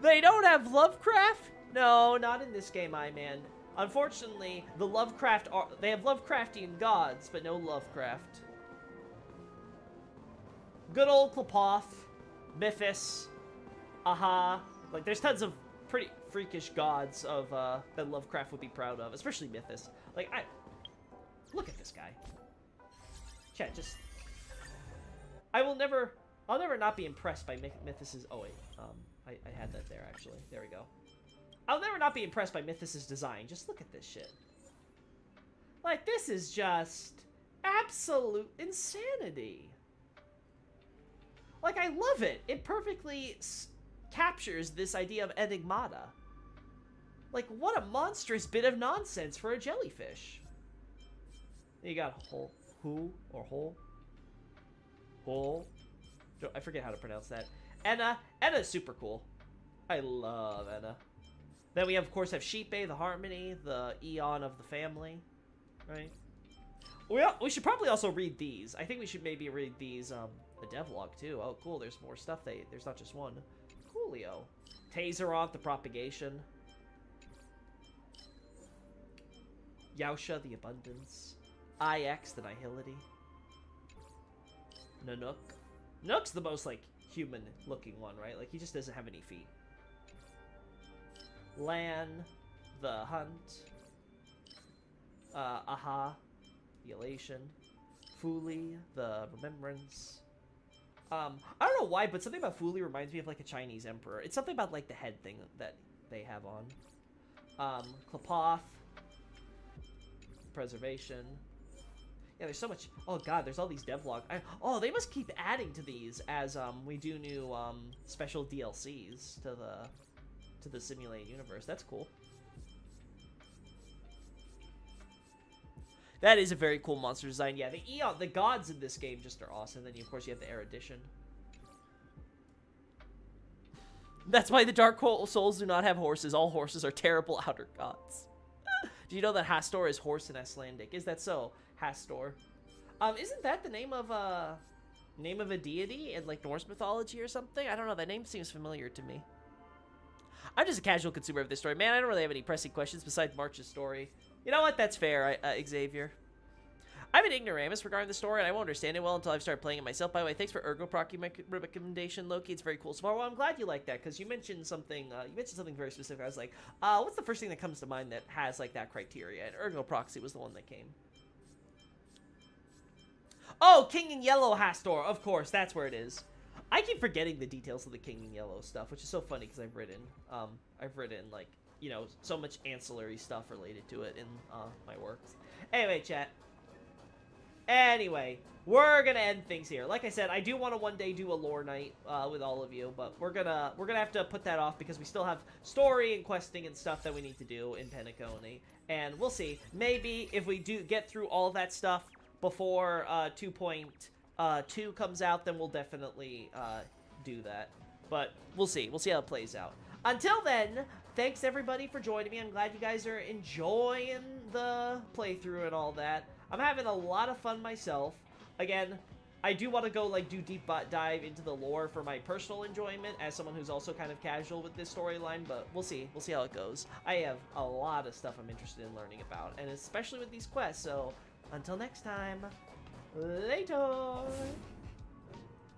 They don't have Lovecraft? No, not in this game, I man. Unfortunately, the Lovecraft are they have Lovecraftian gods, but no Lovecraft. Good old Qlipoth, Mythus, Aha. Like there's tons of pretty freakish gods of uh, that Lovecraft would be proud of, especially Mythus. Like I look at this guy. Chat, just I will never I'll never not be impressed by Myth- Mythus's oh wait, um I, I had that there actually. There we go. I'll never not be impressed by Mythus's design. Just look at this shit. Like, this is just absolute insanity. Like, I love it. It perfectly captures this idea of enigmata. Like, what a monstrous bit of nonsense for a jellyfish. You got hole, who or hole, hole. I forget how to pronounce that. Ena, Ena's super cool. I love Ena. Then we, of course, have Xipe, the Harmony, the Aeon of the family, right? We, we should probably also read these. I think we should maybe read these, um, the devlog, too. Oh, cool, there's more stuff. They There's not just one. Coolio. Tayzzyronth, the Propagation. Yaoshi, the Abundance. IX, the Nihility. Nanook. Nook's the most, like, human-looking one, right? Like, he just doesn't have any feet. Lan, the hunt, uh, Aha, the elation, Fuli, the remembrance. Um, I don't know why, but something about Fuli reminds me of like a Chinese emperor. It's something about like the head thing that they have on. Um, Qlipoth, preservation. Yeah, there's so much. Oh god, there's all these devlog. I, oh, they must keep adding to these as um we do new um special DLCs to the to the simulated universe. That's cool. That is a very cool monster design. Yeah, the Aeon, the gods in this game just are awesome. Then, of course, you have the erudition. That's why the Dark Souls do not have horses. All horses are terrible outer gods. do you know that Hastur is horse in Icelandic? Is that so? Hastur. Um, isn't that the name of a name of a deity in like Norse mythology or something? I don't know. That name seems familiar to me. I'm just a casual consumer of this story. Man, I don't really have any pressing questions besides March's story. You know what? That's fair, I- uh, Xavier. I'm an ignoramus regarding the story, and I won't understand it well until I've started playing it myself. By the way, thanks for Ergo Proc rec- recommendation, Loki. It's very cool. So, well, I'm glad you like that because you mentioned something. Uh, you mentioned something very specific. I was like, uh, what's the first thing that comes to mind that has like that criteria? And Ergo Proxy was the one that came. Oh, King in Yellow Hastur. Of course, that's where it is. I keep forgetting the details of the King in Yellow stuff, which is so funny because I've written, um, I've written like, you know, so much ancillary stuff related to it in uh, my works. Anyway, chat. Anyway, we're gonna end things here. Like I said, I do want to one day do a lore night uh, with all of you, but we're gonna we're gonna have to put that off because we still have story and questing and stuff that we need to do in Penacony, and we'll see. Maybe if we do get through all that stuff before uh, 2.2 comes out, then we'll definitely uh, do that. But we'll see. We'll see how it plays out. Until then, thanks everybody for joining me. I'm glad you guys are enjoying the playthrough and all that. I'm having a lot of fun myself. Again, I do want to go like do deep dive into the lore for my personal enjoyment as someone who's also kind of casual with this storyline, but we'll see. We'll see how it goes. I have a lot of stuff I'm interested in learning about, and especially with these quests. So until next time, later.